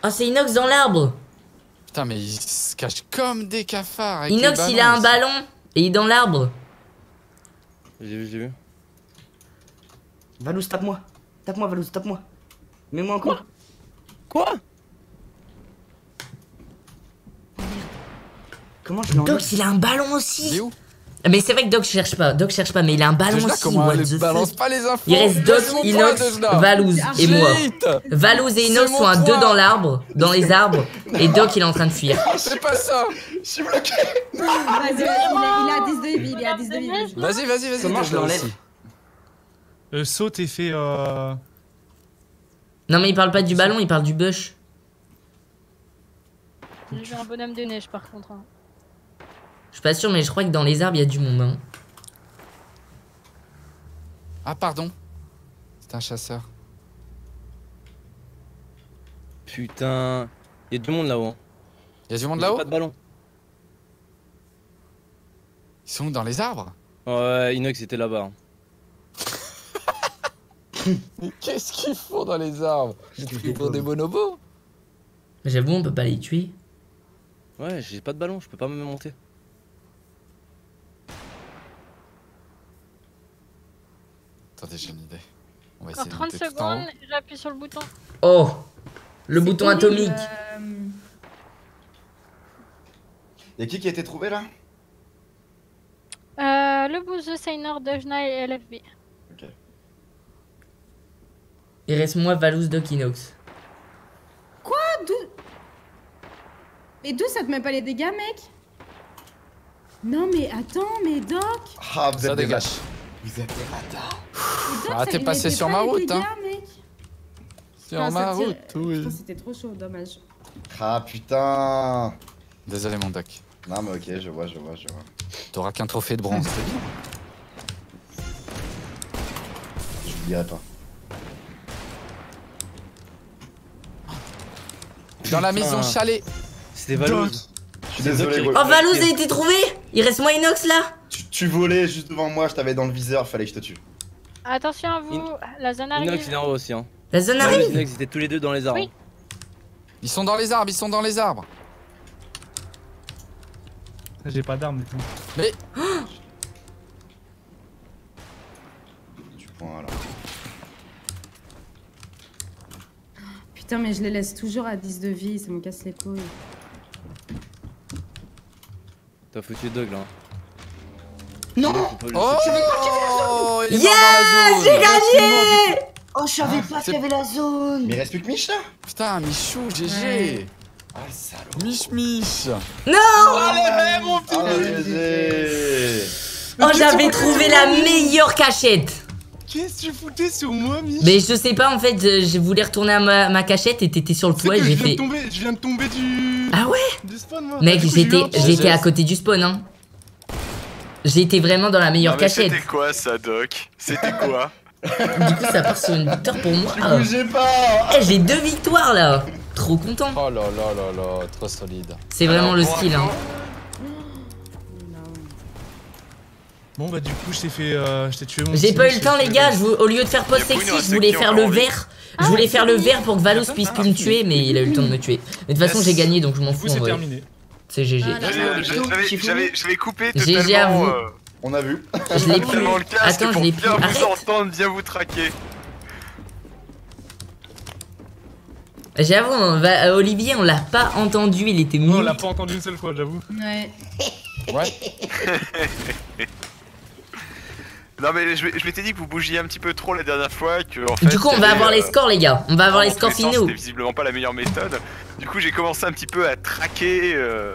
Oh, c'est Inox dans l'arbre. Putain, mais il se cache comme des cafards. avec les Inox, il a un ballon. Et il est dans l'arbre. J'ai vu, j'ai vu. Valouz, tape-moi. Tape-moi, Valouz, tape-moi. Mets-moi encore. Quoi? Comment je l'enlève Dox, il a un ballon aussi. où? Mais c'est vrai que Doc cherche pas. Doc cherche pas, mais il a un ballon Dejna, aussi. comment what the balance pas les infos Il reste Doc, Inox. Valouz et moi. Valouz et Inox sont à deux dans l'arbre, dans les arbres, et Doc il est en train de fuir. C'est pas ça Je suis bloqué. Vas-y, il, est- il a 10 de vie, il a 10 de vie. Vas-y, vas-y, vas-y. Comment je l'enlève? Euh, saute et fait. Euh... Non mais il parle pas du ballon, il parle du bush. J'ai un bonhomme de neige par contre. hein. Je suis pas sûr, mais je crois que dans les arbres il y a du monde. Hein. Ah, pardon. C'est un chasseur. Putain. Il y a du monde là-haut. hein. Il y a du monde là-haut Pas de ballon. Ils sont dans les arbres? Ouais, Inox était là-bas. hein. Mais qu'est-ce qu'ils font dans les arbres? Ils sont pour des bonobos J'avoue, on peut pas les tuer. Ouais, j'ai pas de ballon, je peux pas me monter. Attendez, j'ai une idée. On va essayer de 30 monter tout en haut. secondes, j'appuie sur le bouton. Oh Le bouton atomique. euh, Y'a qui qui a été trouvé là? Euh, le bouseux, Seynor, Dejna et LFB. Il reste moi, Valouz, Doc, Inox. d'où? Mais d'où ça te met pas les dégâts, mec? Non, mais attends, mais Doc Ah, vous Ça êtes des dégage. Vous êtes des Doc, Ah, t'es passé sur ma route, dégâts, hein. mec. Sur ma route, oui. C'était trop chaud, dommage. Ah putain. Désolé, mon doc. Non mais ok, je vois, je vois, je vois. T'auras qu'un trophée de bronze. J'oublierai pas. Dans la maison chalet. C'était Valouz. Je suis désolé. Oh, Valouz a été trouvé Il reste moi, Inox là Tu, tu volais juste devant moi, je t'avais dans le viseur, fallait que je te tue. Attention à vous, la zone arrive. Inox il est en haut aussi. Hein. La zone arrive Inox ils étaient tous les deux dans les arbres. Oui. Ils sont dans les arbres, ils sont dans les arbres. J'ai pas d'arme du tout. Du point là. Putain, mais je les laisse toujours à 10 de vie, ça me casse les couilles. T'as foutu Doug là. Non le- Oh il Yeah, j'ai gagné Oh, je savais pas c'est- qu'il y avait la zone Mais il reste plus que Mich là Putain, Michou, GG. Ouais. Ah le salaud. Mich Mich. Ah le GG Oh, j'avais trouvé la meilleure cachette Qu'est-ce que tu foutais sur moi, Mich Mais je sais pas, en fait, je voulais retourner à ma, ma cachette et t'étais sur le toit et j'ai je viens, fait... de tomber, je viens de tomber du. Ah ouais Du spawn, moi. Mec, j'ai eu j'étais à côté du spawn, hein. J'étais vraiment dans la meilleure Non, mais cachette. C'était quoi ça, Doc? C'était quoi? Du coup, ça part sur une victoire pour moi. Ah. Bougez pas Eh, j'ai deux victoires là Trop content. Oh là là là là, trop solide. C'est vraiment Alors, le style, hein. Bon, bah, du coup, je t'ai fait. euh, je t'ai tué mon. J'ai pas eu le temps, les gars. Je Au lieu de faire post sexy, je voulais qui faire le vert. Je voulais faire le vert pour que Valos puisse plus me tuer, mais il a eu le temps de me tuer. Mais de toute façon, j'ai gagné donc je m'en fous c'est vrai. terminé. C'est GG. Voilà. J'avais- coupé GG à vous. euh, On a vu. Je l'ai plus. Attends, je l'ai bien plus. vous Arrête. entendre, bien vous traquer. J'avoue, euh, Olivier, on l'a pas entendu, il était Non, on mou. l'a pas entendu une seule fois, j'avoue. Ouais. Ouais. Non mais je, je m'étais dit que vous bougiez un petit peu trop la dernière fois que en fait, Du coup, on va avoir les euh, scores, les gars. On va avoir les scores finaux. C'était visiblement pas la meilleure méthode. Du coup, j'ai commencé un petit peu à traquer euh,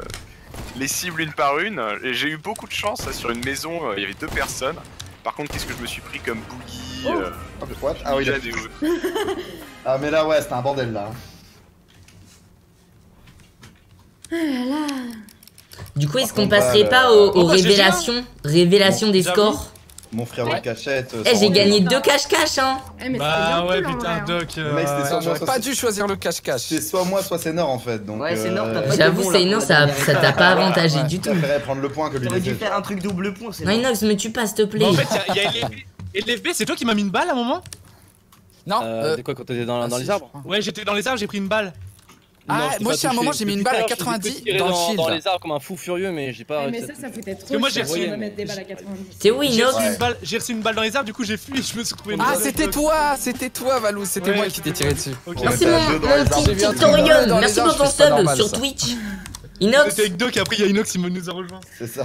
les cibles une par une. Et j'ai eu beaucoup de chance là, sur une maison. euh, Il y avait deux personnes. Par contre, qu'est-ce que je me suis pris comme boogie euh, Ah, mais what? Ah oui. Ah mais là ouais, c'était un bordel là. Du coup, est-ce qu'on passerait bah, pas aux, aux Oh, bah, hein. révélations Révélations des J'avoue. scores? Mon frérot Ouais. cachette. euh, Eh, j'ai gagné deux cache-cache, hein. Eh, mais Bah ouais, cool, putain, hein. Doc. euh, Mec, c'était soit J'aurais moi, pas soit dû choisir le cache-cache. C'est soit moi, soit Sénor en fait. Donc, Ouais, Sénor, t'as euh, pas J'avoue, c'est ça, t'a pas avantagé Ouais. du Je tout. préférais prendre le point que lui T'aurais dû faire un truc double point, c'est Non. Inox, me tue pas, s'il te plaît. en fait, y a, LFB. Et l'FB, c'est toi qui m'as mis une balle à un moment? Non, Euh, euh, de quoi quand t'étais dans, ah, les arbres? Ouais, j'étais dans les arbres, j'ai pris une balle. Ah, moi à un moment, j'ai mis une balle à tout l'heure, je faisais que 90 tirer dans le Dans shield. les arbres comme un fou furieux, mais j'ai pas. Mais ça, ça foutait trop. que moi, j'ai reçu- de mettre des balles à 90. C'est où, J'ai Inox reçu, Ouais. une balle, j'ai reçu une balle dans les arbres, du coup j'ai fui, je me suis trouvé une Ah, c'était toi, c'était toi, Valou, c'était Ouais, moi qui t'ai tiré dessus. Merci mon, dans petit Torium. dans Merci pour ton sub sur. Twitch. Inox, C'était avec Doc après il y a Inox qui me- nous a rejoint. C'est ça.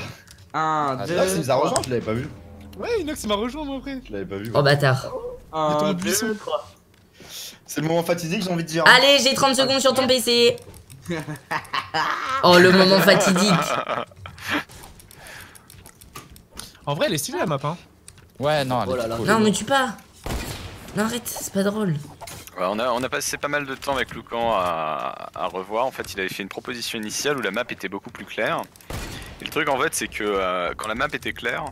Un, Ah, deux, Là, il nous a rejoint, je l'avais pas vu. Ouais, Inox il m'a rejoint moi après. Je l'avais pas vu. oh bâtard. Il est dans un, deux, trois. C'est le moment fatidique, j'ai envie de dire. Allez, j'ai 30 secondes sur ton PC. Oh, le moment fatidique. En vrai, elle est stylée la map, hein. Ouais, non, elle Oh est là Non, me tue pas. Non, arrête, c'est pas drôle. Ouais, on, a, on a passé pas mal de temps avec Lucan à, à revoir. En fait, il avait fait une proposition initiale où la map était beaucoup plus claire. Et le truc, en fait, c'est que euh, quand la map était claire,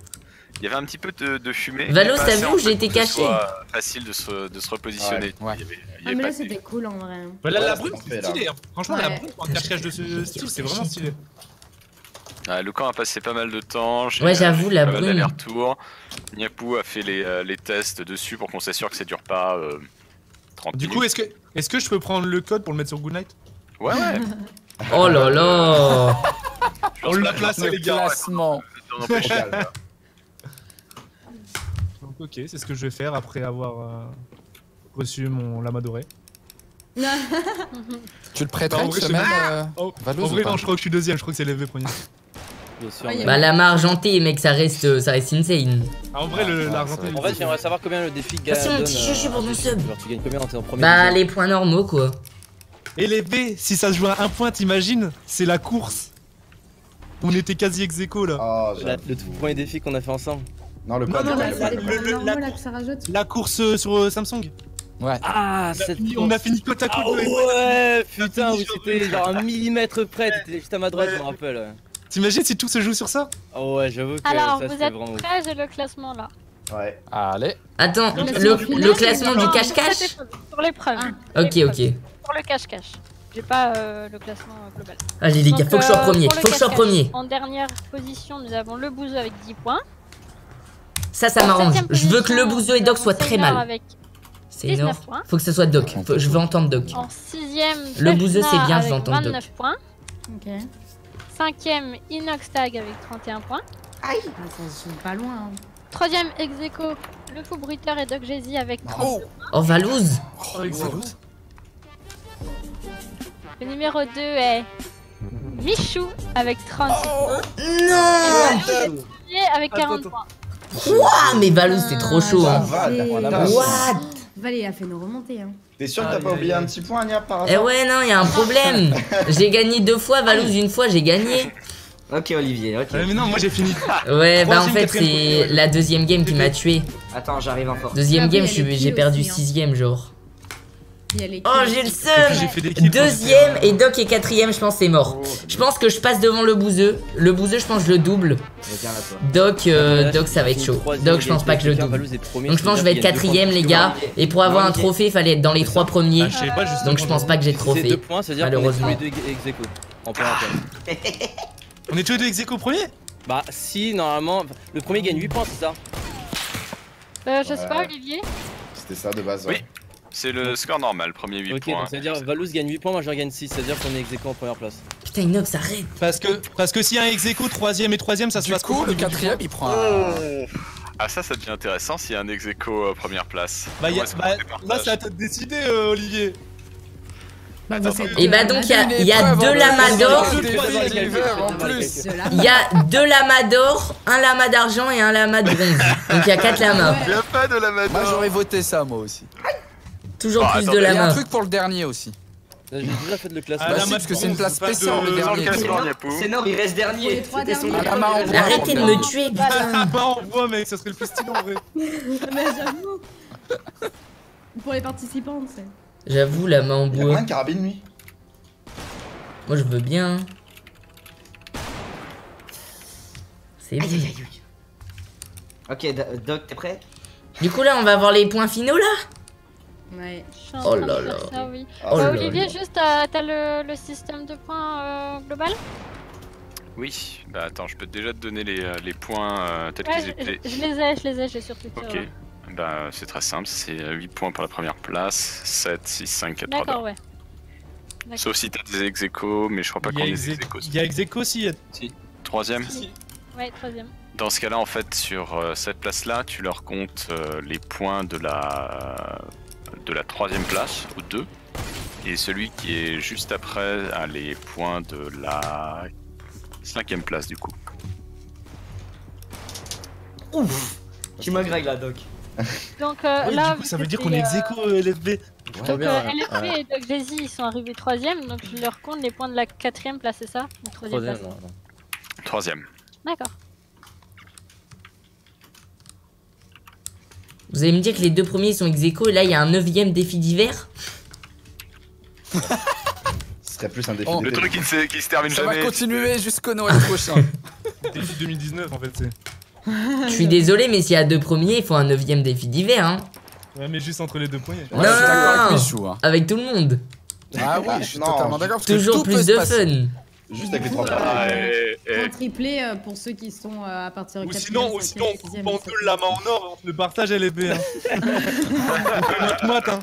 il y avait un petit peu de, de fumée. En où fait, j'ai été caché soit facile de se, de se repositionner. Ouais, ouais. Il y avait- il y Ah, mais là, c'était cool en vrai. Ouais, là, Ouais, la parfait, c'est stylé. hein. Franchement, la brune pour un cache-cache de ce style, c'est vraiment stylé. Ah, Lucan a passé pas mal de temps. j'ai- Ouais, j'avoue, la pas mal d'allers-retours. Niapou a fait les, euh, les tests dessus pour qu'on s'assure que ça dure pas euh, 30 Du coup, minutes. est-ce que, est-ce que je peux prendre le code pour le mettre sur Goodnight? Ouais, ouais. Oh là là. On Le les gars. classement. Non, non, Au calme. Donc, ok, c'est ce que je vais faire après avoir euh, reçu mon lama doré. Tu le prêterais Bah, en une vrai, semaine, euh, Oh, en vrai, non, je crois que je suis deuxième, je crois que c'est l'EV premier. Bien sûr. Ouais, Bah, la main argentée, mec, ça reste, ça reste insane. Ah, en vrai, le- Ah, va. En fait, j'aimerais savoir combien le défi gagne. Merci, mon petit euh, chouchou pour ton sub. Genre, tu gagnes combien en en premier Bah, les points normaux, quoi. Et les V, si ça se joue à un point, t'imagines C'est la course. On était quasi ex aequo, là. Oh, Le tout premier défi qu'on a fait ensemble. Non, le code. non, le le le- la- là que ça rajoute. La course sur Samsung. Ouais. Ah, On a cette fini- course. on a fini côte à côte. Ah ouais. ouais, putain, sur- c'était genre un millimètre près, t'étais juste à ma droite, je me rappelle. T'imagines si tout se joue sur ça? Ah ouais, j'avoue que Alors, ça vous êtes vraiment. prêts J'ai le classement là. Ouais. Allez. Attends, Le le, classement le du cache-cache? Sur l'épreuve. Ah. Ok, ok. Pour le cache-cache. J'ai pas euh, le classement euh, global. Allez, les gars, faut que je sois euh, premier. pour Faut que je sois premier. En dernière position, nous avons le bouseux avec 10 points. Ça, ça m'arrange. Je veux que le bouseux et Doc soient très mal. C'est 19 énorme. points. Faut que ce soit Doc. Faut- je veux entendre Doc. En sixième, Le bouseux, c'est bien, je veux entendre Doc. 29 points. Ok. Cinquième, Inoxtag avec 31 points. Ah, ça se joue pas loin. hein. Troisième, Execo, le fou bruiteur et Doc Jay-Z avec 30. Oh, Oh, Valouz. Oh. Le numéro 2 est Michou avec 36 points. Non Premier avec 40 Attends, points. Ouah, mais Valouz, c'est trop chaud. Ça Hein. What? Valé a fait nos remontées. Hein. T'es sûr que t'as pas oublié un petit point, Nia, par Eh hasard ouais, non, y a un problème. J'ai gagné deux fois, Valouz une fois, j'ai gagné. Ok, Olivier, ok. Ouais, mais non, moi j'ai fini. Ouais, bah en fait, c'est la deuxième game qui m'a tué. Ah Attends, j'arrive encore. Deuxième Après, game, il j'ai perdu hein. sixième, genre. Il y a les Oh, kills j'ai le aussi. Et puis, j'ai seum fait des kills. Deuxième et Doc est quatrième, je pense c'est mort. Je pense que je passe devant le bouseux. Le bouseux, je pense que je le double. Regarde là, toi. Doc, euh, Doc, ça va être chaud. Doc, je pense pas que je le double. Donc je pense que je vais être quatrième, les gars. Et pour avoir un trophée, il fallait être dans les trois premiers. Ah, pas justement. Donc je pense pas que j'ai de trophée. Malheureusement. On est tous les deux ex aequo premier? Bah, si, normalement. Le premier gagne 8 points, c'est ça? Euh, je sais pas. Olivier. C'était ça de base. Oui. ouais. C'est le score normal, premier 8 Ok, points. donc c'est-à-dire Valouz gagne 8 points, moi j'en gagne 6, c'est-à-dire qu'on est ex en première place. Putain, Inox, arrête. Parce que, parce que s'il y a un ex aequo, troisième et troisième, ça se Du passe coup, le niveau du quatrième, point il prend un... Ah, ça, ça devient intéressant s'il y a un ex euh, première place. Bah, y a- bah, là, c'est à toi de décider, euh, Olivier. Bah, Et bah deux donc il y a, Lamador. il y a deux lamas d'or. Des verts en plus. Deux lamas. Il y a deux lamas d'or, un lama d'argent et un lama de bronze. Donc il y a quatre lamas. Il y a pas de la Moi, j'aurais voté ça, moi aussi. Toujours Bah, plus attends, de Il y a un truc pour le dernier aussi. J'ai déjà fait le classement. Ah, Bah, la parce que c'est une place spéciale, de- le dernier. C'est énorme, il reste dernier. Ah, la main bois. Arrêtez de me tuer, putain. Ah, bah, on voit, mec, ça serait le plus stylé en vrai. Mais j'avoue. Pour les participants, c'est. J'avoue, la main en Il y a bois. combien de carabines, lui Moi je veux bien. C'est Aïe, bon. aïe, aïe, aïe. Ok, Do- Doc, t'es prêt? Du coup, là, on va voir les points finaux là? Ouais. Je suis en Oh train de là faire là. ça, oui. Ah, Oh Bah, Olivier, là. juste, t'as le, le système de points euh, global Oui, bah attends, je peux déjà te donner les, euh, les points euh, tels Ouais, qu'ils je, étaient. je- je les ai, je les ai, j'ai sur Twitter. Ok. ouais. Bah c'est très simple, c'est euh, 8 points pour la première place, 7, 6, 5, 4, 3, 2. D'accord, ouais. Sauf si t'as des ex aequo, mais je crois pas qu'on ait des ex aequo. il y a ex aequo y a- Troisième Ouais, troisième. Dans ce cas-là, en fait, sur euh, cette place-là, tu leur comptes euh, les points de la de la troisième place, ou deux, et celui qui est juste après a les points de la cinquième place, du coup. Ouf Tu m'agréges là, Doc. Donc euh, Ouais, là, du coup, vu ça veut dire qu'on est ex euh, aequo euh, LFB. Donc bien, euh, Ouais. et Doc Daisy, ils sont arrivés troisième, donc je leur compte les points de la quatrième place, c'est ça? Ou troisième Troisième, place ouais. Troisième. D'accord. Vous allez me dire que les deux premiers sont ex aequo et là, il y a un neuvième défi d'hiver Ce serait plus un défi. Oh, Le truc qui se, qui se termine Ça jamais. va continuer jusqu'au Noël prochain. Défi 2019 en fait, c'est. Je suis désolé, mais s'il y a deux premiers, il faut un neuvième défi d'hiver, hein Ouais, mais juste entre les deux a- Ouais, je suis Non. avec Michou. Hein. Avec tout le monde. Ah oui, je suis Non, totalement d'accord. Toujours plus de passer. fun. Juste avec les trois coup, premiers. Ah, Un triplé euh, pour ceux qui sont euh, à partir de Ou 4 sinon, ou sinon on coupe en deux la main en or et on se le partage LFB. Hein. Moite-moite, hein.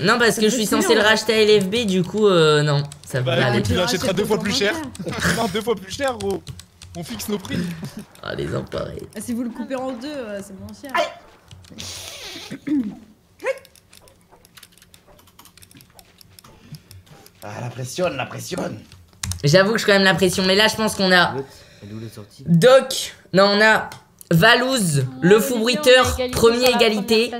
Non, parce que je suis censé le racheter à LFB, du coup, euh, non. Ça va Bah, aller. écoute, tu l'achèteras deux fois plus cher. Non, deux fois plus cher, gros. On fixe nos prix. Ah, les enfoirés. Ah, Si vous le coupez en deux, c'est moins cher. Ah, la pressionne, la pressionne. J'avoue que je suis quand même la pression, mais là, je pense qu'on a Doc. Non, on a Valouz, le fou bruiteur, premier égalité.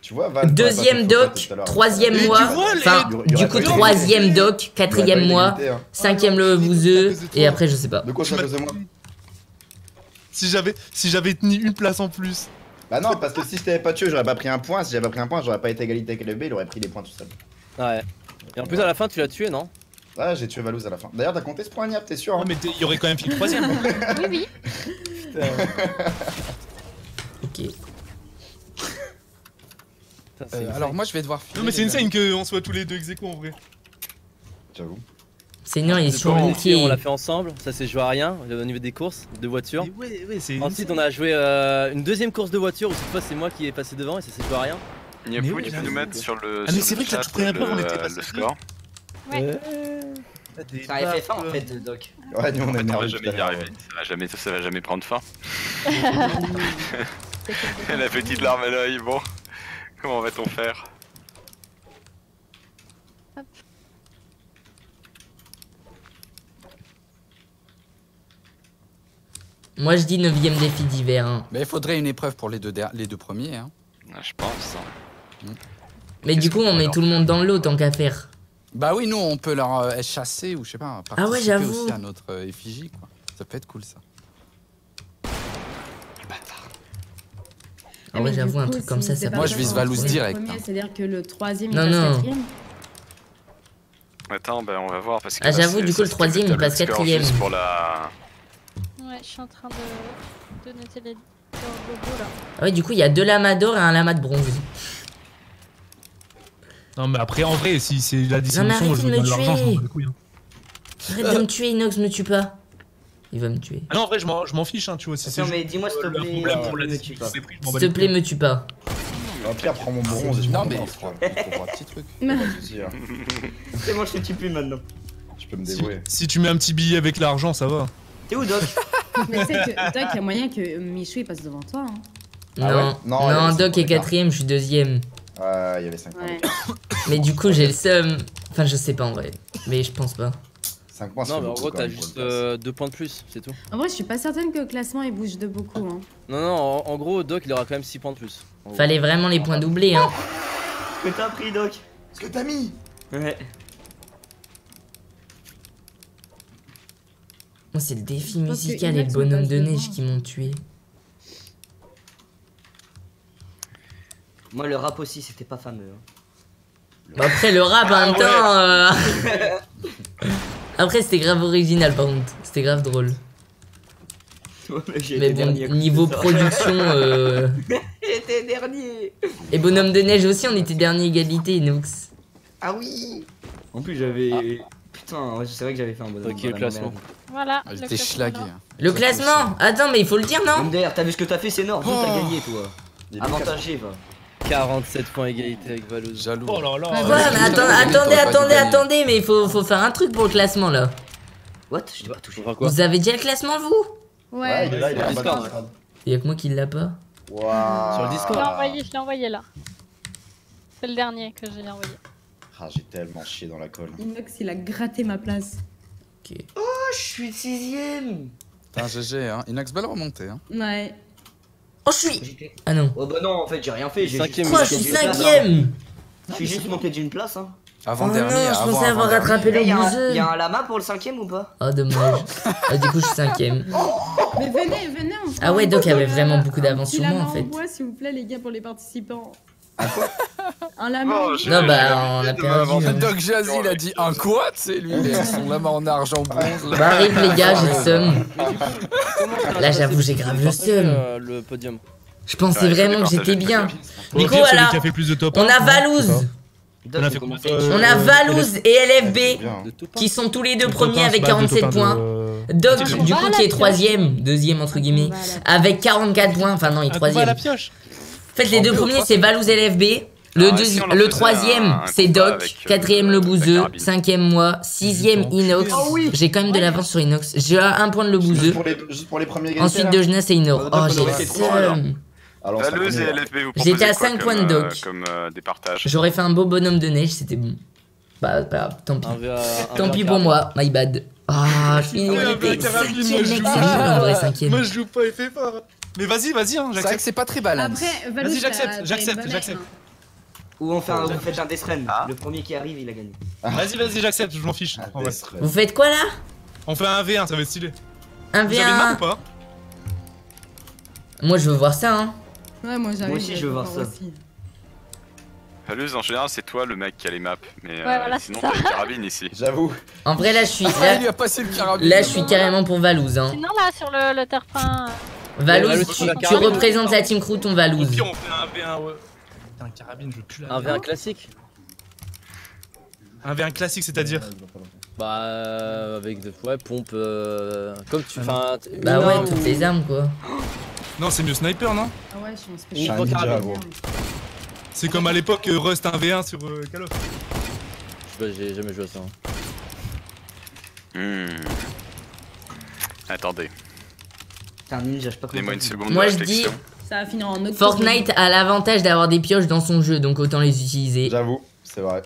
Tu vois, Val, Deuxième Doc, troisième moi, enfin, du coup troisième Doc, aurait pas quatrième moi, hein. cinquième le bouseux, et après je sais pas. De quoi ça faisait moi Si j'avais si j'avais tenu une place en plus. Bah non, parce que si je t'avais pas tué, j'aurais pas pris un point. Si j'avais pas pris un point, j'aurais pas été égalité avec LB, il aurait pris les points tout seul. Ouais. Et en plus, à la fin, tu l'as tué, non? Ah, j'ai tué Valouz à la fin. D'ailleurs, t'as compté ce point, Niap, t'es sûr hein? Ouais, mais il y aurait quand même fini troisième. Oui, oui. Ok. Putain, c'est Euh, alors moi je vais devoir filer. Non, mais c'est les insane qu'on soit tous les deux ex en vrai. J'avoue. Seigneur, il est surbooké. On l'a fait ensemble, ça s'est joué à rien au niveau des courses de Ouais, ouais, c'est. Ensuite, on a joué euh, une deuxième course de voiture où cette fois c'est moi qui ai passé devant et ça s'est joué à rien. Niapou, tu peux nous mettre sur le. Ah, mais sur c'est vrai que la chat toute première fois, on le- était passé le score. Ouais. Euh, Ça avait fait faim en fait, Doc. Ouais, nous on va jamais y arriver. Ça va jamais, ça va jamais prendre fin. La petite larme à l'œil, bon. Comment va-t-on faire? Moi je dis neuvième défi d'hiver. hein. Mais il faudrait une épreuve pour les deux, der- les deux premiers. Hein. Ah, Je pense. Mais du coup, on met tout le monde dans l'eau tant qu'à faire. Bah oui, nous on peut leur euh, chasser ou je sais pas, participer Ah ouais, j'avoue. aussi à notre euh, effigie quoi. Ça peut être cool ça. Ah ouais, j'avoue, un truc comme ça, ça Moi, je vise Valouz direct, hein. C'est-à-dire que le troisième, Non, il passe non. quatrième. Attends, ben on va voir parce que. Ah, j'avoue, du coup, le troisième, il passe quatrième. pour la. Ouais, je suis en train de, de noter les là. Ah ouais, du coup, il y a deux lamas d'or et un lama de bronze. Non, mais après, en vrai, si c'est la distribution, je me donne l'argent, je m'en bats les couilles. hein. Arrête de me tuer, Inox, me tue pas. Il va me tuer. Ah non, en vrai, je m'en je m'en fiche, hein, tu vois. Si c'est juste, mais dis-moi s'il te plaît. problème pour euh, S'il te plaît, me tue pas. Pierre, prends mon bronze et je Non, m'en mais hein. C'est moi, je te tue plus maintenant. Je peux me dévouer. si tu mets un petit billet avec l'argent, ça va. T'es où, Doc? Mais tu sais que, Doc, il y a moyen que Michou il passe devant toi. Hein. Ah Non, ouais Non, non, Doc est quatrième, je suis deuxième. Ouais, il y avait 5 points. Ouais. Mais du coup, j'ai le seum. Enfin, je sais pas en vrai. Mais je pense pas. 5 points, Non, mais en gros, t'as juste une place. euh, deux points de plus, c'est tout. En vrai, je suis pas certaine que le classement il bouge de beaucoup. Hein. Non, non, en, en gros, Doc il aura quand même 6 points de plus. Fallait vraiment les points doublés, hein. Que t'as pris, Doc Ce que t'as mis Ouais. Moi, c'est le défi musical et le bonhomme de neige qui m'ont tué. Moi, le rap aussi, c'était pas fameux. hein. Bon, après, le rap en Ah même ouais. temps. euh, après, c'était grave original par contre. C'était grave drôle. Mais été bon, niveau production euh... J'étais dernier. et bonhomme de neige aussi, on était dernier égalité, Nox. Ah oui. En plus j'avais. Putain, c'est vrai que j'avais fait un bon. Ok, le classement. Voilà. Ah, le J'étais classement, schlagué. hein. Le classement? Attends, mais il faut le dire, non? D'ailleurs, t'as vu ce que t'as fait, c'est énorme. Oh. T'as gagné, toi. Est Avantagé, va. 47 points égalité avec Valouz. Jaloux. Oh là là. Ouais, Ouais, Ouais, mais attendez, attendez, attendez, mais il faut, faut faire un truc pour le classement là. What? Je l'ai pas touché. Vous avez déjà le classement, vous? Ouais, Ouais. il là, il Discord. Y'a que moi qui l'a pas. Waouh. Sur le Discord. Je l'ai envoyé, je l'ai envoyé là. C'est le dernier que j'ai envoyé. Ah, j'ai tellement chié dans la colle. Inox, il a gratté ma place. Ok. Oh, je suis sixième. Putain, GG, hein. Inox, belle remontée. Hein. Ouais. Oh, je suis Ah non. Oh bah non, en fait, j'ai rien fait. J'ai Cinquième, juste- Oh, je suis juste- cinquième Je suis juste monté d'une place, hein. Oh Avant non, dernier, je avant, pensais avoir rattrapé le y, a un- bouseux. y a un lama pour le cinquième ou pas Oh, dommage. Ah, du coup, je suis cinquième. Mais venez, venez, on Ah ouais, y avait vraiment beaucoup d'avance sur moi, en fait. s'il vous plaît, les gars, pour les participants. Un quoi Un lama. En. Non, bah, on a perdu. hein. Doc Jazzy, il a dit un quoi Tu sais, lui, il est son lama en argent bronze. Bah, arrive, les gars, j'ai le seum. Là, j'avoue, j'ai grave le seum. euh, Le podium. Je pensais Ouais, vraiment que j'étais bien. Du coup, voilà. a On 1, a non, Valouz. On a euh, On a Valouz et LFB qui sont tous les deux premiers 1, avec c'est pas le 47 top 1 points. de- Doc, C'est du coup, qui est troisième, deuxième entre guillemets, avec 44 points. Enfin, non, il est à troisième. En fait, les deux premiers, c'est Valouz et LFB. Le, Ah, si, le troisième, c'est combat Doc. avec, euh, Quatrième, le la bouseux. Cinquième, moi. Sixième, Inox. Ah oui. J'ai quand même de l'avance sur Inox. J'ai un point de le Juste bouseux. pour les, juste pour les premiers égalités, Ensuite, de jeunesse et Inor. Euh, Oh, j'ai le J'étais à quoi cinq comme, points de euh, doc. Comme euh. J'aurais fait un beau bonhomme de neige, c'était bon. Bah, pas grave, tant pis. Tant pis pour moi, my bad. Ah, je suis carabine, moi, je joue pas. nul en vrai, cinquième. Moi, je joue pas et fais fort. Mais vas-y, vas-y, hein, j'accepte. c'est pas très balance. Vas-y, j'accepte, j'accepte, j'accepte. Ou on fait un, vous faites un death run. Ah. Le premier qui arrive, il a gagné. Vas-y, vas-y, j'accepte, je m'en fiche. Ah. Vous faites quoi là? On fait un V1, ça va être stylé. Un Vous avez une ou V1 pas? Moi je veux voir ça, hein. Ouais, moi. Moi aussi, je veux voir ça. aussi. Valeuse, en général, c'est toi le mec qui a les maps. Mais euh, voilà, sinon, t'as une carabine ici. J'avoue. En vrai, là je suis. Ah, il Là, lui a passé le carabine. là, je suis carrément pour Valouz, hein. Sinon, là, sur le, le terre-plein. Valouz, Valouz, tu, représentes la team crew, ton Au Valouz. on fait un V1, ouais. Putain, carabine, je veux plus la Un V1 classique Un V1 classique, c'est-à-dire Bah, euh, avec de ouais, pompe. euh, comme tu. Enfin, t- Bah une ouais, toutes ou- les armes quoi. Non, c'est mieux sniper, non Ah ouais, je suis un Je C'est comme à l'époque euh, Rust 1v1 sur euh, Call of. Je sais pas, j'ai jamais joué à ça. hein. Hmm. Attendez, T'es un ninja, je pas donnez-moi une seconde. Moi, je réflexion. Ça va finir en octobre. Fortnite a l'avantage d'avoir des pioches dans son jeu, donc autant les utiliser. J'avoue, c'est vrai.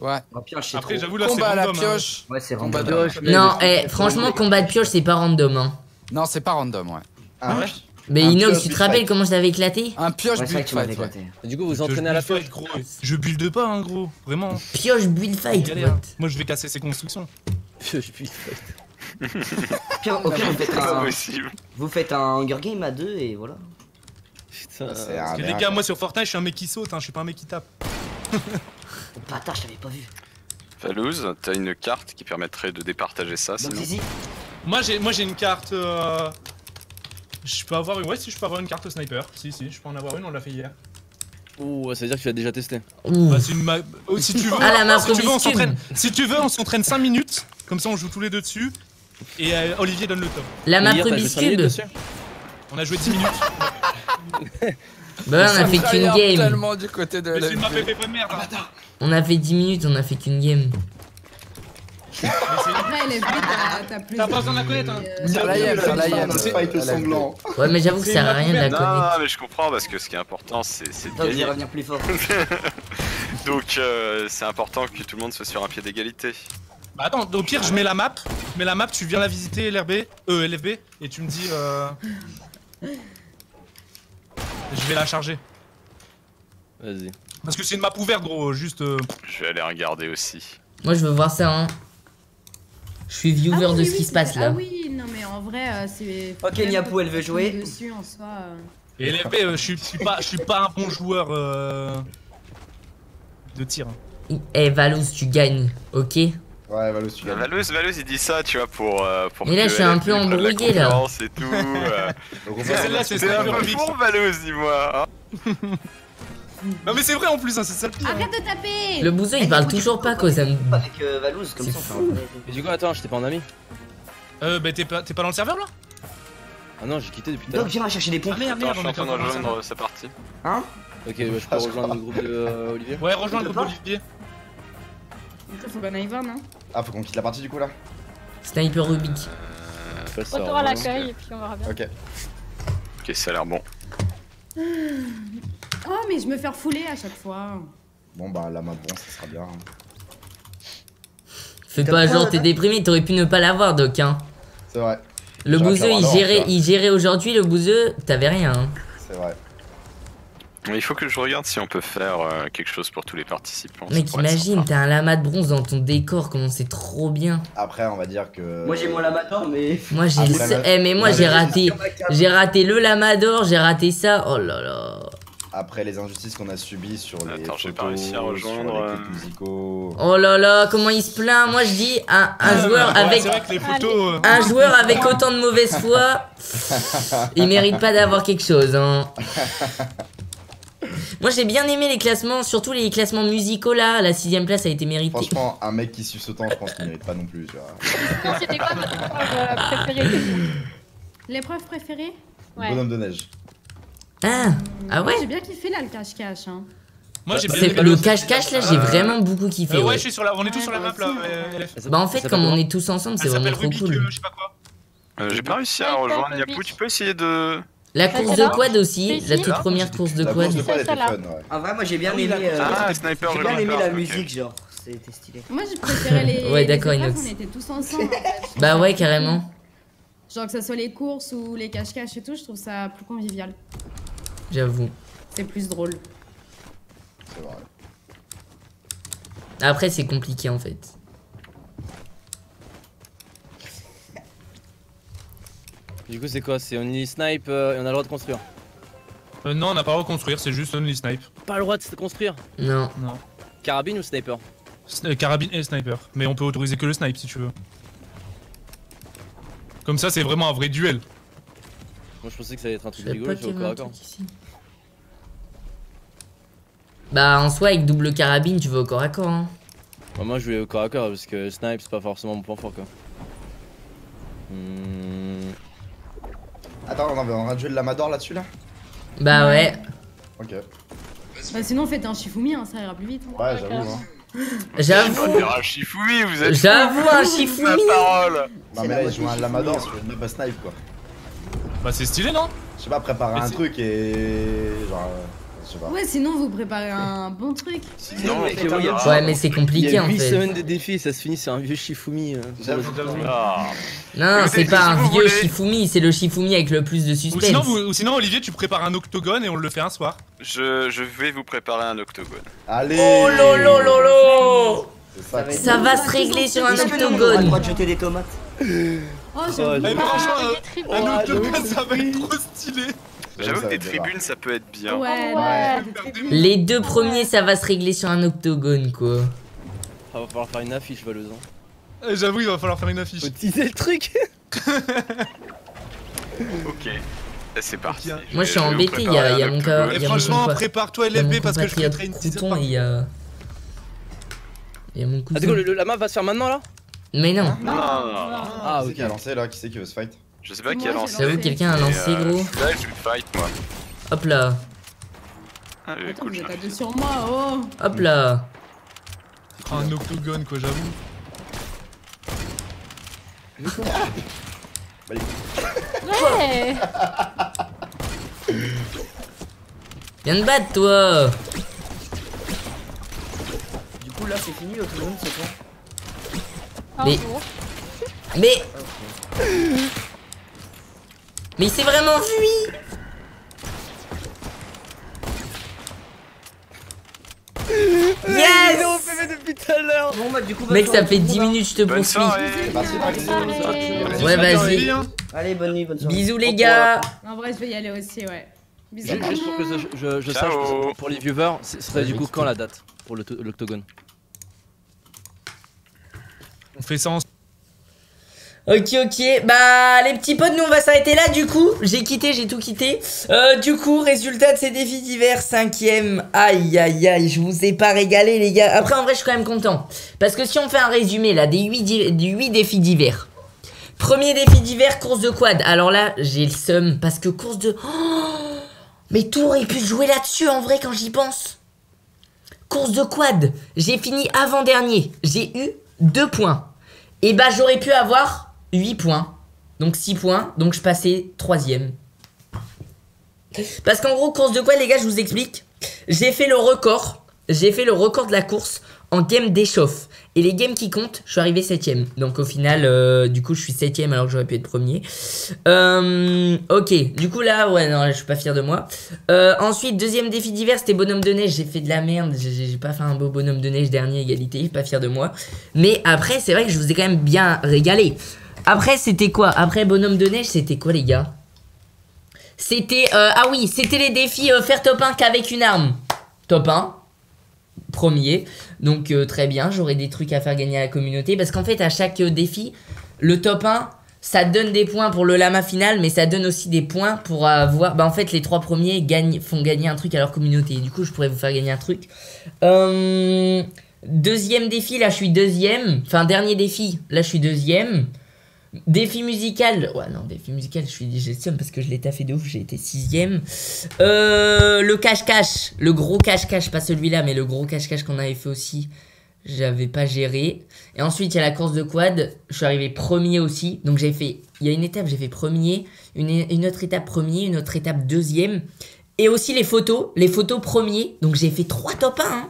Ouais. Pioche, Après, j'avoue, là, c'est Combat à la random. hein. pioche. Ouais, c'est Combat random. de. Non, eh, franchement, combat de pioche, c'est pas random, hein. Non, c'est pas random, ouais. Ah ouais? Mais Un Inox, tu te rappelles fight. comment je l'avais éclaté Un pioche Ouais, build fight, ouais. du coup, vous Je entraînez à la fight, gros. Je build pas, hein, gros. Vraiment. Pioche build fight, Moi, je vais casser ses constructions. Pioche build fight. Pire, au pire, vous faites un, vous faites un Hunger Game à deux et voilà. Putain. C'est Parce un que les gars, moi sur Fortnite, je suis un mec qui saute, hein, je suis pas un mec qui tape. Bâtard, je t'avais pas vu. Valouz, t'as une carte qui permettrait de départager ça, Donc, sinon. Zizi, Moi, j'ai moi j'ai une carte. euh, Je peux avoir une. Ouais, si je peux avoir une carte sniper. Si, si, je peux en avoir une, on l'a fait hier. Ouh, ça veut dire que tu l'as déjà testé. Ouh. Bah, c'est une map. oh, si tu veux, Ah, la map si tu veux, on s'entraîne. Si tu veux, on s'entraîne 5 minutes. Comme ça, on joue tous les deux dessus. Et euh, Olivier donne le top. La map Hier, t'as joué Rubik's cinq minutes Cube. dessus On a joué 10 minutes. Bah, on a fait qu'une game. du côté de map merde. hein. On a fait 10 minutes, on a fait qu'une game. Mais c'est- Après, LFB, t'as- t'as plus. T'as pas besoin de la connaître, hein. Euh, Faire la yem, faire la sanglant. Ouais, mais j'avoue que C'est ça sert à rien de la connaître. Non, mais je comprends parce que ce qui est important, c'est de gagner. revenir plus fort. Donc, euh, c'est important que tout le monde soit sur un pied d'égalité. Bah attends, au pire, je mets la map. Je mets la map, tu viens la visiter, LRB, euh, LFB, et tu me dis. Euh... Je vais la charger. Vas-y. Parce que c'est une map ouverte, gros, juste. euh, Je vais aller regarder aussi. Moi, je veux voir ça, hein. Je suis viewer ah de oui, ce qui se c'est- passe là. Ah oui, non, mais en vrai, euh, c'est. Ok, Niapou, elle veut jouer. Dessus, en soi. euh. Et LFB, euh, je suis- je suis pas, je suis pas un bon joueur euh, de tir. hein. Eh, Valouz, tu gagnes, ok? Ouais, Valous, tu gagnes. Valous, Valous, il dit ça, tu vois, pour. euh, pour Mais là, que je suis un peu embrouillé, là. Et tout. euh. Donc, on C'est fait- celle-là, c'est C'est un peu pour Valous, dis-moi. hein. Non mais c'est vrai en plus, hein, c'est ça le pire. Arrête de taper Le bouseux, il parle toujours pas, quoi. Ça me... Avec euh, Valouz, comme C'est ça, on Mais du coup, attends, j'étais pas en ami. Euh, bah t'es pas, t'es pas dans le serveur là? Ah non, j'ai quitté depuis tout à l'heure. Donc, viens chercher des pompes. Ah merde, Attends, merde, je suis en est train de encore dans le serveur. rejoindre sa partie. Hein? Ok, bah, je peux rejoindre le groupe de euh, Olivier. Ouais, rejoins le groupe Olivier. Faut qu'on aille voir, non? Ah, faut qu'on quitte la partie du coup là Sniper Rubik. Je passe ça, Retour à l'accueil et puis on verra bien. Ok. Ok, ça a l'air bon. Oh, mais je me fais refouler à chaque fois. Bon, bah, la main bon, ça sera bien. Fais pas genre t'es déprimé, t'aurais pu ne pas l'avoir, Doc. Hein. C'est vrai, Le bouseux, il gérait, il gérait aujourd'hui, le bouseux, t'avais rien. Hein. c'est vrai. Mais il faut que je regarde si on peut faire euh, quelque chose pour tous les participants. Mec, imagine, t'as un lama de bronze dans ton décor, comment c'est trop bien. Après, on va dire que. Moi, j'ai mon lamator, mais. Moi j'ai le- Eh mais moi j'ai- raté. J'ai raté le lama d'or, j'ai raté ça. Oh là là. Après les injustices qu'on a subies sur les. Attends, j'ai photos, pas réussi à rejoindre, Sur les euh, clips musicaux. Oh là là, comment il se plaint. Moi je dis un, un joueur Ouais, avec C'est vrai que les photos. euh, un joueur avec autant de mauvaise foi, il mérite pas d'avoir quelque chose hein. Moi j'ai bien aimé les classements, surtout les classements musicaux là, la sixième place a été méritée. Franchement, un mec qui suit ce temps, je pense qu'il mérite pas non plus, tu vois. C'était quoi votre épreuve euh, préférée? L'épreuve préférée? Ouais. Bonhomme de neige. Ah, ah ouais J'ai bien kiffé là le cache-cache. Hein. Moi j'ai bien Le cache-cache là j'ai Euh, vraiment beaucoup kiffé. Euh, ouais, ouais. je suis sur la... on est tous Ouais, sur la moi map là. ouais. Bah en Ça fait comme on est tous ensemble c'est vraiment trop cool. euh, j'ai pas réussi à rejoindre. Yapou, tu peux essayer de. La Ça, course de quad aussi, la toute première course de quad. ça. En vrai, moi, j'ai bien Ah aimé. la- Ah, J'ai bien aimé la musique, genre. C'était stylé. Moi, je préférais les. Ouais, d'accord, Inox. On était tous ensemble. Bah ouais carrément. Genre que ce soit les courses ou les cache-cache et tout, je trouve ça plus convivial. J'avoue. C'est plus drôle. C'est vrai. Après c'est compliqué en fait. Du coup, c'est quoi? C'est only snipe euh, et on a le droit de construire. Euh, non, on n'a pas à reconstruire, c'est juste only snipe. Pas le droit de se construire? Non. Non. Carabine ou sniper? S- euh, Carabine et sniper. Mais on peut autoriser que le snipe si tu veux. Comme ça, c'est vraiment un vrai duel. Moi, je pensais que ça allait être un truc rigolo, suis au corps à un corps. Bah en soi avec double carabine tu vas au corps à corps hein. Bah, moi, je vais au corps à corps parce que snipe, c'est pas forcément mon point fort quoi. Hmm. Attends, on avait un duel de l'amador là-dessus là Bah ouais. Ok. Bah, sinon, faites un Shifumi, hein, ça ira plus vite. hein. Ouais, j'avoue. Hein. J'avoue. Ah, Shifumi, vous êtes. J'avoue un La Shifumi. parole Non, mais là, il joue un l'amador Shifumi, sur une snipe quoi. Bah c'est stylé, non Je sais pas, préparer Mais un c'est- truc et. Genre. Je sais pas. Ouais, sinon, vous préparez un bon truc. Sinon, Ouais, on ouais, mais c'est Il y compliqué a en 8 fait. semaines de défis, ça se finit sur un vieux Shifumi. euh. J'avoue. Ah. Non c'est pas si un vieux voulez- Shifumi, c'est le Shifumi avec le plus de ou suspense. sinon, vous- ou sinon, Olivier, tu prépares un octogone et on le fait un soir. Je, je vais vous préparer un octogone. Allez Oh lolo lolo C'est ça, va Ça se régler sur un Est-ce que nous, on a le octogone. droit de jeter des tomates? Oh, j'avoue. Eh, mais franchement, Ah, euh, un octogone, j'avoue. ça va être trop stylé. J'avoue ça que des tribunes, ça peut être bien. Ouais, Ouais. Les deux premiers ça va se régler sur un octogone quoi. Ah, va falloir faire une affiche, Valeuse. hein. Eh, J'avoue, il va falloir faire une affiche. Faut teaser le truc Ok. Et C'est parti. Ok. Moi je suis embêté, il y a, y a mon cas. Et il y a mon franchement, prépare-toi LFB parce que je mettrai une et il y a. Il y a mon Ah, cousin. du coup, le- le- la map va se faire maintenant là? Mais non, Non, non, non, non. Ah, ok. qui a lancé là Qui c'est qui veut se fight Je sais pas qui a lancé. j'avoue quelqu'un a lancé euh, gros. Là, je vais fight moi. Hop là, Ah, Attends, vous êtes à deux sur moi, oh hop là. Un octogone, quoi, j'avoue. Ouais Viens te battre toi. Du coup, là, c'est fini, l'autonome, c'est quoi? Mais-. Mais. Mais il s'est vraiment fui Yes depuis tout à l'heure Bon, bah, du coup, Mec, ça fait tout le 10 monde, hein. minutes, je te Bonne poursuis. Allez. Ouais, vas-y. Allez, bonne nuit, bonne soirée. Bisous les gars. En vrai, je vais y aller aussi, ouais. Bisous. Ju- Juste pour que je, je, je sache, pour les viewers, ce serait du coup quand la date pour l'octogone? On fait. Ok, ok. Bah, les petits potes, nous, on va s'arrêter là, du coup. J'ai quitté, j'ai tout quitté. Euh, du coup, résultat de ces défis divers, cinquième. Aïe, aïe, aïe, je vous ai pas régalé, les gars. Après, en vrai, je suis quand même content. Parce que si on fait un résumé, là, des 8, di- des défis divers. Premier défi d'hiver, course de quad. Alors là, j'ai le seum, parce que course de... Oh mais tout aurait pu jouer là-dessus, en vrai, quand j'y pense. Course de quad. J'ai fini avant-dernier. J'ai eu 2 points. Et bah, j'aurais pu avoir 8 points. Donc 6 points. Donc je passais 3ème. Parce qu'en gros, course de quad, les gars, je vous explique. J'ai fait le record. J'ai fait le record de la course en game d'échauffe. Et les games qui comptent, je suis arrivé 7ème. Donc au final, euh, du coup, je suis 7ème alors que j'aurais pu être premier. Euh, ok, du coup là, ouais, non, je suis pas fier de moi. Euh, ensuite, deuxième défi d'hiver, c'était bonhomme de neige. J'ai fait de la merde. J'ai pas fait un beau bonhomme de neige dernier égalité. Je suis pas fier de moi. Mais après, c'est vrai que je vous ai quand même bien régalé. Après, c'était quoi? Après bonhomme de neige, c'était quoi, les gars? C'était. ah oui, c'était les défis faire top 1 qu'avec une arme. Top 1 premier. Donc euh, très bien, j'aurai des trucs à faire gagner à la communauté. Parce qu'en fait, à chaque euh, défi, le top 1, ça donne des points pour le lama final, mais ça donne aussi des points pour avoir... Bah en fait, les trois premiers font gagner un truc à leur communauté. Du coup, je pourrais vous faire gagner un truc. Euh, deuxième défi, là, je suis deuxième. Enfin, dernier défi, là, je suis deuxième. Défi musical, ouais non défi musical je suis seum parce que je l'ai taffé de ouf, j'ai été sixième. Euh, le cache-cache, le gros cache-cache, pas celui-là mais le gros cache-cache qu'on avait fait aussi, j'avais pas géré. Et ensuite il y a la course de quad, je suis arrivé premier aussi, donc j'ai fait, il y a une étape j'ai fait premier, une, une autre étape premier, une autre étape deuxième. Et aussi les photos, les photos premiers, donc j'ai fait trois top 1 hein.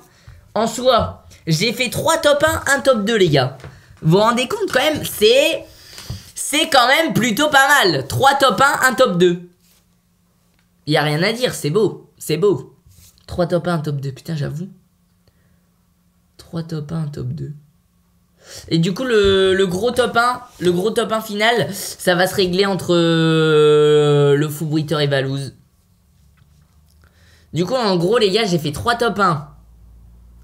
En soi, j'ai fait trois top 1, un top 2 les gars. Vous vous rendez compte quand même, c'est... C'est quand même plutôt pas mal. 3 top 1, 1 top 2. Y a rien à dire, c'est beau. C'est beau. 3 top 1, 1 top 2. Putain, j'avoue. 3 top 1, 1 top 2. Et du coup, le, gros top 1, le gros top 1 final, ça va se régler entre euh, le fou bruiteur et Valouz. Du coup, en gros, les gars, j'ai fait 3 top 1,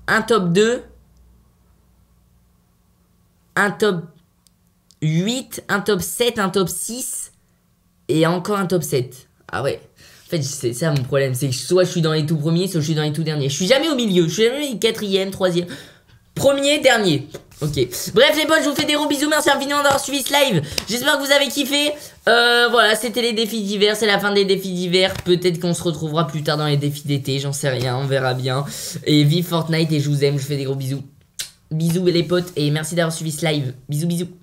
1 top 2, un top 8, un top 7, un top 6 et encore un top 7. Ah ouais. En fait, c'est ça mon problème. C'est que soit je suis dans les tout premiers, soit je suis dans les tout derniers. Je suis jamais au milieu. Je suis jamais quatrième, troisième. Premier, dernier. Ok. Bref, les potes, je vous fais des gros bisous. Merci infiniment d'avoir suivi ce live. J'espère que vous avez kiffé. Euh, voilà, c'était les défis d'hiver. C'est la fin des défis d'hiver. Peut-être qu'on se retrouvera plus tard dans les défis d'été. J'en sais rien. On verra bien. Et vive Fortnite et je vous aime. Je vous fais des gros bisous. Bisous les potes et merci d'avoir suivi ce live. Bisous bisous.